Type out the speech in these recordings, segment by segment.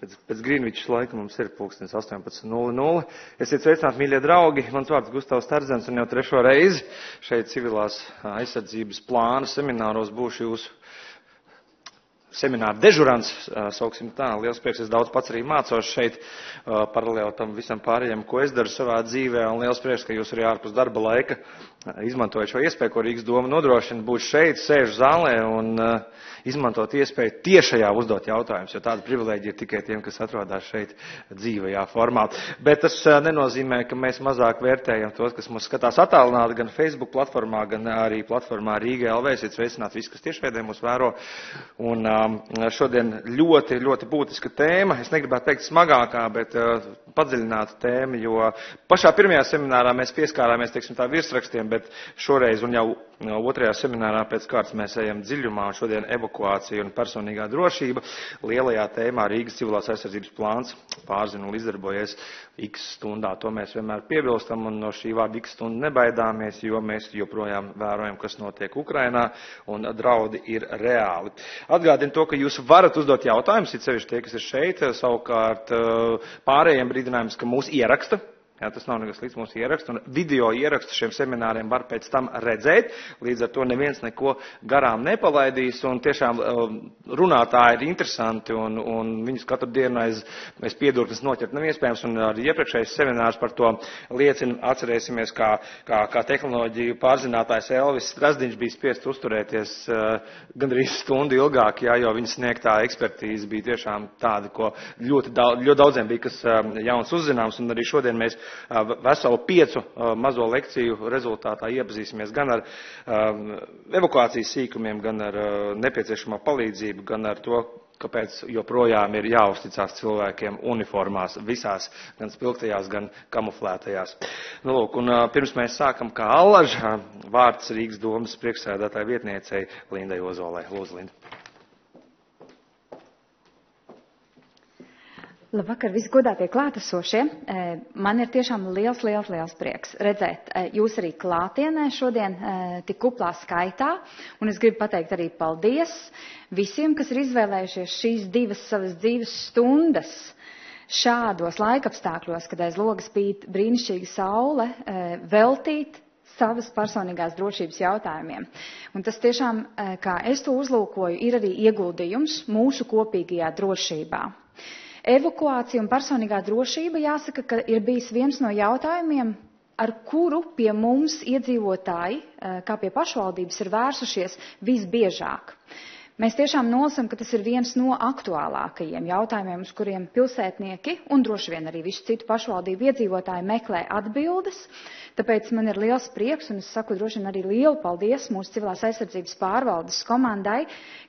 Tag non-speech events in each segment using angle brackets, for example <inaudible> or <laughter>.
Pēc, pēc Grīnviča laika mums ir pulkstens 18.00. Esiet sveicināti, mīļie draugi. Mans vārds Gustavs Tarzens un jau trešo reizi šeit civilās aizsardzības plāna semināros būšu jūsu semināra dežurants, sauksim tā. Liels prieks, es daudz pats arī mācos šeit, paralēli tam visam pārējiem, ko es daru savā dzīvē, un liels prieks, ka jūs arī ārpus darba laika izmantojat šo iespēju, ko Rīgas doma nodrošina, būt šeit, sēžu zālē un uh, izmantot iespēju tiešajā uzdot jautājumus, jo tāda privilēģija ir tikai tiem, kas atrodas šeit dzīvajā formā. Bet tas nenozīmē, ka mēs mazāk vērtējam tos, kas mūs skatās attālināti gan Facebook platformā, gan arī platformā Rīga LV. Esiet sveicināti visi, kas tiešveidē mūs vēro. Un um, šodien ļoti, ļoti būtiska tēma. Es negribētu teikt smagākā, bet uh, padziļināta tēma, jo pašā pirmajā seminārā mēs pieskārāmies, teiksim, tā virsrakstiem, bet šoreiz un jau otrajā seminārā pēc kārtas mēs ejam dziļumā, un šodien evakuācija un personīgā drošība. Lielajā tēmā Rīgas civilās aizsardzības plāns pārzina un izdarbojies x stundā. To mēs vienmēr piebilstam, un no šī vārda x stundu nebaidāmies, jo mēs joprojām vērojam, kas notiek Ukrainā, un draudi ir reāli. Atgādinu to, ka jūs varat uzdot jautājumus, it sevišķi tie, kas ir šeit, savukārt pārējiem brīdinājums, ka mūs ieraksta Jā, tas nav nekas līdz mūsu ierakstu, un video ierakstu šiem semināriem var pēc tam redzēt, līdz ar to neviens neko garām nepalaidīs, un tiešām um, runātāji ir interesanti, un, un viņus katru dienu aiz, aiz piedurknes noķert nav iespējams, un arī iepriekšējais seminārs par to liecina, atcerēsimies, kā, kā, kā tehnoloģiju pārzinātājs Elvis Strasdiņš bija spiests uzturēties uh, gandrīz stundu ilgāk, jā, jo viņa sniegtā ekspertīze bija tiešām tāda, ko ļoti, daudz, ļoti daudziem bija kas um, jauns uzzināms, un arī šodien mēs veselu piecu mazo lekciju rezultātā iepazīsimies gan ar evakuācijas sīkumiem, gan ar nepieciešamā palīdzību, gan ar to, kāpēc joprojām ir jāuzticās cilvēkiem uniformās, visās, gan spilgtajās, gan kamuflētajās. Nu, lūk, un pirms mēs sākam kā allaža, vārds Rīgas domas priekšsēdētāja vietniecei Lindai Ozolai. Lūdzu, Linda. Labvakar, visgodātie klātesošie. E, man ir tiešām liels, liels, liels prieks redzēt e, jūs arī klātienē šodien e, tik kuplā skaitā. Un es gribu pateikt arī paldies visiem, kas ir izvēlējušies šīs divas savas dzīves stundas šādos laikapstākļos, kad aiz logas spīd brīnišķīga saule, veltīt savas personīgās drošības jautājumiem. Un tas tiešām, kā es to uzlūkoju, ir arī ieguldījums mūsu kopīgajā drošībā. Evakuācija un personīgā drošība jāsaka, ka ir bijis viens no jautājumiem, ar kuru pie mums iedzīvotāji, eh, kā pie pašvaldības, ir vērsušies visbiežāk. Mēs tiešām nolasam, ka tas ir viens no aktuālākajiem jautājumiem, uz kuriem pilsētnieki un droši vien arī visu citu pašvaldību iedzīvotāji meklē atbildes. Tāpēc man ir liels prieks, un es saku droši vien arī lielu paldies mūsu civilās aizsardzības pārvaldes komandai,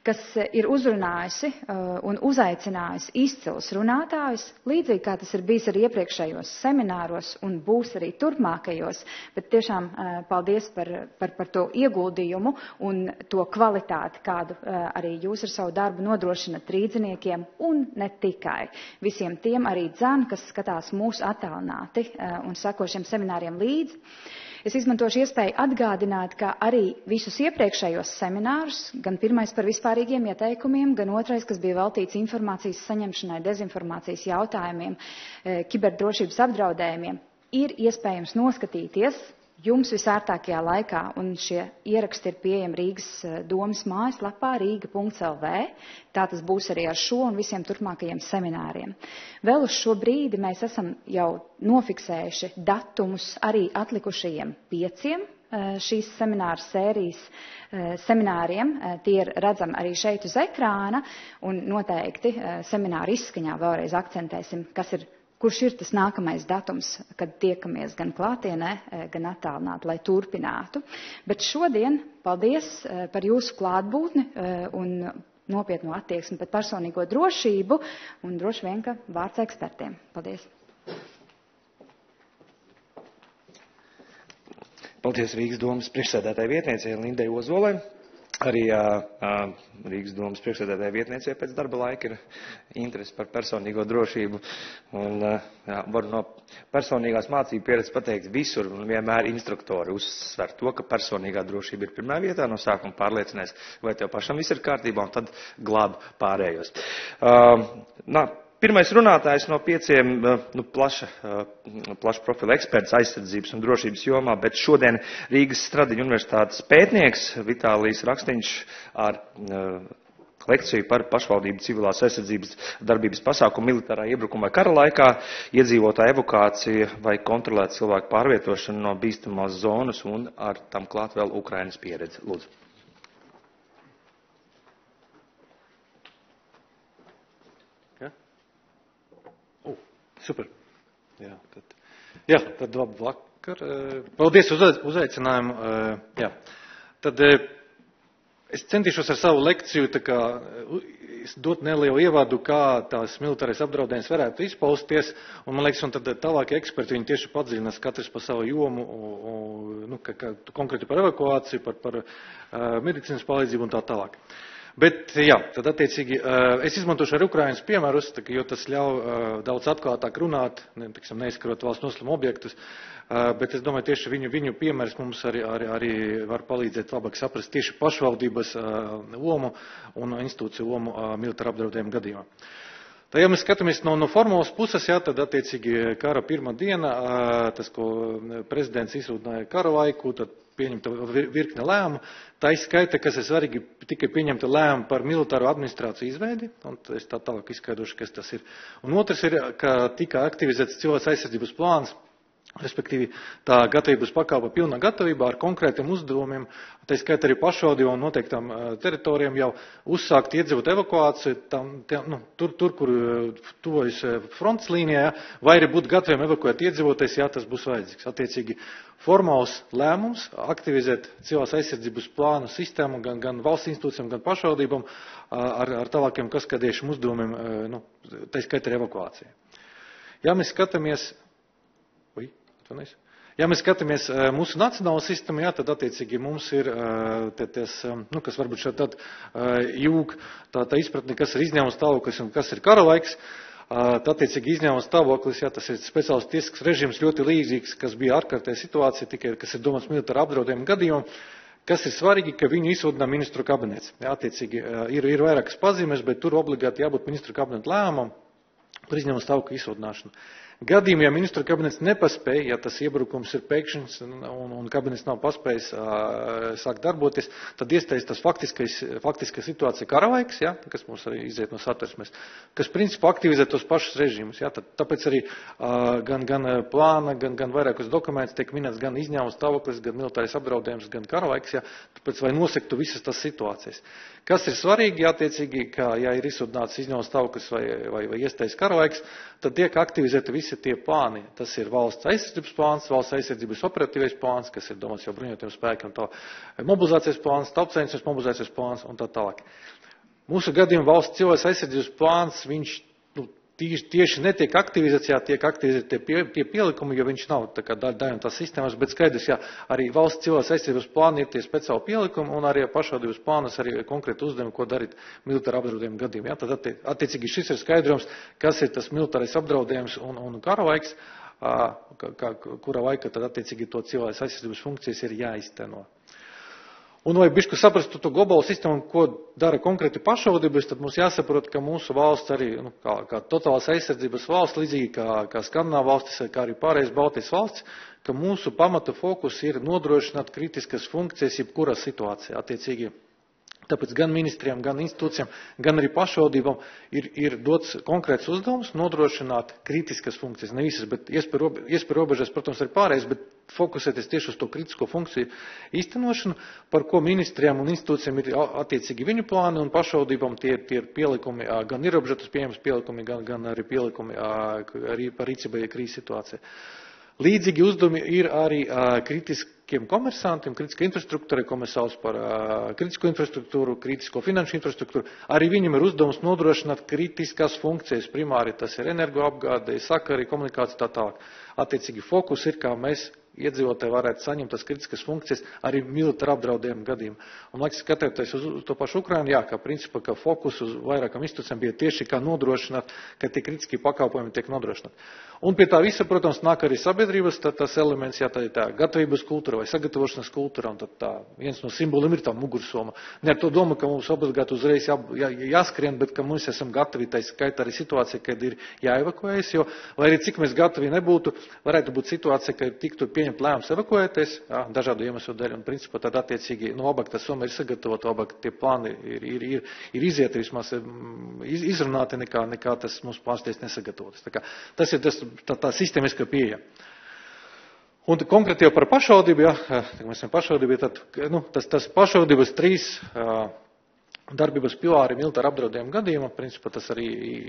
kas ir uzrunājusi uh, un uzaicinājusi izcilus runātājus, līdzīgi kā tas ir bijis arī iepriekšējos semināros un būs arī turpmākajos. Bet tiešām uh, paldies par, par, par to ieguldījumu un to kvalitāti, kādu arī jūs ar savu darbu nodrošinat rīdziniekiem un ne tikai. Visiem tiem arī dzan, kas skatās mūsu attālināti un sako šiem semināriem līdzi līdzi. Es izmantošu iespēju atgādināt, ka arī visus iepriekšējos seminārus, gan pirmais par vispārīgiem ieteikumiem, gan otrais, kas bija veltīts informācijas saņemšanai, dezinformācijas jautājumiem, eh, kiberdrošības apdraudējumiem, ir iespējams noskatīties jums visērtākajā laikā, un šie ieraksti ir pieejami Rīgas eh, domas mājaslapā rīga.lv. Tā tas būs arī ar šo un visiem turpmākajiem semināriem. Vēl uz šo brīdi mēs esam jau nofiksējuši datumus arī atlikušajiem pieciem eh, šīs semināra sērijas eh, semināriem. Tie ir redzami arī šeit uz ekrāna, un noteikti semināra izskaņā vēlreiz akcentēsim, kas ir kurš ir tas nākamais datums, kad tiekamies gan klātienē, e, gan attālināt, lai turpinātu. Bet šodien paldies e, par jūsu klātbūtni e, un nopietnu attieksmi pret personīgo drošību un droši vien, ka vārds ekspertiem. Paldies! Paldies Rīgas domas priekšsēdētāja vietniecei Lindai Ozolai. Arī uh, Rīgas domas priekšsēdētāja vietniecei pēc darba laika ir interesi par personīgo drošību. Un, uh, jā, varu no personīgās mācību pieredzes pateikt, visur un vienmēr instruktori uzsver to, ka personīgā drošība ir pirmā vietā, no sākuma pārliecinās, vai tev pašam viss ir kārtībā, un tad glāb pārējos. Uh, nā, Pirmais runātājs no pieciem nu, plaša, plaša profila eksperts aizsardzības un drošības jomā, bet šodien Rīgas Stradiņu universitātes pētnieks Vitālijas Rakstiņš ar lekciju par pašvaldību civilās aizsardzības darbības pasākumu militārā iebrukuma vai kara laikā, iedzīvotāja evokācija vai kontrolēta cilvēku pārvietošana no bīstamās zonas un ar tam klāt vēl Ukrainas pieredze. Lūdzu. Super. Jā, tad, jā, tad labu vakar. Eh, paldies uz uzaicinājumu. Eh, jā. Tad eh, es centīšos ar savu lekciju kā, dot nelielu ievadu, kā tās militārais apdraudējums varētu izpausties. Un, man liekas, un tad tālākie eksperti viņi tieši padziļinās katrs par savu jomu, nu, kā, kā, konkrēti par evakuāciju, par, par medicīnas palīdzību un tā tālāk. Uh, Bet, jā, tad attiecīgi eh, es izmantošu arī Ukrainas piemērus, jo tas ļauj eh, daudz atklātāk runāt, ne, tiksim, neizskarot valsts noslēmuma objektus, eh, bet es domāju, tieši viņu, viņu piemērs mums arī, arī, arī var palīdzēt labāk saprast tieši pašvaldības lomu un institūciju lomu militāra apdraudējuma gadījumā. Tā, ja mēs skatāmies no, no formālas puses, jā, tad attiecīgi kara pirmā diena, tas, ko prezidents izrunāja kara laiku, tad pieņemta virkne lēmumu. Tā izskaita, kas ir svarīgi, tikai pieņemta lēmuma par militāro administrāciju izveidi, un es tā tālāk izskaidrošu, kas tas ir. Un otrs ir, ka tika aktivizēts cilvēks aizsardzības plāns Respektīvi, tā gatavības pakalpa pilnā gatavībā ar konkrētiem uzdevumiem, tā skaitā arī pašvaldībām un noteiktām teritorijām jau uzsākt iedzīvot evakuāciju tam, tie, nu, tur, tur, kur tuvojas fronts līnijā, vai arī būt gataviem evakuēt iedzīvoties, ja tas būs vajadzīgs. Attiecīgi, formāls lēmums aktivizēt civilās aizsardzības plānu sistēmu gan, gan valsts institūcijām, gan pašvaldībām ar, ar tālākiem kaskadiešu uzdevumiem, nu, tā skaitā arī evakuācija. Ja mēs skatāmies Atvainojos. Ja mēs skatāmies eh, mūsu nacionālo sistēmu, jā, tad attiecīgi mums ir eh, tas, eh, nu, kas varbūt šeit tad jūg, tā, tā izpratne, kas ir izņēmums stāvoklis un kas ir kara laiks. Tad, attiecīgi, izņēmums stāvoklis, jā, tas ir speciāls tiesisks režims ļoti līdzīgs, kas bija ārkārtēja situācija, tikai kas ir domāts militāra apdraudējuma gadījumā. Kas ir svarīgi, ka viņu izsūtina ministru kabinets. Jā, attiecīgi, ir, ir vairākas pazīmes, bet tur obligāti jābūt ministru kabineta lēmumam par izņēmumu stāvokļu izsūtināšanu. Gadījumā, ja ministru kabinets nepaspēja, ja tas iebrukums ir pēkšņs un, un, kabinets nav paspējis sākt darboties, tad iestājas tas faktiskā situācija karavaiks, ja, kas mums arī iziet no satversmes, kas principā aktivizē tos pašus režīmus. Ja, tad, tāpēc arī gan, gan plāna, gan, gan vairākus dokumentus tiek minēts gan izņēmums stāvoklis, gan militārais apdraudējums, gan karavaiks, ja, tāpēc vai nosektu visas tas situācijas. Kas ir svarīgi, attiecīgi, ka, ja ir izsudināts izņēmums stāvoklis vai, vai, vai iestājas karavaiks, tad tiek aktivizēti visi tie plāni. Tas ir valsts aizsardzības plāns, valsts aizsardzības operatīvais plāns, kas ir domāts jau bruņotiem spēkiem, to mobilizācijas plāns, tautcēņas mobilizācijas plāns un tā tālāk. Mūsu gadījumā valsts cilvēks aizsardzības plāns, viņš tieši, tieši netiek aktivizēts, jā, tiek aktivizēti tie, pie, tie pielikumi, jo viņš nav tā kā daļa no tās sistēmas, bet skaidrs, jā, arī valsts cilvēks aizsardzības plāni ir tie speciāli pielikumi un arī pašvaldības plānas arī konkrēti uzdevumi, ko darīt militāra apdraudējuma gadījumā. Jā, tad attiecīgi šis ir skaidrums, kas ir tas militārais apdraudējums un, un karavaiks, kā, kura laika tad attiecīgi to cilvēks aizsardzības funkcijas ir jāizteno. Un, lai bišku saprastu to globālo sistēmu, ko dara konkrēti pašvaldības, tad mums jāsaprot, ka mūsu valsts arī, nu, kā, kā totālās aizsardzības valsts, līdzīgi kā, kā Skandināva valstis, kā arī pārējais Baltijas valsts, ka mūsu pamata fokus ir nodrošināt kritiskas funkcijas jebkurā situācijā. Attiecīgi, Tāpēc gan ministriem, gan institūcijām, gan arī pašvaldībām ir, ir dots konkrēts uzdevums nodrošināt kritiskas funkcijas. Ne visas, bet iespēja robežas, protams, ir pārējais, bet fokusēties tieši uz to kritisko funkciju īstenošanu, par ko ministrijām un institūcijām ir attiecīgi viņu plāni un pašvaldībām tie, tie ir pielikumi, gan ierobežotas pieejams pielikumi, gan, gan arī pielikumi arī par rīcībai krīzes situācijai. Līdzīgi uzdevumi ir arī kritiskiem komersantiem, kritiskai infrastruktūrai, ko mēs sauc par kritisko infrastruktūru, kritisko finanšu infrastruktūru. Arī viņam ir uzdevums nodrošināt kritiskās funkcijas. Primāri tas ir energoapgāde, sakari, komunikācija tā tālāk. Attiecīgi fokus ir, kā mēs iedzīvotāji varētu saņemt tas kritiskas funkcijas arī militāra apdraudējuma gadījumā. Un, liekas, skatoties uz, uz to pašu Ukrainu, jā, ka principā, ka fokus uz vairākām institūcijām bija tieši kā nodrošināt, ka tie kritiskie pakalpojumi tiek nodrošināti. Un pie tā visa, protams, nāk arī sabiedrības tā, tas elements, jā, tā ir tā gatavības kultūra vai sagatavošanas kultūra, un tad tā viens no simboliem ir tā mugursoma. Ne ar to domu, ka mums obligāti uzreiz jā, jā, jāskrien, bet ka mums esam gatavi, tā skaitā arī situācija, kad ir jāevakuējas, jo, lai arī cik mēs gatavi nebūtu, varētu būt situācija, ka tiktu pieņemt lēmums evakuēties, jā, dažādu iemeslu dēļ, un principā tad attiecīgi, no obakta soma ir sagatavota, obakta tie plāni ir, ir, ir, ir izieti vismaz mm, izrunāti, nekā, nekā tas mums pārsteidz nesagatavotas. Tā kā, tas ir tas tā, tā sistēmiska pieeja. Un konkrēti jau par pašvaldību, ja, mēs esam pašvaldību, tad nu, tas, tas pašvaldības trīs darbības pilāri militāra apdraudējuma gadījumā, principā tas arī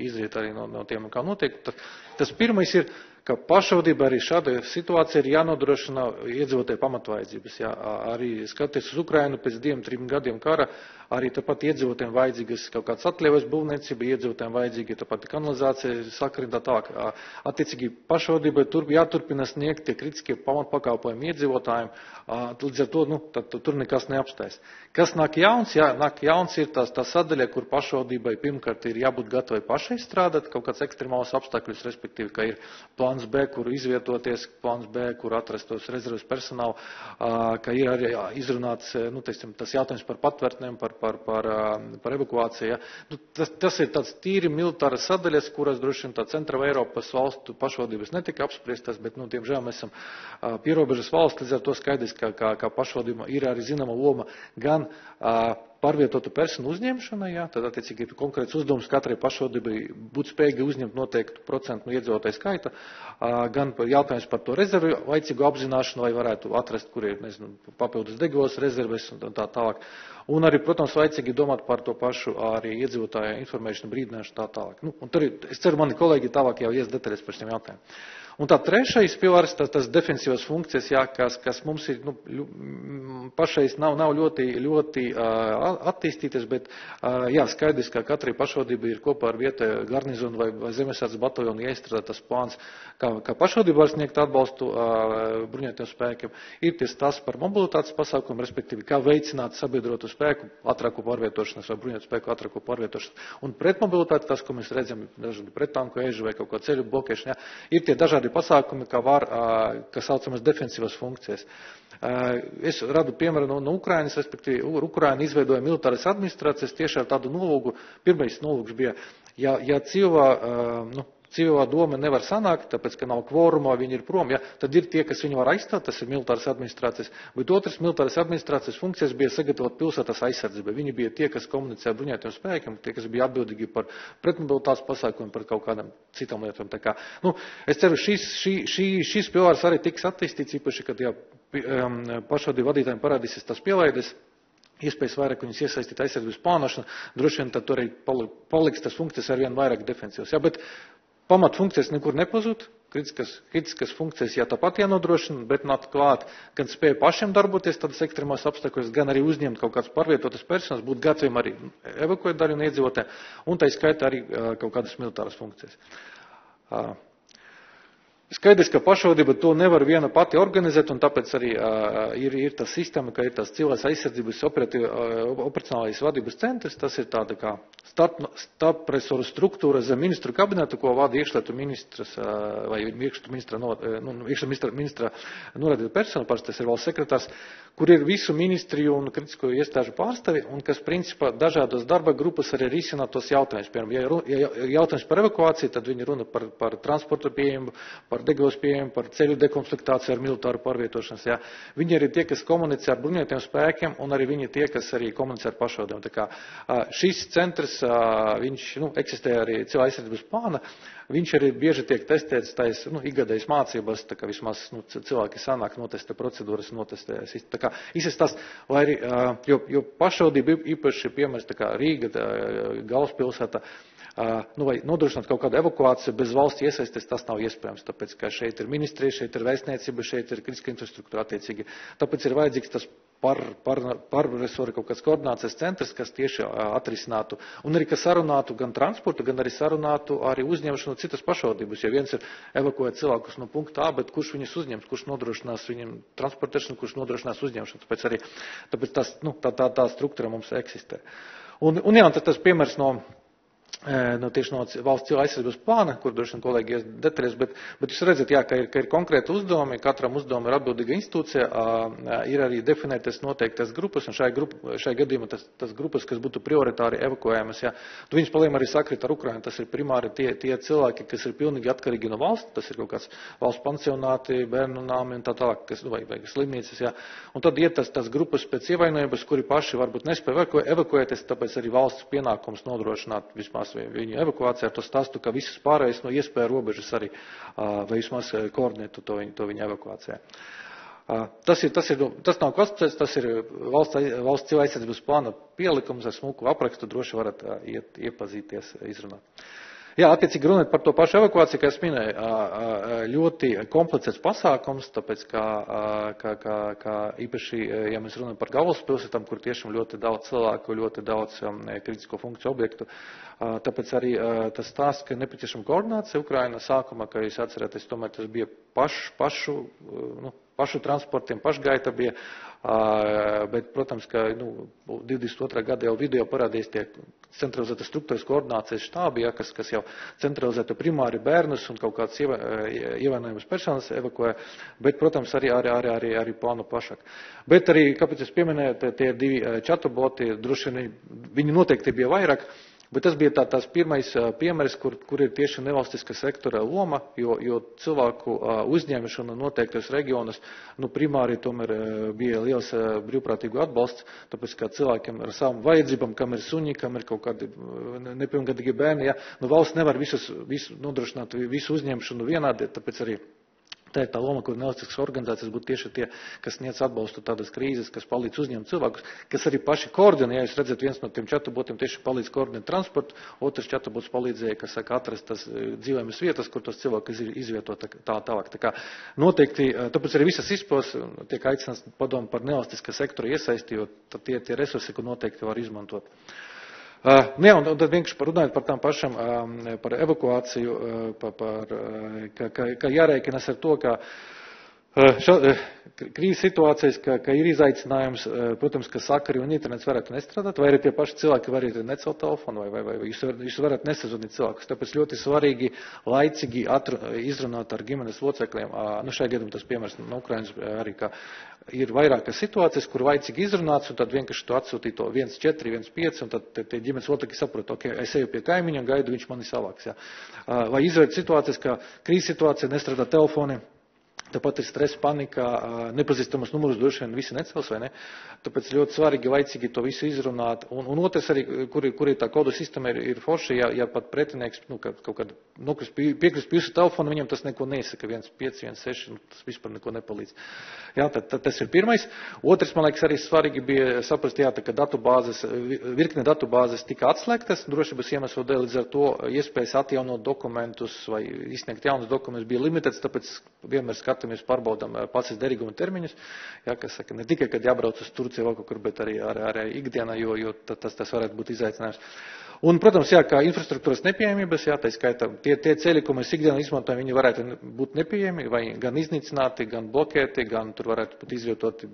iziet arī no, no tiem, kā notiek. Tas, tas pirmais ir, ka pašvaldība arī šāda situācija ir jānodrošina iedzīvotāju pamatvaidzības. Jā, arī skatoties uz Ukrainu pēc diviem, trim gadiem kara, arī tāpat iedzīvotājiem vajadzīgas kaut kāds atļaujas būvniecība, iedzīvotājiem vajadzīga tāpat kanalizācija, sakrindā tālāk. Attiecīgi pašvaldībai tur jāturpina sniegt tie kritiskie pamatpakalpojumi iedzīvotājiem, līdz ar to nu, tad, tur nekas neapstājas. Kas nāk jauns? Jā, nāk jauns ir tās, tā sadaļa, kur pašvaldībai pirmkārt ir jābūt gatavai pašai strādāt kaut kāds ekstremāls apstākļus, respektīvi, ka ir plāns B, kur izvietoties, plāns B, kur atrast tos rezervas personālu, ka ir arī izrunāts, nu, teiksim, tas jautājums par patvērtnēm, par, par, par, par evakuāciju. Nu, tas, tas ir tāds tīri militāras sadaļas, kuras droši vien tā centra Eiropas valstu pašvaldības netika apspriestas, bet, nu, diemžēl mēs esam pierobežas valsts, līdz ar to skaidrs, ka, ka, ka pašvaldība ir arī zināma loma gan pārvietotu personu uzņemšanai, jā, tad attiecīgi ir konkrēts uzdevums katrai pašvaldībai būt spējīgi uzņemt noteiktu procentu no iedzīvotāju skaita, gan par jautājums par to rezervu laicīgu apzināšanu, lai varētu atrast, kur ir, nezinu, papildus degvielas rezerves un tā tālāk. Un arī, protams, laicīgi domāt par to pašu arī iedzīvotāju informēšanu, brīdināšanu tā tālāk. Nu, un tur es ceru, mani kolēģi tālāk jau ies detaļas par šiem jautājumiem. Un tā trešais pilārs, tas, tas defensīvas funkcijas, jā, kas, kas mums ir nu, pašais nav, nav ļoti, ļoti uh, attīstītas, bet uh, jā, skaidrs, ka katrai pašvaldībai ir kopā ar vietēju garnizonu vai, vai zemesardzes bataljonu jāizstrādā tas plāns, kā, kā pašvaldība var sniegt atbalstu uh, bruņotajiem spēkiem. Ir ties tas par mobilitātes pasākumu, respektīvi, kā veicināt sabiedrotu spēku atrāku pārvietošanas vai bruņotu spēku atrāku pārvietošanas. Un pretmobilitāte, tas, ko mēs redzam, dažādi pretanku ežu vai kaut ko ceļu blokēšana, jā, ir tie dažādi pasākumi, kā var, kas saucamas defensīvas funkcijas. Es radu piemēru no, no Ukrainas, respektīvi, Ukraina izveidoja militāras administrācijas tieši ar tādu nolūgu. Pirmais nolūks bija, ja, ja cilvē, nu, civilā doma nevar sanākt, tāpēc, ka nav kvorumā, viņi ir prom, ja, tad ir tie, kas viņu var aizstāt, tas ir militāras administrācijas, bet otrs militāras administrācijas funkcijas bija sagatavot pilsētas aizsardzībai. Viņi bija tie, kas komunicē ar bruņotajiem spēkiem, tie, kas bija atbildīgi par pretmobilitātes pasākumiem, par kaut kādām citām lietām. Tā kā, nu, es ceru, šis, šī, šī, šis pilārs arī tiks attīstīts, īpaši, kad jā, um, pašvaldību vadītājiem parādīsies tas pielaides iespējas vairāk viņus iesaistīt aizsardzības plānošanā, droši vien tad tur arī paliks tas funkcijas ar vien vairāk defensīvas. Jā, bet pamatfunkcijas nekur nepazūd, kritiskas, kritiskas funkcijas jā, tāpat jānodrošina, bet nāk klāt, gan spēja pašiem darboties tādas ekstremās apstākļos, gan arī uzņemt kaut kādas pārvietotas personas, būt gataviem arī evakuēt daļu no iedzīvotājiem, un tā skaitā arī kaut kādas militāras funkcijas. Skaidrs, ka pašvaldība to nevar viena pati organizēt, un tāpēc arī uh, ir, ir tā sistēma, ka ir tās cilvēks aizsardzības operacionālais vadības centrs, tas ir tāda kā starpresoru struktūra zem ministru kabineta, ko vada iekšlietu ministrs uh, vai iekšlietu ministra, no, nu, iekšlietu ministra, ministra norādīta persona, parasti tas ir valsts sekretārs, kur ir visu ministriju un kritisko iestāžu pārstāvi, un kas principā dažādos darba grupas arī risina tos jautājumus. Piemēram, ja ir jautājums par evakuāciju, tad viņi runa par, par transporta pieejamu, par degvielas pieejamu, par ceļu dekonfliktāciju ar militāru pārvietošanas. Jā. Viņi arī tie, kas komunicē ar bruņotiem spēkiem, un arī viņi tie, kas arī komunicē ar pašvaldībām. Tā kā šis centrs, viņš nu, eksistē arī cilvēku aizsardzības plāna Viņš arī bieži tiek testēts tais, nu, ikgadējas mācībās, tā kā vismaz nu, cilvēki sanāk notestē procedūras, notestējas. Tā kā izsas lai arī, jo, jo pašvaldība īpaši piemērs, tā kā Rīga, tā, galvaspilsēta, nu, vai nodrošināt kaut kādu evakuāciju bez valsts iesaistes, tas nav iespējams, tāpēc, ka šeit ir ministrija, šeit ir vēstniecība, šeit ir kritiska infrastruktūra attiecīgi. Tāpēc ir vajadzīgs tas par, par, pārresori kaut kāds koordinācijas centrs, kas tieši atrisinātu un arī, kas sarunātu gan transportu, gan arī sarunātu arī uzņemšanu citas pašvaldības. Ja viens ir evakuēt cilvēkus no punkta A, bet kurš viņus uzņems, kurš nodrošinās viņiem transportēšanu, kurš nodrošinās uzņemšanu. Tāpēc arī tāpēc tas, nu, tā, tā, tā struktūra mums eksistē. Un, un jā, un tas piemērs no nu, tieši no valsts cilvēku aizsardzības plāna, kur droši vien kolēģi ies detaļas, bet, bet jūs redzat, jā, ka ir, ka ir konkrēti uzdevumi, katram uzdevumam ir atbildīga institūcija, ir arī definētas noteiktas grupas, un šai, grupa, šai gadījumā tas, tas grupas, kas būtu prioritāri evakuējamas, jā, tu viņas paliem arī sakrit ar Ukrainu, tas ir primāri tie, tie cilvēki, kas ir pilnīgi atkarīgi no valsts, tas ir kaut kāds valsts pansionāti, bērnu nāmi un tā tālāk, kas, vai, vai slimnīcas, jā, un tad iet tas, tas grupas pēc ievainojības, kuri paši varbūt nespēja evakuēties, tāpēc arī valsts pienākums nodrošināt vismaz viņu evakuācijā, ar to stāstu, ka visas pārējais no iespēja robežas arī vai vismaz koordinētu to viņu, to viņu evakuācijā. Tas, ir, tas, ir, tas nav koncepts, tas ir valsts, valsts aizsardzības plāna pielikums ar smuku aprakstu, droši varat iet, iepazīties, izrunāt. Jā, attiecīgi runājot par to pašu evakuāciju, kā es minēju, ļoti komplicēts pasākums, tāpēc, kā, kā, kā, kā īpaši, ja mēs runājam par galvaspilsētām, kur tiešām ļoti daudz cilvēku, ļoti daudz kritisko funkciju objektu, tāpēc arī tas stāsts, ka nepieciešama koordinācija Ukraina sākumā, kā jūs atceraties, tomēr tas bija paš, pašu, nu, pašu transportiem, pašgaita bija, bet, protams, ka nu, 22. gada jau video parādīs tie centralizēta struktūras koordinācijas štābi, ja, kas, kas jau centralizēta primāri bērnus un kaut kāds ievainojamas personas evakuē, bet, protams, arī, arī, arī, arī, arī plānu plašāk. Bet arī, kāpēc es pieminēju, tie divi čatoboti, droši vien viņi noteikti bija vairāk, Bet tas bija tā, tās pirmais piemērs, kur, kur ir tieši nevalstiska sektora loma, jo, jo cilvēku uzņemšana noteiktos reģionos, nu, primāri tomēr bija liels brīvprātīgu atbalsts, tāpēc, ka cilvēkiem ar savām vajadzībām, kam ir suņi, kam ir kaut kādi nepilngadīgi bērni, ja, nu, valsts nevar visus, visu nodrošināt visu uzņemšanu vienādi, tāpēc arī Tā ir tā loma, kur nevalstiskas organizācijas būtu tieši tie, kas sniedz atbalstu tādas krīzes, kas palīdz uzņemt cilvēkus, kas arī paši koordinē. Ja jūs redzat, viens no tiem čatubotiem tieši palīdz koordinēt transportu, otrs čatubots palīdzēja, kas saka, atrast tas e, dzīvojamas vietas, kur tos cilvēkus izvietot tā tālāk. Tā kā noteikti, e, tāpēc arī visas izpos tiek aicināts padomu par nevalstiskā sektora iesaisti, jo tie, tie resursi, ko noteikti var izmantot. Uh, jā, un tad vienkārši parunājot par tām pašām, um, par evakuāciju, uh, par, par, uh, ka, ka, ka jārēķinas ar to, ka Ša, krīzes situācijas, ka, ka ir izaicinājums, protams, ka sakari un internets varētu nestrādāt, vai arī tie paši cilvēki var arī necelt telefonu, vai, vai, vai jūs, var, jūs varat nesazvanīt cilvēkus. Tāpēc ļoti svarīgi laicīgi atru, izrunāt ar ģimenes locekļiem. Nu, šajā gadījumā tas piemērs no Ukrainas arī, ka ir vairākas situācijas, kur laicīgi izrunāts, un tad vienkārši to atsūtīt to 1-4, 1-5, un tad tie ģimenes locekļi saprot, ok, es eju pie kaimiņa un gaidu, viņš mani savāks. Ja. Vai izvērt situācijas, ka krīzes situācija nestrādā telefoni, Tāpat ir stress, panika, nepazīstamas numurus droši vien visi necels, vai ne? Tāpēc ļoti svarīgi laicīgi to visu izrunāt. Un, un otrs arī, kur, kur ir tā kodu sistēma, ir, ir forši, ja, ja pat pretinieks nu, kaut kādā nukrist, piekrist pie jūsu telefona, viņam tas neko nesaka, 1, 5, 1, 6, nu, tas vispār neko nepalīdz. Jā, tad, tad tas ir pirmais. Otrs, man liekas, arī svarīgi bija saprast, jā, tā, ka datubāzes, virkne datubāzes tika atslēgtas, drošības iemeslu dēļ, līdz ar to iespējas atjaunot dokumentus vai izsniegt jaunus dokumentus bija limitēts, tāpēc vienmēr skat skatāmies, pārbaudām pats derīguma termiņus, ja, kas saka, ne tikai, kad jābrauc uz Turciju vēl kaut kur, bet arī, arī, arī ikdienā, jo, jo tas, tas varētu būt izaicinājums. Un, protams, jā, kā infrastruktūras nepieejamības, jā, tā skaitā, tie, tie ceļi, ko mēs ikdienā izmantojam, viņi varētu būt nepieejami, vai gan iznīcināti, gan blokēti, gan tur varētu būt izvietoti,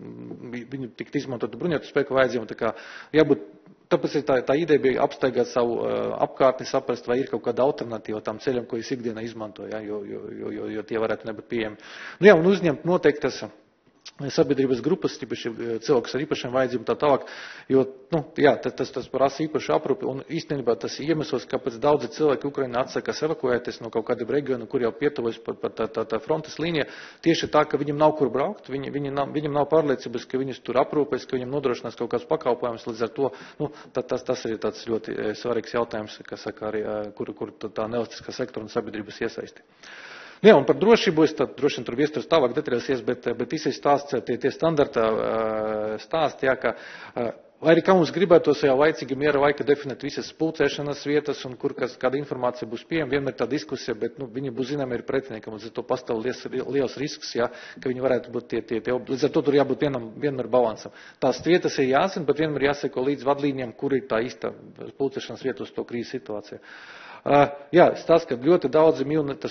viņi tikt izmantot bruņotu spēku vajadzībām, tā kā jābūt Tāpēc tā, tā ideja bija apstaigāt savu uh, apkārtni, saprast, vai ir kaut kāda alternatīva tam ceļam, ko es ikdienā izmantoju, ja, jo, jo, jo, jo tie varētu nebūt pieejami. Nu jā, un uzņemt noteikti tas sabiedrības grupas, tīpaši eh, cilvēkus ar īpašiem vajadzībām tā tālāk, jo, nu, jā, tas, tas prasa īpašu aprūpi, un īstenībā tas iemesls, kāpēc daudzi cilvēki Ukrainā atsakās evakuēties no kaut kādiem reģionu, kur jau pietuvojas pat, pat tā, tā, tā frontes līnija, tieši tā, ka viņam nav kur braukt, viņi, viņi nav, viņam nav pārliecības, ka viņus tur aprūpēs, ka viņam nodrošinās kaut kāds pakalpojums, līdz ar to, nu, tā, tas, tas ir tāds ļoti eh, svarīgs jautājums, kas saka arī, eh, kur, kur tā nevalstiskā sektora un sabiedrības iesaisti. Jā, un par drošību es tad droši vien tur viestos tālāk detaļās, bet, bet īsi stāsts, tie, tie standarta stāsti, jā, ka Vai arī kā mums gribētos jau laicīgi miera laika definēt visas pulcēšanas vietas un kur kas, kāda informācija būs pieejama, vienmēr tā diskusija, bet nu, viņi būs zinām ir pretinieki, un līdz ar to pastāv liels, liels risks, ja, ka viņi varētu būt tie, tie, tie, līdz ar to tur jābūt vienam, vienmēr balansam. Tās vietas ir jāzina, bet vienmēr jāseko līdz vadlīnijām, kur ir tā īsta pulcēšanas vieta uz to krīzes situāciju. Uh, jā, tas, ka ļoti daudzi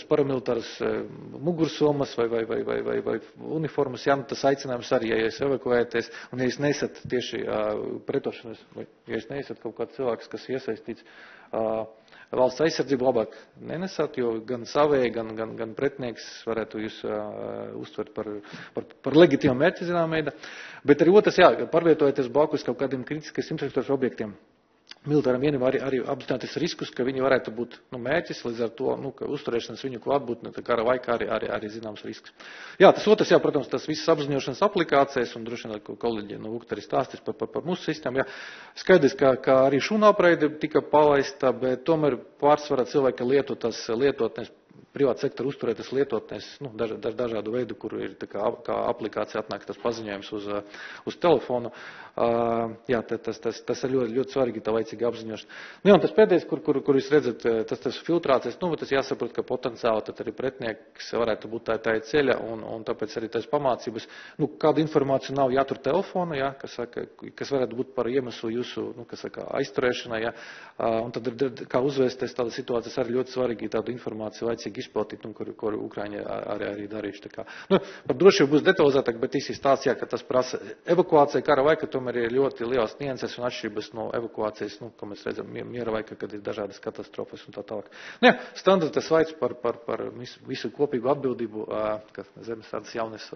paramilitāras uh, mugursomas vai, vai, vai, vai, vai, vai uniformas, jā, nu, tas aicinājums arī, ja jūs evakuēties, un ja jūs nesat tieši pretošanas, vai ja jūs nesat kaut kāds cilvēks, kas iesaistīts valsts aizsardzību labāk nenesat, jo gan savēji, gan, gan, gan pretinieks varētu jūs uztvert par, par, par legitīmu mērķi, zinām, veidā. Bet arī otrs, jā, pārvietojoties blakus kaut kādiem kritiskas infrastruktūras objektiem militāram vienībām arī, arī apzināties riskus, ka viņi varētu būt nu, mērķis, līdz ar to, nu, uzturēšanas viņu klātbūtne kara laikā arī, arī, arī zināms risks. Jā, tas otrs, jā, protams, tas visas apziņošanas aplikācijas, un droši vien, ko kolēģi no Vukta arī stāstīs par, par, par mūsu sistēmu, jā, skaidrs, ka, ka arī šūna apreide tika palaista, bet tomēr pārsvarā cilvēki lieto tas lietotnes privāta sektora uzturētas lietotnēs, nu, daž, daž, dažādu veidu, kur ir kā, kā aplikācija atnāk tas paziņojums uz, uz telefonu. Uh, jā, tas, tas, tas ir ļoti, ļoti svarīgi, tā laicīgi apziņošana. Nu, un tas pēdējais, kur, kur, kur jūs redzat, tas, tas filtrācijas, nu, tas jāsaprot, ka potenciāli tad arī pretinieks varētu būt tā, tā ceļa, un, un tāpēc arī tas pamācības, nu, kāda informācija nav jātur telefonu, jā, kas, saka, kas varētu būt par iemeslu jūsu, nu, kas saka, aizturēšanai, jā, uh, un tad, kā uzvēsties tāda situācijas arī ļoti svarīgi tādu informāciju laicīgi izplatīt, un kur, kur Ukraiņa arī, arī darījuši. Tā kā. Nu, par drošību būs detalizētāk, bet īsi stāsts, jā, ka tas prasa evakuācija kara laika, tomēr ir ļoti liels nianses un atšķirības no evakuācijas, nu, ko mēs redzam miera laika, kad ir dažādas katastrofas un tā tālāk. Nu, jā, standarta vaids par, par, par visu, visu kopīgu atbildību, ka zemes tādas jaunas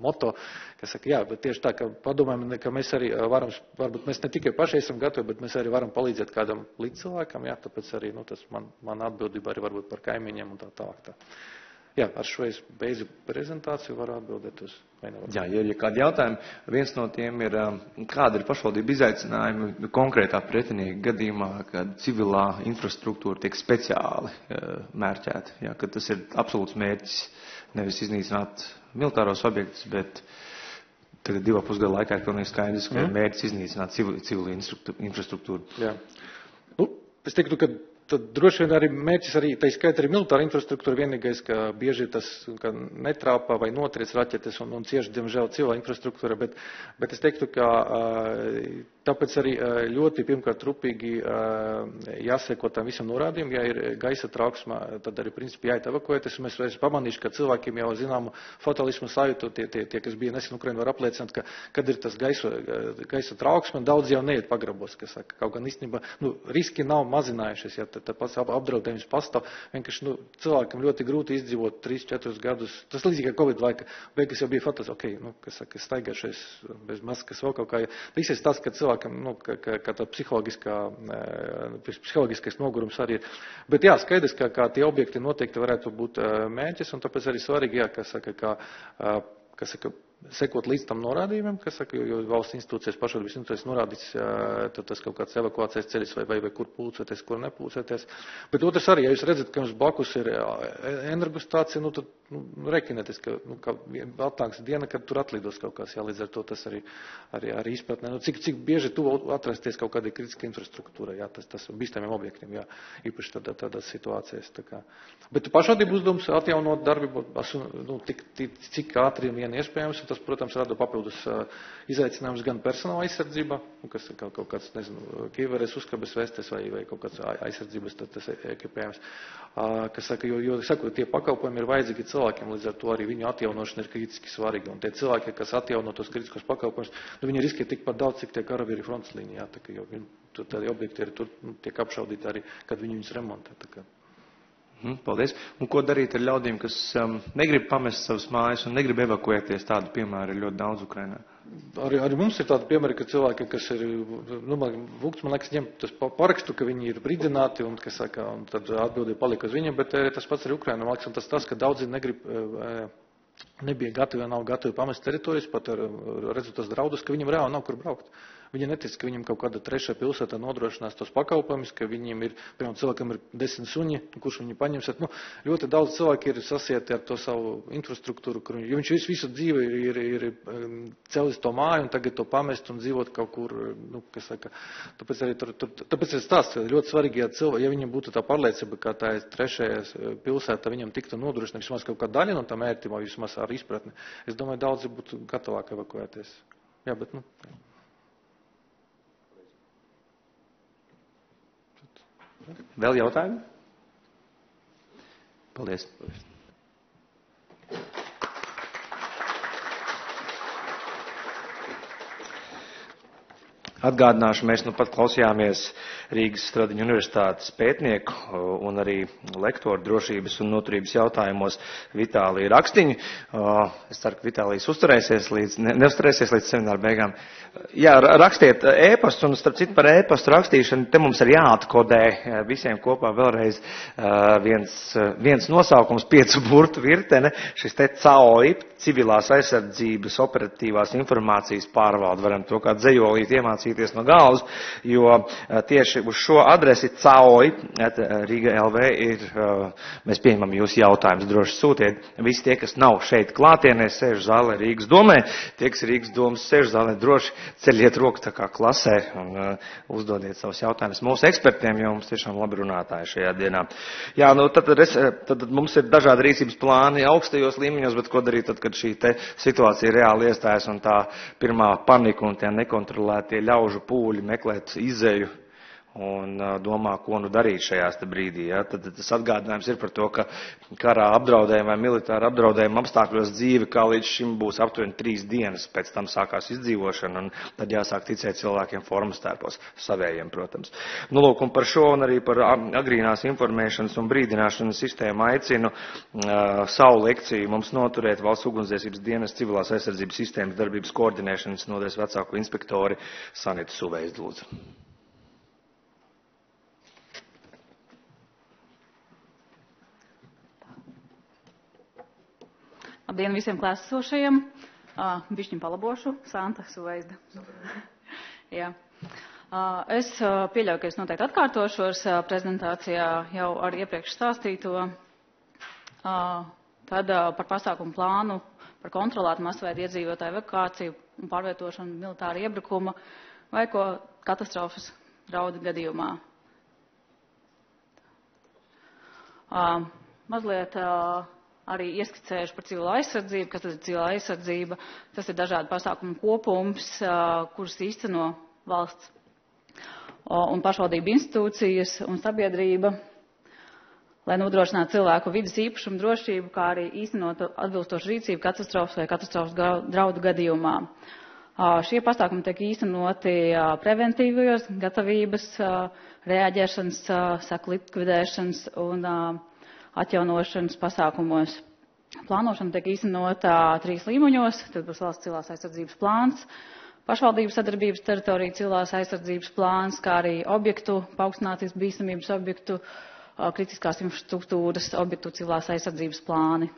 moto, kas saka, jā, bet tieši tā, ka padomājam, ka mēs arī varam, varbūt mēs ne tikai paši esam gatavi, bet mēs arī varam palīdzēt kādam līdzcilvēkam, jā, tāpēc arī, nu, tas man, man atbildība arī varbūt par kaimiņiem un tā tālāk. Tā. Jā, ar šo es beidzu prezentāciju, varu atbildēt uz vienam. Jā, ja ir kādi jautājumi, viens no tiem ir, um, kāda ir pašvaldība izaicinājumi konkrētā pretinieka gadījumā, kad civilā infrastruktūra tiek speciāli uh, mērķēta, jā, kad tas ir absolūts mērķis nevis iznīcināt militāros objektus, bet tagad divā pusgada laikā ir pilnīgi skaidrs, ka mm. mērķis iznīcināt civilu, civilu infrastruktūru. Jā. Nu, es teiktu, ka tad droši vien arī mērķis arī, tā skaitā arī militāra infrastruktūra vienīgais, ka bieži tas, ka netrāpā vai notriec raķetes un, un cieši, diemžēl, cilvēka infrastruktūra, bet, bet es teiktu, ka Tāpēc arī ļoti pirmkārt rūpīgi jāseko tam visam norādījumam. Ja ir gaisa trauksma, tad arī principā jāiet evakuēties. Mēs esam pamanījuši, ka cilvēkiem jau zināmu fatalismu sajūtu, tie, tie, tie, kas bija nesen Ukrainā, var apliecināt, ka, kad ir tas gaisa, gaisa trauksme, daudz jau neiet pagrabos, kas saka. Kaut gan īstenībā nu, riski nav mazinājušies, ja pats apdraudējums pastāv. Vienkārši nu, cilvēkam ļoti grūti izdzīvot 3-4 gadus. Tas līdzīgi kā Covid laika. Beigas jau bija fatas, ok, nu, kas saka, staigāšais bez maskas vēl kaut kā. Visais tas, ka cilvēki cilvēkam, nu, ka, ka, ka tā psiholoģiskā, psiholoģiskais nogurums arī ir. Bet jā, skaidrs, ka, ka tie objekti noteikti varētu būt mēģis, un tāpēc arī svarīgi, jā, ka, saka, ka, ka saka, sekot līdz tam norādījumiem, kas saka, jo, jo valsts institūcijas, pašvaldības institūcijas norādīts, tad tas kaut kāds evakuācijas ceļš vai, vai, vai kur pulcēties, kur nepulcēties. Bet otrs arī, ja jūs redzat, ka jums blakus ir energostācija, nu tad nu, rekinēties, ka, nu, ka atnāks diena, kad tur atlidos kaut kas, jā, līdz ar to tas arī, arī, arī izpratnē. Nu, cik, cik bieži tu atrasties kaut kādai kritiskai infrastruktūrai, jā, tas, tas bīstamiem objektiem, jā, īpaši tādā, tādās situācijās. Tā kā. Bet pašvaldību uzdevums atjaunot darbību, nu, tik, tik, cik ātri vien iespējams, tas, protams, rada papildus izaicinājums gan personāla aizsardzībā, nu, kas ir kaut, kaut kāds, nezinu, kīveres uzkabes vestes vai, vai kaut kāds aizsardzības tas ekipējums, kas saka, jo, jo saku, tie pakalpojumi ir vajadzīgi cilvēkiem, līdz ar to arī viņu atjaunošana ir kritiski svarīga. Un tie cilvēki, kas atjauno tos kritiskos pakalpojumus, nu, viņi riskē tikpat daudz, cik tie karavīri fronts līnijā, tā ka, viņi, tur tādi objekti ir, tur nu, tiek apšaudīti arī, kad viņi viņus remontē. Tā kā. Mhm, paldies. Un ko darīt ar ļaudīm, kas um, negrib pamest savas mājas un negrib evakuēties? Tādu piemēru ir ļoti daudz Ukrainā. Arī, arī mums ir tādi piemēri, ka cilvēki, kas ir, nu, Vukts, man liekas, ņem tas parakstu, ka viņi ir brīdināti un, kas saka, un tad atbildība palika uz viņiem, bet eh, tas pats arī Ukrainā, man liekas, un tas tas, ka daudzi negrib, eh, nebija gatavi, nav gatavi pamest teritorijas, pat ar, redzot tos draudus, ka viņam reāli nav kur braukt. Viņi netic, ka viņam kaut kāda trešā pilsēta nodrošinās tos pakalpojumus, ka viņiem ir, piemēram, cilvēkam ir desmit suņi, kurš viņi paņemsiet. Nu, ļoti daudz cilvēku ir sasieti ar to savu infrastruktūru, kur jo viņš visu, visu dzīvi ir, ir, ir um, celis to māju un tagad to pamest un dzīvot kaut kur, nu, kas saka, tāpēc arī tur, tur tāpēc ir stāsts ļoti svarīgi, ja cilvēki, ja viņam būtu tā pārliecība, ka tā ir trešajā pilsēta, viņam tiktu nodrošināta vismaz kaut kāda daļa no tā mērķima, vismaz ar izpratni. Es domāju, daudzi būtu gatavāki evakuēties. Jā, bet, nu. Vēl jautājumi? Paldies. Atgādināšu, mēs nu pat klausījāmies Rīgas Stradiņu universitātes pētnieku uh, un arī lektoru drošības un noturības jautājumos Vitāliju Rakstiņu. Uh, es ceru, ka Vitālijas uzturēsies līdz, ne, neuzturēsies līdz semināru beigām. Jā, rakstiet ēpastu un starp citu par ēpastu rakstīšanu, te mums ir jāatkodē uh, visiem kopā vēlreiz viens, viens nosaukums, piecu burtu virtene, šis te CAOIP, civilās aizsardzības operatīvās informācijas pārvalde. Varam to kā dzējolīt iemācīties no galvas, jo tieši uz šo adresi CAOI, Rīga LV, ir, mēs pieņemam jūsu jautājumus, droši sūtiet. Visi tie, kas nav šeit klātienē, sēž zālē Rīgas domē, tie, kas Rīgas domas sēž zālē, droši ceļiet roku tā kā klasē un uzdodiet savus jautājumus mūsu ekspertiem, jo mums tiešām labi runātāji šajā dienā. Jā, nu tad, tad, tad mums ir dažādi rīcības plāni augstajos līmeņos, bet ko darīt tad, kad šī te situācija reāli iestājas un tā pirmā panika un tie nekontrolētie ļaužu pūļi meklēt izēju un domā, ko nu darīt šajās brīdī. Ja? Tad, tad tas atgādinājums ir par to, ka karā apdraudējuma vai militāra apdraudējuma apstākļos dzīve kā līdz šim būs aptuveni trīs dienas, pēc tam sākās izdzīvošana, un tad jāsāk ticēt cilvēkiem formas tērpos, savējiem, protams. Nu, lūk, un par šo un arī par agrīnās informēšanas un brīdināšanas sistēmu aicinu uh, savu lekciju mums noturēt valsts ugunsdzēsības dienas civilās aizsardzības sistēmas darbības koordinēšanas nodeļas vecāku inspektori Sanita Suveizd Labdien visiem klāsošajiem. Uh, Bišķiņ palabošu, Santa Suveizda. <laughs> Jā. Uh, es uh, pieļauju, ka es noteikti atkārtošos prezentācijā jau ar iepriekš stāstīto. Tad par pasākumu plānu, par kontrolētu masveidu iedzīvotāju evakuāciju un pārvietošanu militāra iebrukuma vai ko katastrofas draudu gadījumā. Mazliet uh, arī ieskicējuši par civilo aizsardzību, kas tas ir civilā aizsardzība. Tas ir dažādu pasākumu kopums, kurus īsteno valsts un pašvaldību institūcijas un sabiedrība, lai nodrošinātu cilvēku vidas īpašumu drošību, kā arī īstenotu atbilstošu rīcību katastrofas vai katastrofas draudu gadījumā. Šie pasākumi tiek īstenoti preventīvajos, gatavības, reaģēšanas, saku likvidēšanas un atjaunošanas pasākumos. Plānošana tiek īstenota trīs līmeņos. Tad būs valsts cilvēks aizsardzības plāns, pašvaldības sadarbības teritorija cilvēks aizsardzības plāns, kā arī objektu, paaugstinātības bīstamības objektu, kritiskās infrastruktūras objektu cilvēks aizsardzības plāni.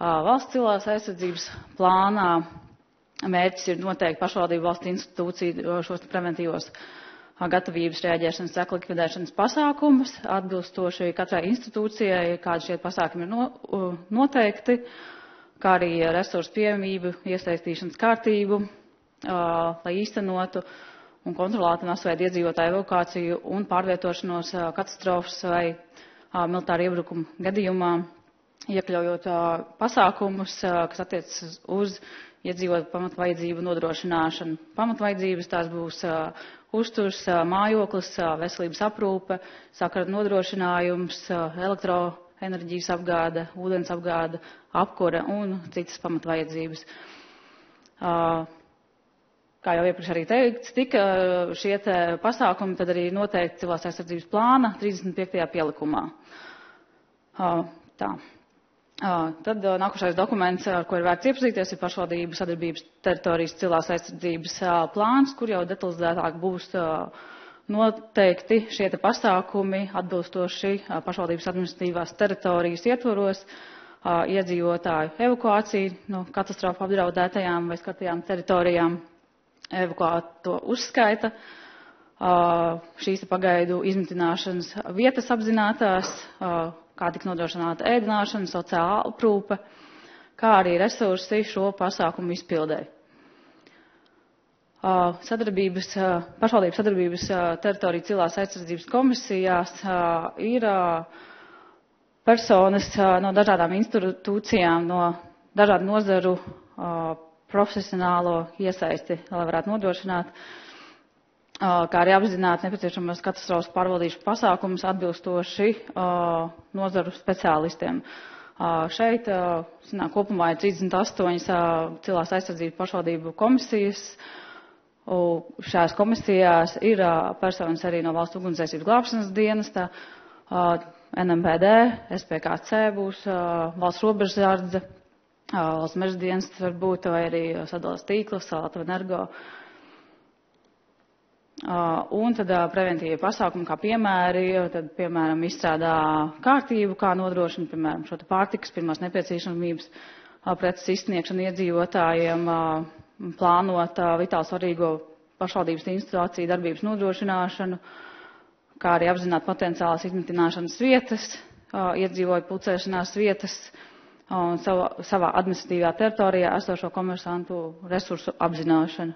Valsts cilvēks aizsardzības plānā mērķis ir noteikti pašvaldību valsts institūciju šos preventīvos gatavības rēģēšanas seku likvidēšanas pasākumus, atbilstoši katrai institūcijai, kādi šie pasākumi ir no, noteikti, kā arī resursu pieejamību, iesaistīšanas kārtību, lai īstenotu un kontrolētu masveidu iedzīvotāju evakuāciju un pārvietošanos katastrofas vai militāru iebrukumu gadījumā, iekļaujot pasākumus, kas attiecas uz iedzīvot pamatvajadzību nodrošināšanu. Pamatvajadzības tās būs uzturs, mājoklis, veselības aprūpe, sakara nodrošinājums, elektroenerģijas apgāde, ūdens apgāde, apkura un citas pamatvajadzības. Kā jau iepriekš arī teikts, tika šie te pasākumi tad arī noteikti civilās aizsardzības plāna 35. pielikumā. Tā. Tad nākošais dokuments, ar ko ir vērts iepazīties, ir pašvaldību sadarbības teritorijas cilās aizsardzības plāns, kur jau detalizētāk būs noteikti šie te pasākumi atbilstoši pašvaldības administratīvās teritorijas ietvaros, iedzīvotāju evakuāciju no katastrofu apdraudētajām vai skatajām teritorijām, evakuēto uzskaita, šīs pagaidu izmitināšanas vietas apzinātās, kā tik nodrošināta ēdināšana, sociāla aprūpe, kā arī resursi šo pasākumu izpildē. Sadarbības, pašvaldības sadarbības teritorija cilās aizsardzības komisijās ir personas no dažādām institūcijām, no dažādu nozaru profesionālo iesaisti, lai varētu nodrošināt, kā arī apzināt nepieciešamos katastrofas pārvaldīšanas pasākumus atbilstoši nozaru speciālistiem. Šeit sanāk, kopumā ir 38 cilvēks aizsardzības pašvaldību komisijas. Šajās komisijās ir personas arī no valsts ugunsdzēsības glābšanas dienesta, NMPD, SPKC būs valsts robežsardze, valsts meža dienestas varbūt, vai arī sadalas tīkls, Salata Energo. Un tad preventīvie pasākumi, kā piemēri, tad, piemēram, izstrādā kārtību, kā nodrošina, piemēram, šo pārtikas pirmās nepieciešamības preces izsniegšanu iedzīvotājiem, plānot vitāli svarīgo pašvaldības institūciju darbības nodrošināšanu, kā arī apzināt potenciālās izmitināšanas vietas, iedzīvoju pulcēšanās vietas, un savā, administratīvā teritorijā esošo komersantu resursu apzināšana.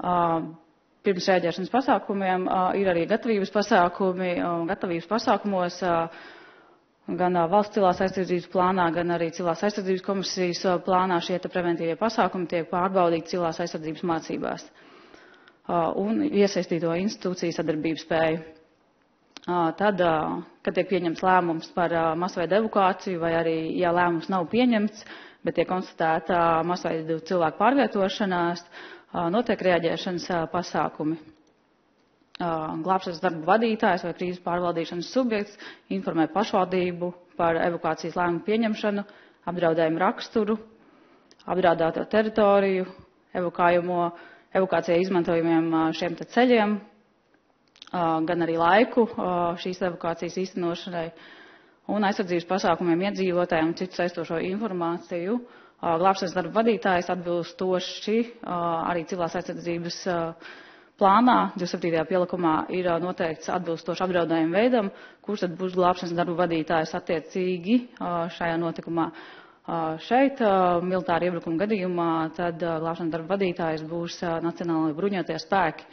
Pirms rēģēšanas pasākumiem ir arī gatavības pasākumi, un gatavības pasākumos gan valsts cilās aizsardzības plānā, gan arī cilās aizsardzības komisijas plānā šie preventīvie pasākumi tiek pārbaudīti cilās aizsardzības mācībās un iesaistīto institūciju sadarbības spēju. Tad, kad tiek pieņemts lēmums par masveidu evakuāciju, vai arī, ja lēmums nav pieņemts, bet tiek konstatēta masveidu cilvēku pārvietošanās, notiek reaģēšanas pasākumi. Glābšanas darbu vadītājs vai krīzes pārvaldīšanas subjekts informē pašvaldību par evakuācijas lēmumu pieņemšanu, apdraudējumu raksturu, apdraudēto teritoriju, evakuācijai izmantojumiem šiem ceļiem, gan arī laiku šīs evakuācijas īstenošanai un aizsardzības pasākumiem iedzīvotājiem un citu saistošo informāciju. Glābšanas darba vadītājs atbilstoši arī civilās aizsardzības plānā 27. pielikumā ir noteikts atbilstoši apdraudējumu veidam, kurš tad būs glābšanas darba vadītājs attiecīgi šajā notikumā. Šeit militāra iebrukuma gadījumā tad glābšanas darba vadītājs būs Nacionālajie bruņotie spēki.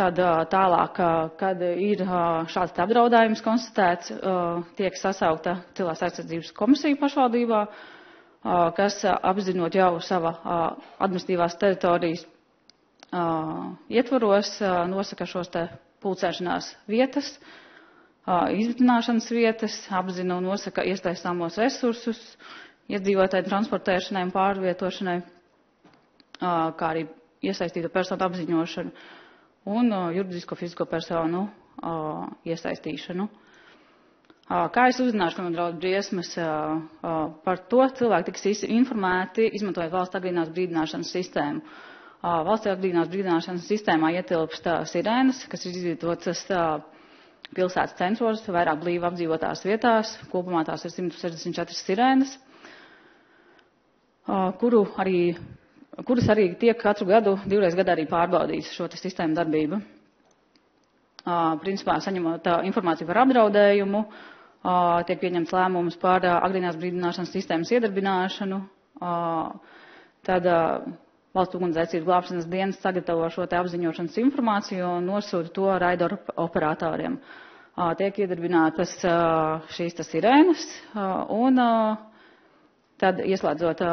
Tad tālāk, kad ir šāds apdraudējums konstatēts, tiek sasaukta cilvēks aizsardzības komisija pašvaldībā, kas apzinot jau sava administratīvās teritorijas ietvaros, nosaka šos te pulcēšanās vietas, izmitināšanas vietas, apzina un nosaka iestaisāmos resursus, iedzīvotāju transportēšanai un pārvietošanai, kā arī iesaistīto personu apziņošanu un juridisko fizisko personu iesaistīšanu. Kā es uzzināšu, ka man draud briesmas par to, cilvēki tiks informēti, izmantojot valsts agrīnās brīdināšanas sistēmu. Valsts agrīnās brīdināšanas sistēmā ietilpst sirēnas, kas ir izvietotas pilsētas centros, vairāk blīvi apdzīvotās vietās. Kopumā tās ir 164 sirēnas, kuru arī kuras arī tiek katru gadu, divreiz gadā arī pārbaudītas šo sistēmu darbību. Principā saņemot informāciju par apdraudējumu, tiek pieņemts lēmums par agrīnās brīdināšanas sistēmas iedarbināšanu, tad valsts ugunsdzēsības glābšanas dienas sagatavo šo te apziņošanas informāciju un nosūta to raidoru operatoriem. Tiek iedarbinātas šīs tas sirēnas un tad ieslēdzot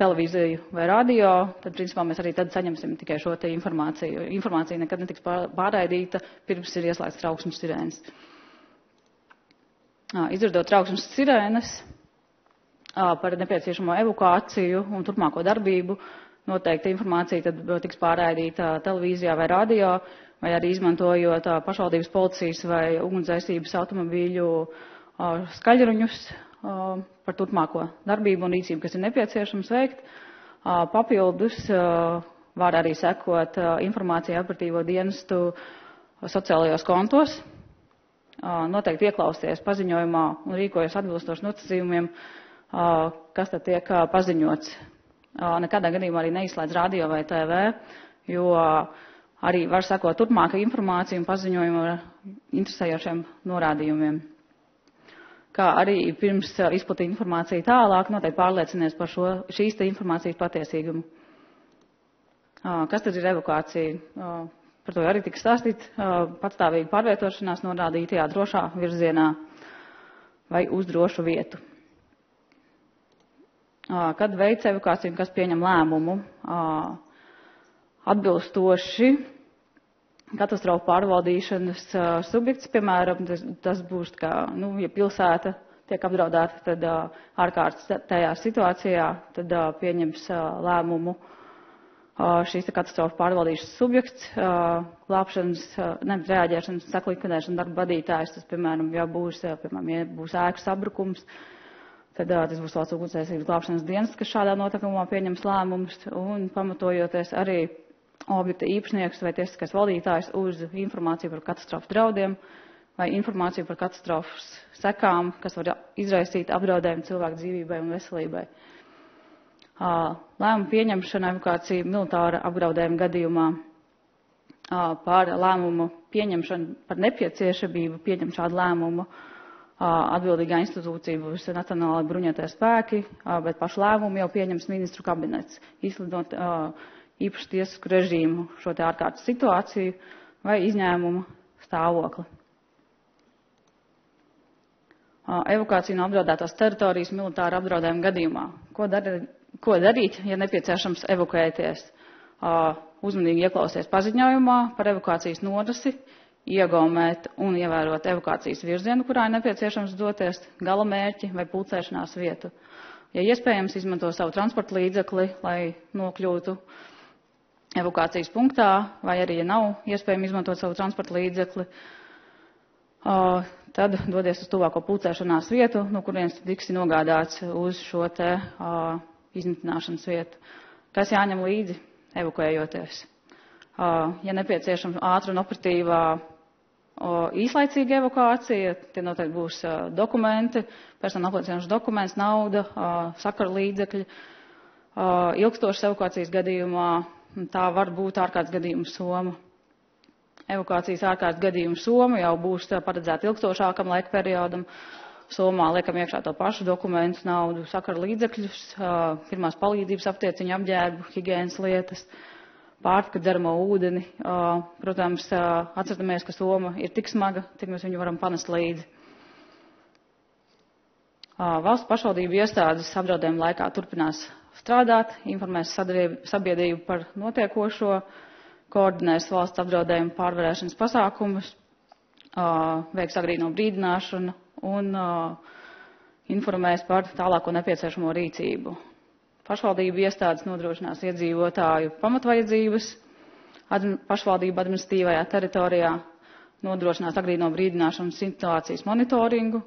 televīziju vai radio, tad, principā, mēs arī tad saņemsim tikai šo te informāciju. Informācija nekad netiks pārraidīta, pirms ir ieslēgts trauksmes sirēnas. Izdzirdot trauksmes sirēnas par nepieciešamo evakuāciju un turpmāko darbību, noteikti informācija tad tiks pārraidīta televīzijā vai radio, vai arī izmantojot pašvaldības policijas vai ugunsdzēsības automobīļu skaļruņus, par turpmāko darbību un rīcību, kas ir nepieciešams veikt. Papildus var arī sekot informāciju operatīvo dienestu sociālajos kontos, noteikti ieklausties paziņojumā un rīkojas atbilstoši nosacījumiem, kas tad tiek paziņots. Nekādā gadījumā arī neizslēdz radio vai TV, jo arī var sekot turpmāka informācija un paziņojumu ar interesējošiem norādījumiem. Kā arī pirms izplatīt informāciju tālāk, noteikti pārliecinies par šo, šīs te informācijas patiesīgumu. Kas tad ir evokācija? Par to arī tika stāstīts patstāvīga pārvietošanās norādītajā drošā virzienā vai uz drošu vietu kad veic evokāciju un kas pieņem lēmumu atbilstoši katastrofu pārvaldīšanas subjekts, piemēram, tas, tas būs kā, nu, ja pilsēta tiek apdraudēta, tad ārkārtas tajā situācijā, tad pieņems lēmumu. Šīs katastrofu pārvaldīšanas subjekts, glābšanas, nevis reaģēšanas, saklikvidēšanas darba vadītājs, tas, piemēram, ja būs, piemēram, ja būs ēku sabrukums, Tad uh, tas būs valsts ugunsdzēsības glābšanas dienas, kas šādā notikumā pieņems lēmumus un pamatojoties arī objekta īpašnieks vai tiesiskais valdītājs uz informāciju par katastrofas draudiem vai informāciju par katastrofas sekām, kas var izraisīt apdraudējumu cilvēku dzīvībai un veselībai. Uh, lēmumu pieņemšana evakuācija militāra apdraudējuma gadījumā uh, par lēmumu pieņemšanu, par nepieciešamību pieņemt šādu lēmumu atbildīgā institūcija būs Nacionālai bruņotie spēki, bet pašu lēmumu jau pieņems ministru kabinets, izsludinot īpašu tiesisku režīmu šo te ārkārtas situāciju vai izņēmumu stāvokli. Evokācija no apdraudētās teritorijas militāra apdraudējuma gadījumā. Ko, dar, ko darīt, ja nepieciešams evakuēties? Uzmanīgi ieklausies paziņojumā par evakuācijas norisi, iegaumēt un ievērot evakuācijas virzienu, kurā ir nepieciešams doties, gala mērķi vai pulcēšanās vietu. Ja iespējams, izmanto savu transporta līdzekli, lai nokļūtu evakuācijas punktā, vai arī, ja nav iespējams izmantot savu transporta līdzekli, tad dodies uz tuvāko pulcēšanās vietu, no kurienes tiksi nogādāts uz šo te izmitināšanas vietu. Kas jāņem līdzi, evakuējoties? Ja nepieciešams ātra un operatīvā īslaicīga evakuācija, tie noteikti būs dokumenti, personu apliecinošs dokuments, nauda, sakaru līdzekļi. Ilgstošas evakuācijas gadījumā tā var būt ārkārtas gadījuma soma. Evakuācijas ārkārtas gadījuma soma jau būs paredzēta ilgstošākam laika periodam. Somā liekam iekšā to pašu dokumentu, naudu, sakaru līdzekļus, pirmās palīdzības aptieciņu apģērbu, higienas lietas. Pārtika, dzeramo ūdeni. Protams, atceramies, ka soma ir tik smaga, cik mēs viņu varam panest līdzi. Valsts pašvaldību iestādes apdraudējuma laikā turpinās strādāt, informēs sabiedrību par notiekošo, koordinēs valsts apdraudējuma pārvarēšanas pasākumus, veiks agrīno brīdināšanu un informēs par tālāko nepieciešamo rīcību. Pašvaldību iestādes nodrošinās iedzīvotāju pamatvajadzības pašvaldību administratīvajā teritorijā, nodrošinās agrīno brīdināšanu situācijas monitoringu,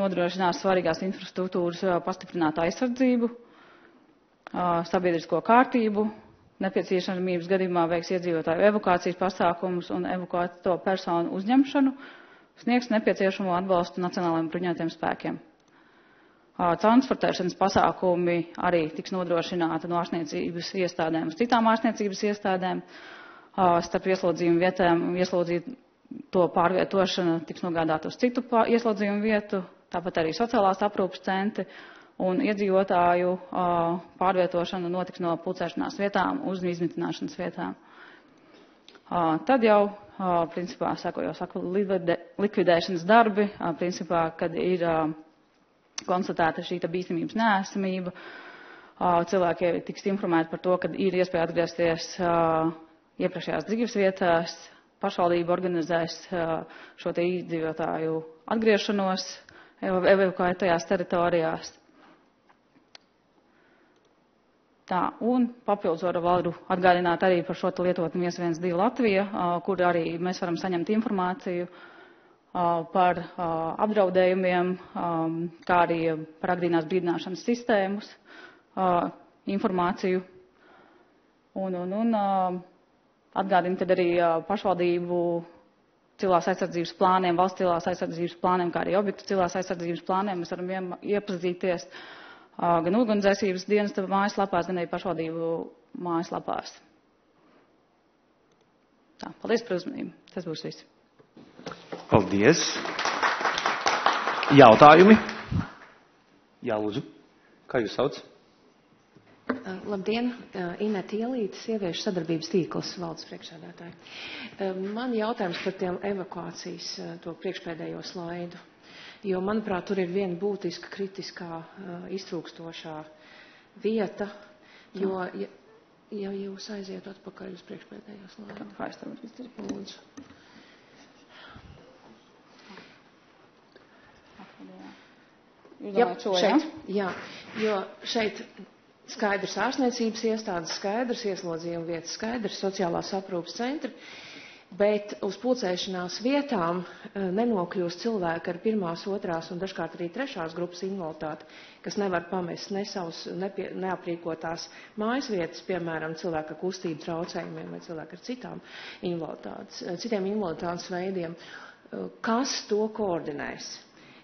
nodrošinās svarīgās infrastruktūras pastiprinātu aizsardzību, sabiedrisko kārtību, nepieciešamības gadījumā veiks iedzīvotāju evakuācijas pasākumus un evakuēto personu uzņemšanu, sniegs nepieciešamo atbalstu nacionālajiem bruņotajiem spēkiem. Transportēšanas pasākumi arī tiks nodrošināti no ārstniecības iestādēm uz citām ārstniecības iestādēm. Starp ieslodzījumu vietām ieslodzīto pārvietošana tiks nogādāta uz citu ieslodzījumu vietu, tāpat arī sociālās aprūpas centri un iedzīvotāju pārvietošana notiks no pulcēšanās vietām uz izmitināšanas vietām. Tad jau, principā, sako, jau saku, likvidēšanas darbi, principā, kad ir konstatēta šī bīstamības nēsamība. Cilvēki tiks informēti par to, ka ir iespēja atgriezties iepriekšējās dzīves vietās, pašvaldība organizēs šo te izdzīvotāju atgriešanos evakuētajās teritorijās. Tā, un papildus varu, varu atgādināt arī par šo lietotni 112 Latvija, kur arī mēs varam saņemt informāciju par apdraudējumiem, kā arī par agrīnās brīdināšanas sistēmas informāciju. Un, un, un atgādina tad arī pašvaldību civilās aizsardzības plāniem, valsts civilās aizsardzības plāniem, kā arī objektu civilās aizsardzības plāniem. Mēs varam iepazīties gan ugunsdzēsības dienesta mājaslapās, gan arī pašvaldību mājaslapās. Tā, paldies par uzmanību. Tas būs viss. Paldies. Jautājumi? Jā, lūdzu. Kā jūs sauc? Labdien, Inēta Ielīte, sieviešu sadarbības tīkls valdes priekšsēdētāji. Man jautājums par tiem evakuācijas, to priekšpēdējo slaidu. Jo, manuprāt, tur ir viena būtiska kritiskā iztrūkstošā vieta, jo, ja, ja jūs aiziet atpakaļ uz priekšpēdējo slaidu. Kā es tam izdarīju? Lūdzu. Jā, šeit, jā, jo šeit skaidrs ārstniecības iestādes, skaidrs ieslodzījuma vietas, skaidrs sociālās aprūpas centri, bet uz pulcēšanās vietām eh, nenokļūst cilvēki ar pirmās, otrās un dažkārt arī trešās grupas invaliditāti, kas nevar pamest ne savus nepie, neaprīkotās mājas vietas, piemēram, cilvēka kustību traucējumiem vai cilvēku ar citām invaliditātes, eh, citiem invaliditātes veidiem. Eh, kas to koordinēs?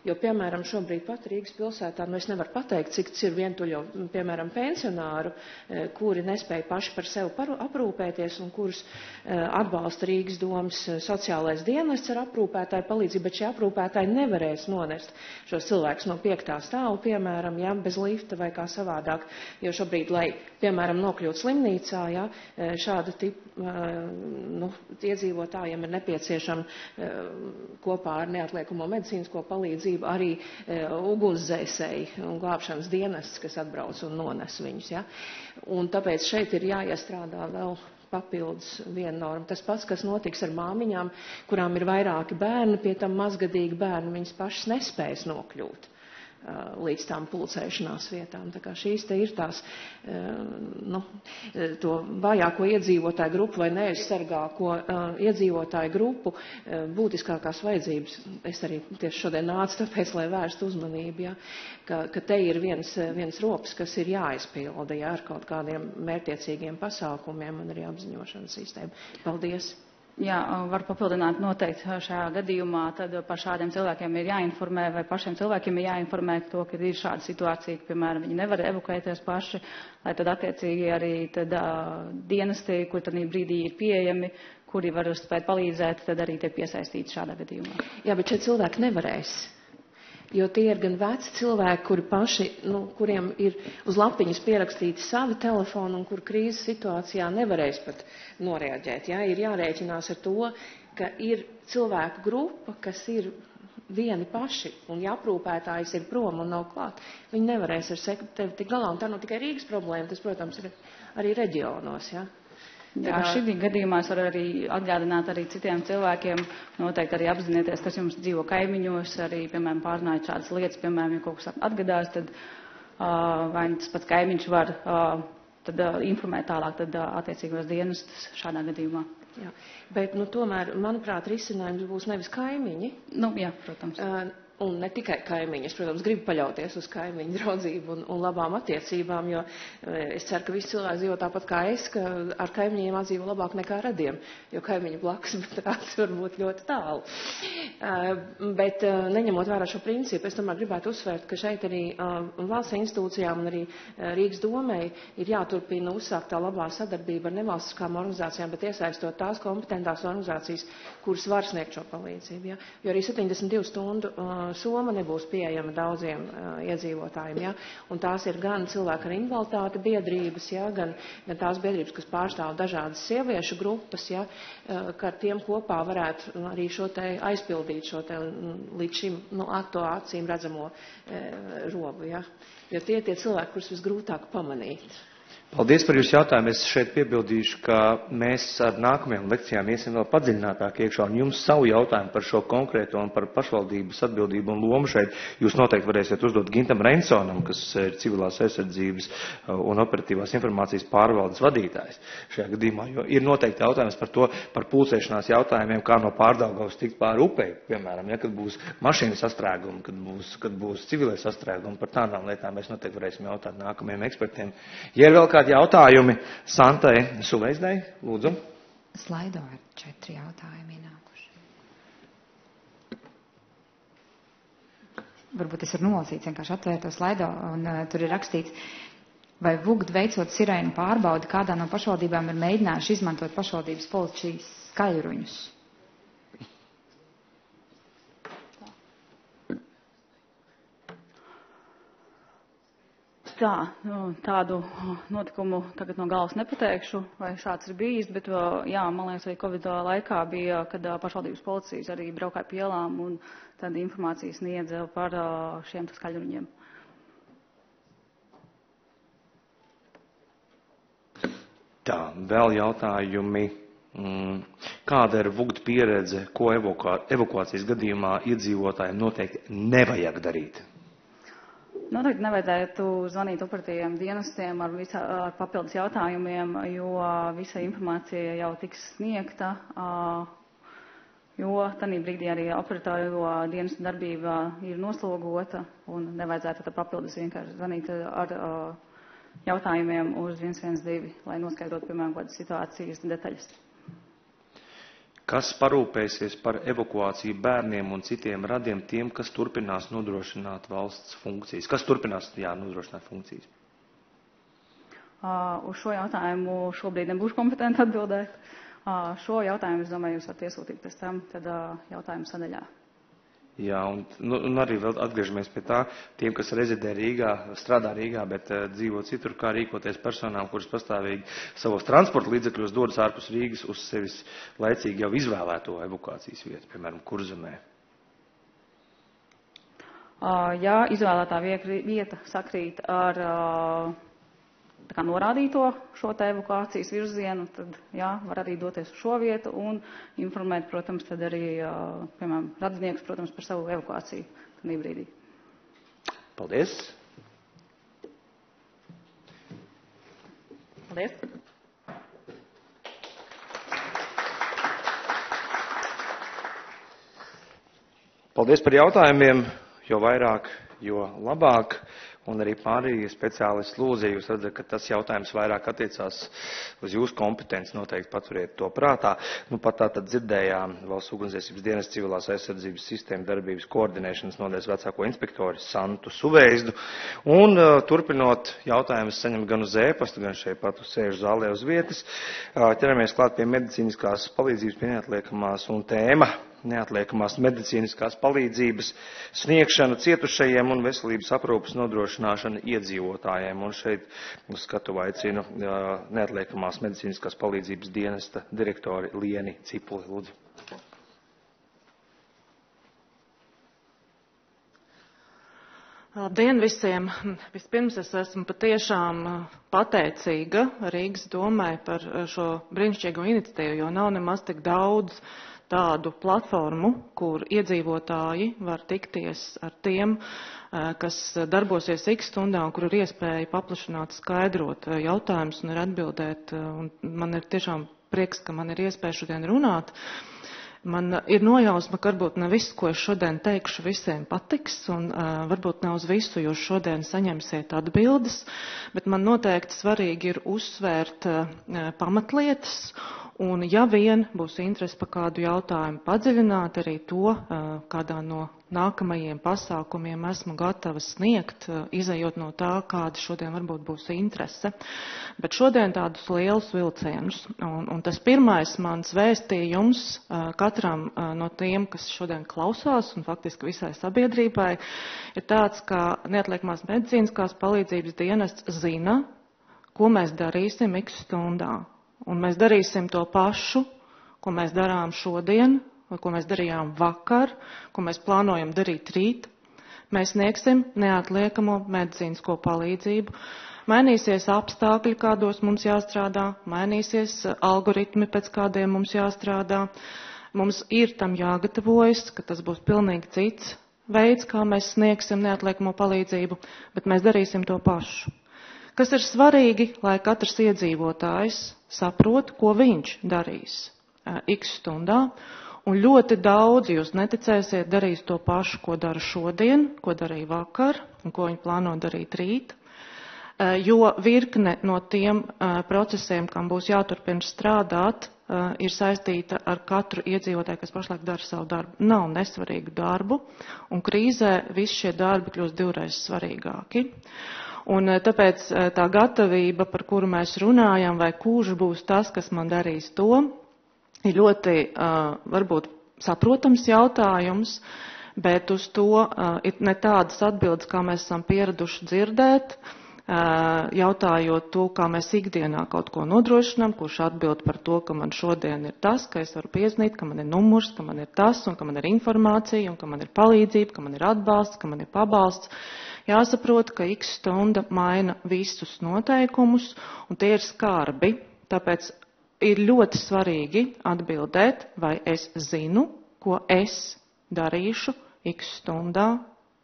Jo, piemēram, šobrīd pat Rīgas pilsētā, nu es nevaru pateikt, cik ir vientuļo, piemēram, pensionāru, e, kuri nespēja paši par sevi paru, aprūpēties un kurus e, atbalsta Rīgas domas e, sociālais dienests ar aprūpētāju palīdzību, bet šie aprūpētāji nevarēs nonest šos cilvēkus no piektā stāvu, piemēram, ja, bez lifta vai kā savādāk, jo šobrīd, lai, piemēram, nokļūt slimnīcā, ja, šāda tipa, nu, iedzīvotājiem ir nepieciešama kopā ar neatliekamo medicīnisko palīdzību palīdzību arī e, ugunsdzēsēji un glābšanas dienests, kas atbrauc un nones viņus. Ja? Un tāpēc šeit ir jāiestrādā vēl papildus viena norma. Tas pats, kas notiks ar māmiņām, kurām ir vairāki bērni, pie tam mazgadīgi bērni, viņas pašas nespējas nokļūt. Līdz tām pulcēšanās vietām. Tā kā šīs te ir tās, nu, to vājāko iedzīvotāju grupu vai neaizsargāko iedzīvotāju grupu būtiskākās vajadzības. Es arī tieši šodien nācu tāpēc, lai vērstu uzmanību, ja, ka, ka te ir viens, viens rops, kas ir jāizpilda ja, ar kaut kādiem mērtiecīgiem pasākumiem un arī apziņošanas sistēmu. Paldies! Jā, var papildināt noteikti šajā gadījumā, tad par šādiem cilvēkiem ir jāinformē, vai pašiem cilvēkiem ir jāinformē to, ka ir šāda situācija, ka, piemēram, viņi nevar evakuēties paši, lai tad attiecīgi arī tad uh, dienesti, kur tad brīdī ir pieejami, kuri var spēt palīdzēt, tad arī tiek piesaistīti šādā gadījumā. Jā, bet šie cilvēki nevarēs jo tie ir gan veci cilvēki, kuri paši, nu, kuriem ir uz lapiņas pierakstīti savi telefoni un kur krīzes situācijā nevarēs pat noreaģēt. Jā, ir jārēķinās ar to, ka ir cilvēku grupa, kas ir vieni paši, un ja aprūpētājs ir prom un nav klāt, viņi nevarēs ar sevi tik galā, un tā nav tikai Rīgas problēma, tas, protams, ir arī reģionos, jā. Ja? Jā, šī gadījumā es varu arī atgādināt arī citiem cilvēkiem, noteikti arī apzinieties, kas jums dzīvo kaimiņos, arī, piemēram, pārnājot šādas lietas, piemēram, ja kaut kas atgadās, tad uh, vai tas pats kaimiņš var uh, tad, uh, informēt tālāk tad, uh, attiecīgos dienestus šādā gadījumā. Jā, bet, nu, tomēr, manuprāt, risinājums būs nevis kaimiņi. Nu, jā, protams. Uh, un ne tikai kaimiņus, protams, gribu paļauties uz kaimiņu draudzību un, un labām attiecībām, jo e, es ceru, ka visi cilvēki dzīvo tāpat kā es, ka ar kaimiņiem atdzīvo labāk nekā radiem, jo kaimiņu blakus, <laughs> tāds var būt ļoti tālu. Uh, bet uh, neņemot vērā šo principu, es tomēr gribētu uzsvērt, ka šeit arī uh, valsts institūcijām un arī Rīgas domai ir jāturpina uzsākt tā labā sadarbība ar nevalstiskām organizācijām, bet iesaistot tās kompetentās organizācijas, kuras var sniegt šo palīdzību. Ja? Jo arī 72 stundu soma nebūs pieejama daudziem iedzīvotājiem. Ja? Un tās ir gan cilvēku ar invaliditāti biedrības, ja? gan, gan tās biedrības, kas pārstāv dažādas sieviešu grupas, ja? ka ar tiem kopā varētu arī šo te aizpildīt šo te līdz šim nu, to acīm redzamo uh, robu. Ja? Jo tie ir tie cilvēki, kurus visgrūtāk pamanīt. Paldies par jūsu jautājumu. Es šeit piebildīšu, ka mēs ar nākamajām lekcijām iesim vēl padziļinātāk iekšā un jums savu jautājumu par šo konkrēto un par pašvaldības atbildību un lomu šeit jūs noteikti varēsiet uzdot Gintam Rensonam, kas ir civilās aizsardzības uh, un operatīvās informācijas pārvaldes vadītājs šajā gadījumā, jo ir noteikti jautājums par to, par pulcēšanās jautājumiem, kā no pārdaugavas tikt pāri upei, piemēram, ja, kad būs mašīnas sastrēgumi, kad būs, kad būs civilais sastrēgumi, par tādām lietām mēs noteikti varēsim jautāt nākamajiem ekspertiem. Ja kādi jautājumi Santai Šuleizdai? Lūdzu. Slaido ar četri jautājumi ienākuši. Varbūt es varu nolasīt, vienkārši atvērt to slaido, un uh, tur ir rakstīts, vai VUGD veicot sirēnu pārbaudi, kādā no pašvaldībām ir mēģinājuši izmantot pašvaldības policijas skaļruņus. Tā, nu, tādu notikumu tagad no galvas nepateikšu, vai šāds ir bijis, bet jā, man liekas, arī Covid laikā bija, kad pašvaldības policijas arī braukāja pielām un tad informācijas sniedza par šiem skaļruņiem. Tā, vēl jautājumi. Mm, kāda ir VUGD pieredze, ko evakuācijas gadījumā iedzīvotājiem noteikti nevajag darīt? Noteikti nevajadzētu zvanīt operatīviem dienestiem ar, visā, ar papildus jautājumiem, jo visa informācija jau tiks sniegta, jo tanī brīdī arī operatīvo dienestu darbība ir noslogota un nevajadzētu papildus vienkārši zvanīt ar jautājumiem uz 112, lai noskaidrotu, piemēram, kādas situācijas detaļas kas parūpēsies par evakuāciju bērniem un citiem radiem, tiem, kas turpinās nodrošināt valsts funkcijas? Kas turpinās, jā, nodrošināt funkcijas? Uh, uz šo jautājumu šobrīd nebūšu kompetenti atbildēt. Uh, šo jautājumu, es domāju, jūs varat iesūtīt pēc tam, tad uh, jautājumu sadaļā. Jā, un, nu, un arī vēl atgriežamies pie tā, tiem, kas rezidē Rīgā, strādā Rīgā, bet uh, dzīvo citur, kā rīkoties personām, kuras pastāvīgi savos transporta līdzekļos dodas ārpus Rīgas uz sevis laicīgi jau izvēlēto evakuācijas vietu, piemēram, Kurzemē. Uh, jā, izvēlētā vieta sakrīt ar uh, norādīto šo te evakuācijas virzienu, tad jā, var arī doties uz šo vietu un informēt, protams, tad arī, piemēram, radinieks, protams, par savu evakuāciju tajā brīdī. Paldies! Paldies! Paldies par jautājumiem, jo vairāk, jo labāk un arī pārējie speciālisti lūdzu, ja jūs redzat, ka tas jautājums vairāk attiecās uz jūsu kompetenci, noteikti paturiet to prātā. Nu, pat tā tad dzirdējām valsts ugunsdzēsības dienas civilās aizsardzības sistēma darbības koordinēšanas nodeļas vecāko inspektori Santu Suveizdu. Un uh, turpinot jautājumus saņem gan uz ēpastu, gan šeit pat uz sēžu zālē uz vietas, uh, ķeramies klāt pie medicīniskās palīdzības pie neatliekamās un tēma neatliekamās medicīniskās palīdzības sniegšana cietušajiem un veselības aprūpas nodrošināšana iedzīvotājiem. Un šeit uz skatu aicinu neatliekamās medicīniskās palīdzības dienesta direktori Lieni Cipuli. Lūdzu. Labdien visiem! Vispirms es esmu patiešām pateicīga Rīgas domai par šo brīnišķīgo iniciatīvu, jo nav nemaz tik daudz tādu platformu, kur iedzīvotāji var tikties ar tiem, eh, kas darbosies X stundā un kur ir iespēja paplašināt, skaidrot eh, jautājumus un ir atbildēt. Eh, un man ir tiešām prieks, ka man ir iespēja šodien runāt. Man ir nojausma, ka varbūt ne viss, ko es šodien teikšu, visiem patiks, un uh, varbūt ne uz visu jūs šodien saņemsiet atbildes, bet man noteikti svarīgi ir uzsvērt uh, pamatlietas Un ja vien būs interesi par kādu jautājumu padziļināt, arī to kādā no nākamajiem pasākumiem esmu gatava sniegt, izējot no tā, kāda šodien varbūt būs interese. Bet šodien tādus lielus vilcienus. Un, un tas pirmais mans vēstījums katram no tiem, kas šodien klausās, un faktiski visai sabiedrībai, ir tāds, ka neatliekamās medicīniskās palīdzības dienests zina, ko mēs darīsim x stundā Un mēs darīsim to pašu, ko mēs darām šodien, vai ko mēs darījām vakar, ko mēs plānojam darīt rīt. Mēs sniegsim neatliekamo medicīnisko palīdzību. Mainīsies apstākļi, kādos mums jāstrādā, mainīsies algoritmi, pēc kādiem mums jāstrādā. Mums ir tam jāgatavojas, ka tas būs pilnīgi cits veids, kā mēs sniegsim neatliekamo palīdzību, bet mēs darīsim to pašu. Kas ir svarīgi, lai katrs iedzīvotājs saprot, ko viņš darīs x stundā, un ļoti daudz jūs neticēsiet darīs to pašu, ko dara šodien, ko darīja vakar un ko viņi plāno darīt rīt. jo virkne no tiem procesiem, kam būs jāturpina strādāt, ir saistīta ar katru iedzīvotāju, kas pašlaik dara savu darbu. Nav nesvarīgu darbu, un krīzē visi šie darbi kļūst divreiz svarīgāki. Un tāpēc tā gatavība, par kuru mēs runājam, vai kurš būs tas, kas man darīs to, ir ļoti varbūt saprotams jautājums, bet uz to ir ne tādas atbildes, kā mēs esam pieraduši dzirdēt jautājot to, kā mēs ikdienā kaut ko nodrošinām, kurš atbild par to, ka man šodien ir tas, ka es varu pieznīt, ka man ir numurs, ka man ir tas, un ka man ir informācija, un ka man ir palīdzība, ka man ir atbalsts, ka man ir pabalsts. Jāsaprot, ka x stunda maina visus noteikumus, un tie ir skarbi. Tāpēc ir ļoti svarīgi atbildēt, vai es zinu, ko es darīšu x stundā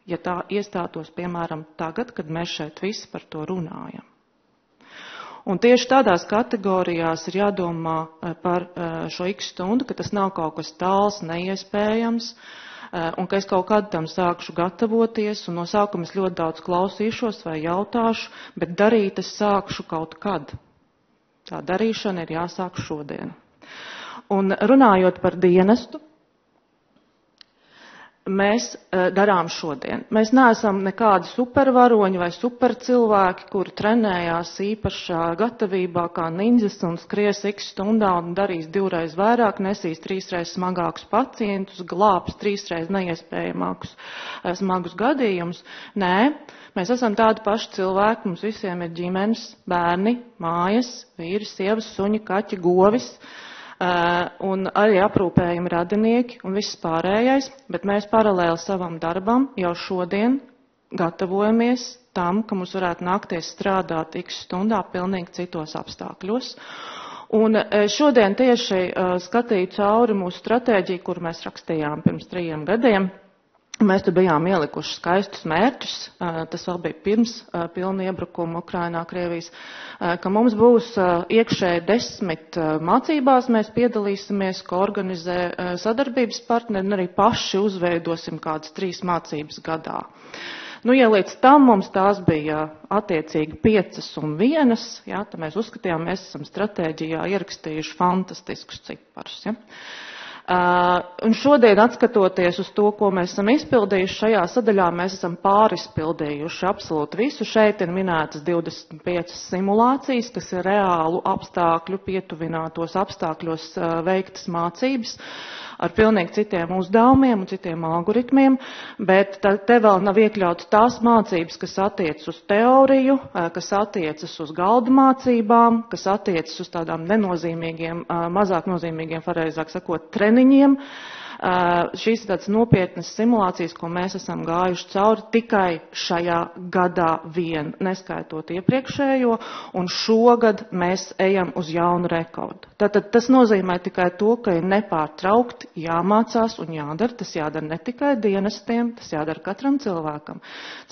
ja tā iestātos, piemēram, tagad, kad mēs šeit visi par to runājam. Un tieši tādās kategorijās ir jādomā eh, par eh, šo x stundu, ka tas nav kaut kas tāls, neiespējams, eh, un ka es kaut kad tam sākšu gatavoties, un no sākuma es ļoti daudz klausīšos vai jautāšu, bet darīt es sākšu kaut kad. Tā darīšana ir jāsāk šodien. Un runājot par dienestu, mēs uh, darām šodien. Mēs neesam nekādi supervaroņi vai supercilvēki, kuri trenējās īpašā gatavībā kā ninjas un skries x stundā un darīs divreiz vairāk, nesīs trīsreiz smagākus pacientus, glābs trīsreiz neiespējamākus uh, smagus gadījumus. Nē, mēs esam tādi paši cilvēki, mums visiem ir ģimenes, bērni, mājas, vīri, sievas, suņi, kaķi, govis. Uh, un arī aprūpējumi radinieki un viss pārējais, bet mēs paralēli savam darbam jau šodien gatavojamies tam, ka mums varētu nākties strādāt x stundā pilnīgi citos apstākļos. Un šodien tieši skatīju cauri mūsu stratēģiju, kur mēs rakstījām pirms trījiem gadiem, Mēs tur bijām ielikuši skaistus mērķus, tas vēl bija pirms pilna iebrukuma Ukrainā, Krievijas, ka mums būs iekšēji desmit mācībās, mēs piedalīsimies, ko organizē sadarbības partneri, un arī paši uzveidosim kādas trīs mācības gadā. Nu, ja līdz tam mums tās bija attiecīgi piecas un vienas, jā, tad mēs uzskatījām, mēs esam stratēģijā ierakstījuši fantastiskus ciparus. Ja. Uh, un šodien, atskatoties uz to, ko mēs esam izpildījuši šajā sadaļā, mēs esam pārizpildījuši absolūti visu. Šeit ir minētas 25 simulācijas, kas ir reālu apstākļu, pietuvinātos apstākļos uh, veiktas mācības ar pilnīgi citiem uzdevumiem un citiem algoritmiem, bet te vēl nav iekļauts tās mācības, kas attiecas uz teoriju, kas attiecas uz galdu mācībām, kas attiecas uz tādām nenozīmīgiem, mazāk nozīmīgiem, pareizāk sakot, treniņiem, Šīs ir tādas nopietnas simulācijas, ko mēs esam gājuši cauri tikai šajā gadā vien, neskaitot iepriekšējo, un šogad mēs ejam uz jaunu rekordu. Tātad tas nozīmē tikai to, ka ir nepārtraukti jāmācās un jādara. Tas jādara ne tikai dienestiem, tas jādara katram cilvēkam.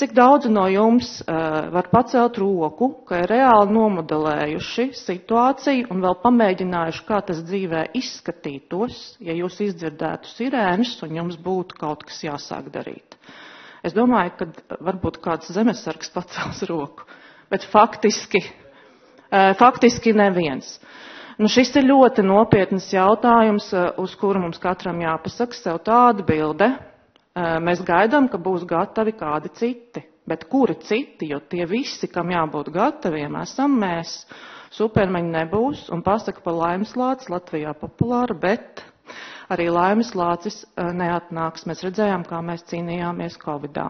Cik daudz no jums uh, var pacelt roku, ka ir reāli nomodelējuši situāciju un vēl pamēģinājuši, kā tas dzīvē izskatītos, ja jūs izdzirdētu sirēnas un jums būtu kaut kas jāsāk darīt. Es domāju, ka varbūt kāds zemesargs pacels roku, bet faktiski, faktiski neviens. Nu, šis ir ļoti nopietnas jautājums, uz kuru mums katram jāpasaka sev tāda bilde. Mēs gaidām, ka būs gatavi kādi citi, bet kuri citi, jo tie visi, kam jābūt gataviem, esam mēs. Supermeņi nebūs, un pasaka par laimes lācis Latvijā populāra, bet arī laimes lācis eh, neatnāks. Mēs redzējām, kā mēs cīnījāmies Covidā.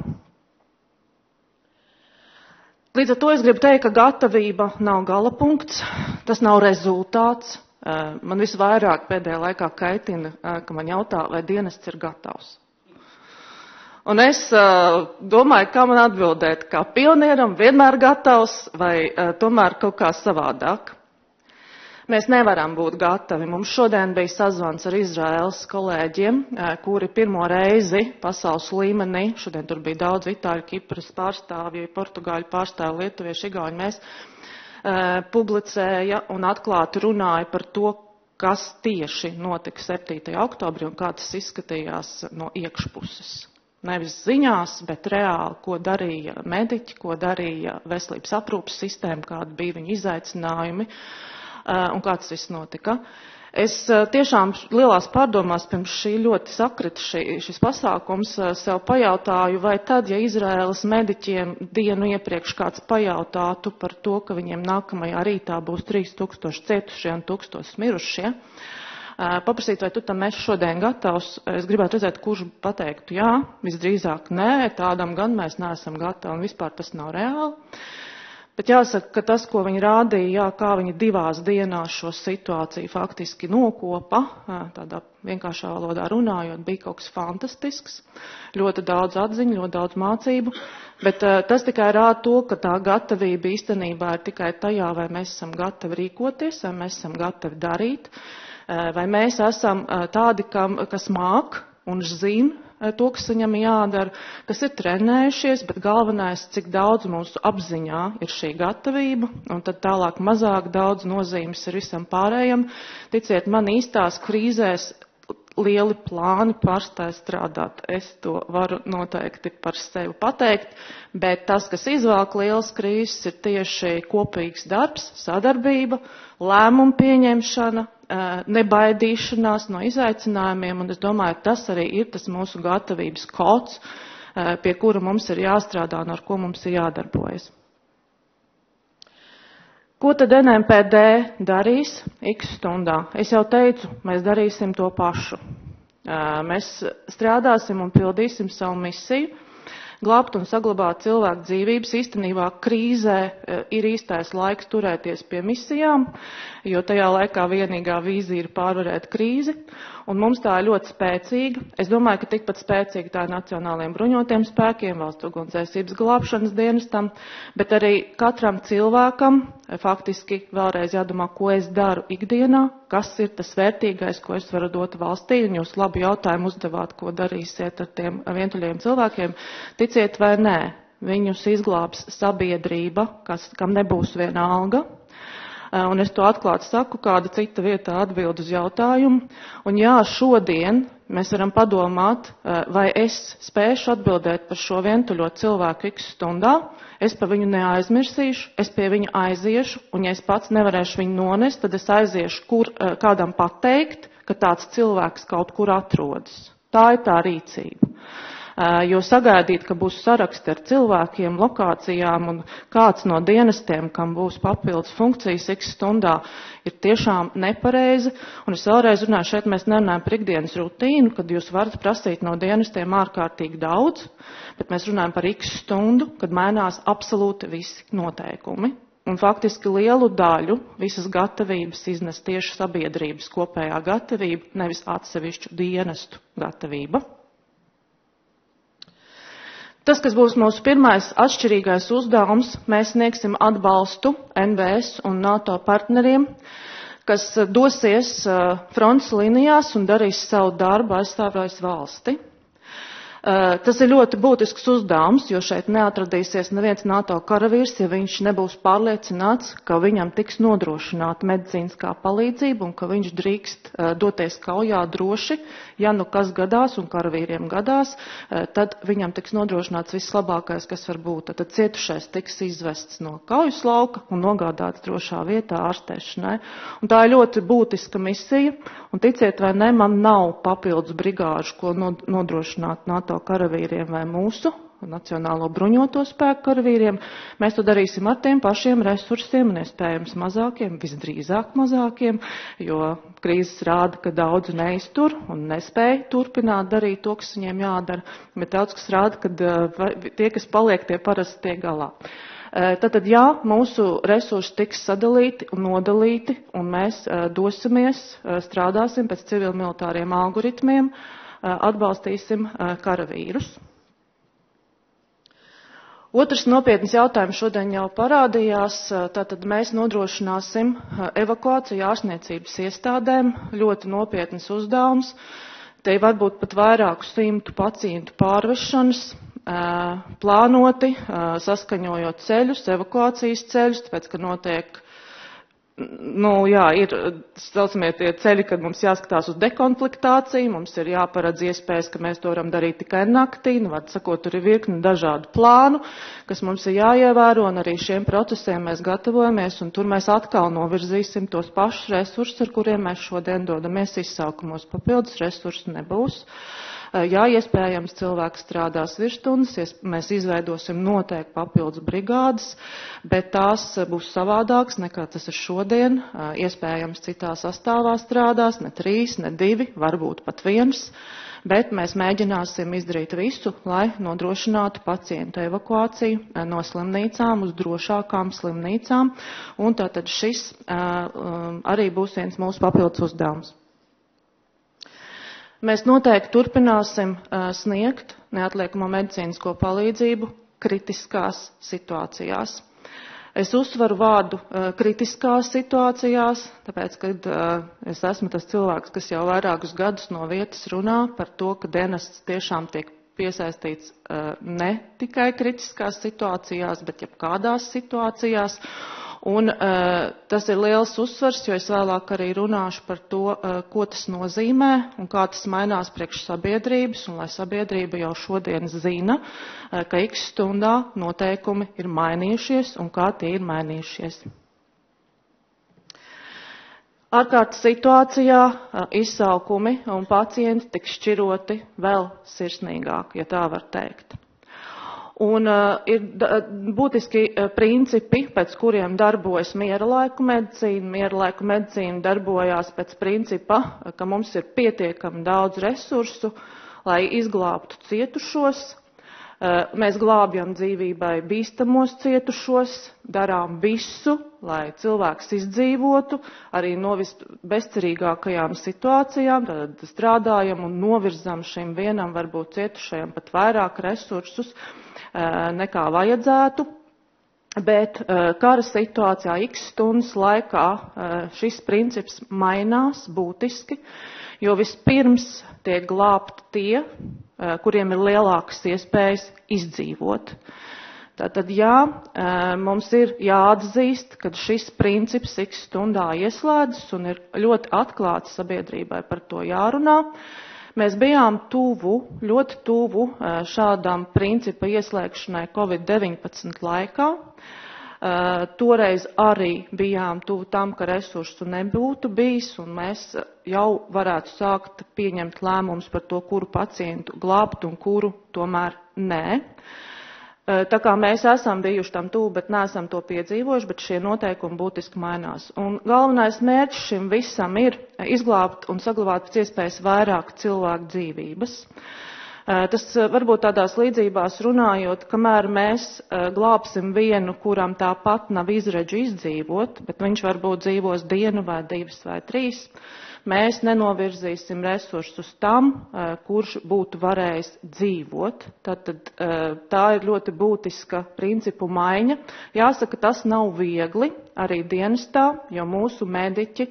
Līdz ar to es gribu teikt, ka gatavība nav gala punkts, tas nav rezultāts. Eh, man visvairāk pēdējā laikā kaitina, eh, ka man jautā, vai dienests ir gatavs. Un es uh, domāju, kā man atbildēt, kā pionieram vienmēr gatavs vai uh, tomēr kaut kā savādāk. Mēs nevaram būt gatavi. Mums šodien bija sazvans ar Izraels kolēģiem, eh, kuri pirmo reizi pasaules līmenī, šodien tur bija daudz itāļu, Kipras pārstāvju, portugāļu pārstāvju, lietuviešu, igauņu mēs, eh, publicēja un atklāti runāja par to, kas tieši notika 7. oktobrī un kā tas izskatījās no iekšpuses. Nevis ziņās, bet reāli, ko darīja mediķi, ko darīja veselības aprūpas sistēma, kādi bija viņu izaicinājumi un kā tas viss notika. Es tiešām lielās pārdomās pirms šī ļoti sakrita šī, šis pasākums sev pajautāju, vai tad, ja Izraēlas mediķiem dienu iepriekš kāds pajautātu par to, ka viņiem nākamajā rītā būs 3000 cietušie un 1000 mirušie, paprasīt, vai tu tam esi šodien gatavs. Es gribētu redzēt, kurš pateiktu jā, visdrīzāk nē, tādam gan mēs neesam gatavi un vispār tas nav reāli. Bet jāsaka, ka tas, ko viņi rādīja, jā, kā viņi divās dienās šo situāciju faktiski nokopa, tādā vienkāršā valodā runājot, bija kaut kas fantastisks. Ļoti daudz atziņu, ļoti daudz mācību. Bet tas tikai rāda to, ka tā gatavība īstenībā ir tikai tajā, vai mēs esam gatavi rīkoties, vai mēs esam gatavi darīt. Vai mēs esam tādi, kam, kas māk un zina to, kas viņam jādara, kas ir trenējušies, bet galvenais, cik daudz mūsu apziņā ir šī gatavība, un tad tālāk mazāk daudz nozīmes ir visam pārējam. Ticiet man, īstās krīzēs lieli plāni pārstāj strādāt. Es to varu noteikti par sevi pateikt, bet tas, kas izvāk lielas krīzes, ir tieši kopīgs darbs, sadarbība, lēmumu pieņemšana, nebaidīšanās no izaicinājumiem, un es domāju, tas arī ir tas mūsu gatavības kods, pie kura mums ir jāstrādā un ar ko mums ir jādarbojas. Ko tad NMPD darīs X stundā? Es jau teicu, mēs darīsim to pašu. Mēs strādāsim un pildīsim savu misiju glābt un saglabāt cilvēku dzīvības. Īstenībā krīzē e, ir īstais laiks turēties pie misijām, jo tajā laikā vienīgā vīzija ir pārvarēt krīzi. Un mums tā ir ļoti spēcīga. Es domāju, ka tikpat spēcīga tā ir nacionāliem bruņotiem spēkiem, valsts ugunsdzēsības glābšanas dienestam, bet arī katram cilvēkam faktiski vēlreiz jādomā, ko es daru ikdienā, kas ir tas vērtīgais, ko es varu dot valstī. Un jūs labu jautājumu uzdevāt, ko darīsiet ar tiem vientuļiem cilvēkiem. Ticiet vai nē, viņus izglābs sabiedrība, kas, kam nebūs viena alga, Eh, un es to atklāti saku, kāda cita vietā atbild uz jautājumu. Un jā, šodien mēs varam padomāt, eh, vai es spēšu atbildēt par šo vientuļo cilvēku x stundā, es par viņu neaizmirsīšu, es pie viņa aiziešu, un ja es pats nevarēšu viņu nonest, tad es aiziešu kur, eh, kādam pateikt, ka tāds cilvēks kaut kur atrodas. Tā ir tā rīcība. Jo sagaidīt, ka būs saraksti ar cilvēkiem, lokācijām un kāds no dienestiem, kam būs papildus funkcijas x stundā, ir tiešām nepareizi. Un es vēlreiz runāju, šeit mēs nerunājam par ikdienas rutīnu, kad jūs varat prasīt no dienestiem ārkārtīgi daudz, bet mēs runājam par x stundu, kad mainās absolūti visi noteikumi. Un faktiski lielu daļu visas gatavības iznes tieši sabiedrības kopējā gatavība, nevis atsevišķu dienestu gatavība. Tas, kas būs mūsu pirmais atšķirīgais uzdevums, mēs sniegsim atbalstu NVS un NATO partneriem, kas dosies uh, fronts līnijās un darīs savu darbu aizstāvēs valsti. Eh, tas ir ļoti būtisks uzdevums, jo šeit neatradīsies neviens NATO karavīrs, ja viņš nebūs pārliecināts, ka viņam tiks nodrošināta medicīniskā palīdzība un ka viņš drīkst eh, doties kaujā droši. Ja nu kas gadās un karavīriem gadās, eh, tad viņam tiks nodrošināts vislabākais, kas var būt. Tad cietušais tiks izvests no kaujas lauka un nogādāts drošā vietā ārstēšanai. Un tā ir ļoti būtiska misija, un ticiet vai ne, man nav papildus brigāžu, ko nodrošināt NATO karavīriem vai mūsu Nacionālo bruņoto spēku karavīriem, mēs to darīsim ar tiem pašiem resursiem un iespējams mazākiem, visdrīzāk mazākiem, jo krīzes rāda, ka daudzi neiztur un nespēja turpināt darīt to, kas viņiem jādara, bet daudz kas rāda, ka tie, kas paliek, tie parasti tiek galā. Tātad, jā, mūsu resursi tiks sadalīti un nodalīti, un mēs dosimies, strādāsim pēc civil-militāriem algoritmiem, atbalstīsim karavīrus. Otrs nopietns jautājums šodien jau parādījās. Tātad mēs nodrošināsim evakuāciju ārstniecības iestādēm. Ļoti nopietns uzdevums. Te var būt pat vairāku simtu pacientu pārvešanas, plānoti, saskaņojot ceļus, evakuācijas ceļus, tāpēc, ka notiek nu, jā, ir saucamie tie ceļi, kad mums jāskatās uz dekonfliktāciju, mums ir jāparedz iespējas, ka mēs to varam darīt tikai naktī, nu, var sakot, tur ir virkni dažādu plānu, kas mums ir jāievēro, un arī šiem procesiem mēs gatavojamies, un tur mēs atkal novirzīsim tos pašus resursus, ar kuriem mēs šodien dodamies izsaukumos. Papildus resursu nebūs. Uh, Jā, iespējams, cilvēks strādās virsstundas, mēs izveidosim noteikti papildus brigādes, bet tās būs savādākas nekā tas ir šodien. Iespējams, citā sastāvā strādās ne trīs, ne divi, varbūt pat viens bet mēs mēģināsim izdarīt visu, lai nodrošinātu pacientu evakuāciju no slimnīcām uz drošākām slimnīcām, un tātad šis arī būs viens mūsu papildus uzdevums. Mēs noteikti turpināsim sniegt neatliekamo medicīnisko palīdzību kritiskās situācijās. Es uzsvaru vārdu kritiskās situācijās, tāpēc, ka es esmu tas cilvēks, kas jau vairākus gadus no vietas runā par to, ka dienests tiešām tiek piesaistīts ne tikai kritiskās situācijās, bet jebkādās situācijās. Un uh, tas ir liels uzsvars, jo es vēlāk arī runāšu par to, uh, ko tas nozīmē un kā tas mainās priekš sabiedrības, un lai sabiedrība jau šodien zina, uh, ka x stundā noteikumi ir mainījušies un kā tie ir mainījušies. Ārkārtas situācijā izsaukumi un pacienti tiks šķiroti vēl sirsnīgāk, ja tā var teikt. Un uh, ir da, būtiski uh, principi, pēc kuriem darbojas miera laiku medicīna. Miera laiku medicīna darbojās pēc principa, ka mums ir pietiekami daudz resursu, lai izglābtu cietušos. Uh, mēs glābjam dzīvībai bīstamos cietušos, darām visu, lai cilvēks izdzīvotu, arī no visbezcerīgākajām situācijām, tad strādājam un novirzam šim vienam varbūt cietušajam pat vairāk resursus. Uh, nekā vajadzētu. Bet eh, kara situācijā x stundas laikā eh, šis princips mainās būtiski, jo vispirms tiek glābti tie, kuriem ir lielākas iespējas izdzīvot. Tātad, jā, mums ir jāatzīst, ka šis princips x stundā ieslēdzas un ir ļoti atklāts sabiedrībai par to jārunā. Mēs bijām tuvu, ļoti tuvu šādam principa ieslēgšanai Covid-19 laikā. Toreiz arī bijām tuvu tam, ka resursu nebūtu bijis, un mēs jau varētu sākt pieņemt lēmumus par to, kuru pacientu glābt un kuru tomēr nē. Eh, tā kā mēs esam bijuši tam tuvu, bet neesam to piedzīvojuši, bet šie noteikumi būtiski mainās. Un galvenais mērķis šim visam ir izglābt un saglabāt pēc iespējas vairāk cilvēku dzīvības. Eh, tas eh, varbūt tādās līdzībās runājot, kamēr mēs glābsim vienu, kuram tāpat nav izredzu izdzīvot, bet viņš varbūt dzīvos dienu vai divas vai trīs, mēs nenovirzīsim resursus tam, eh, kurš būtu varējis dzīvot. Tātad eh, tā ir ļoti būtiska principu maiņa. Jāsaka, tas nav viegli arī dienestā, jo mūsu mediķi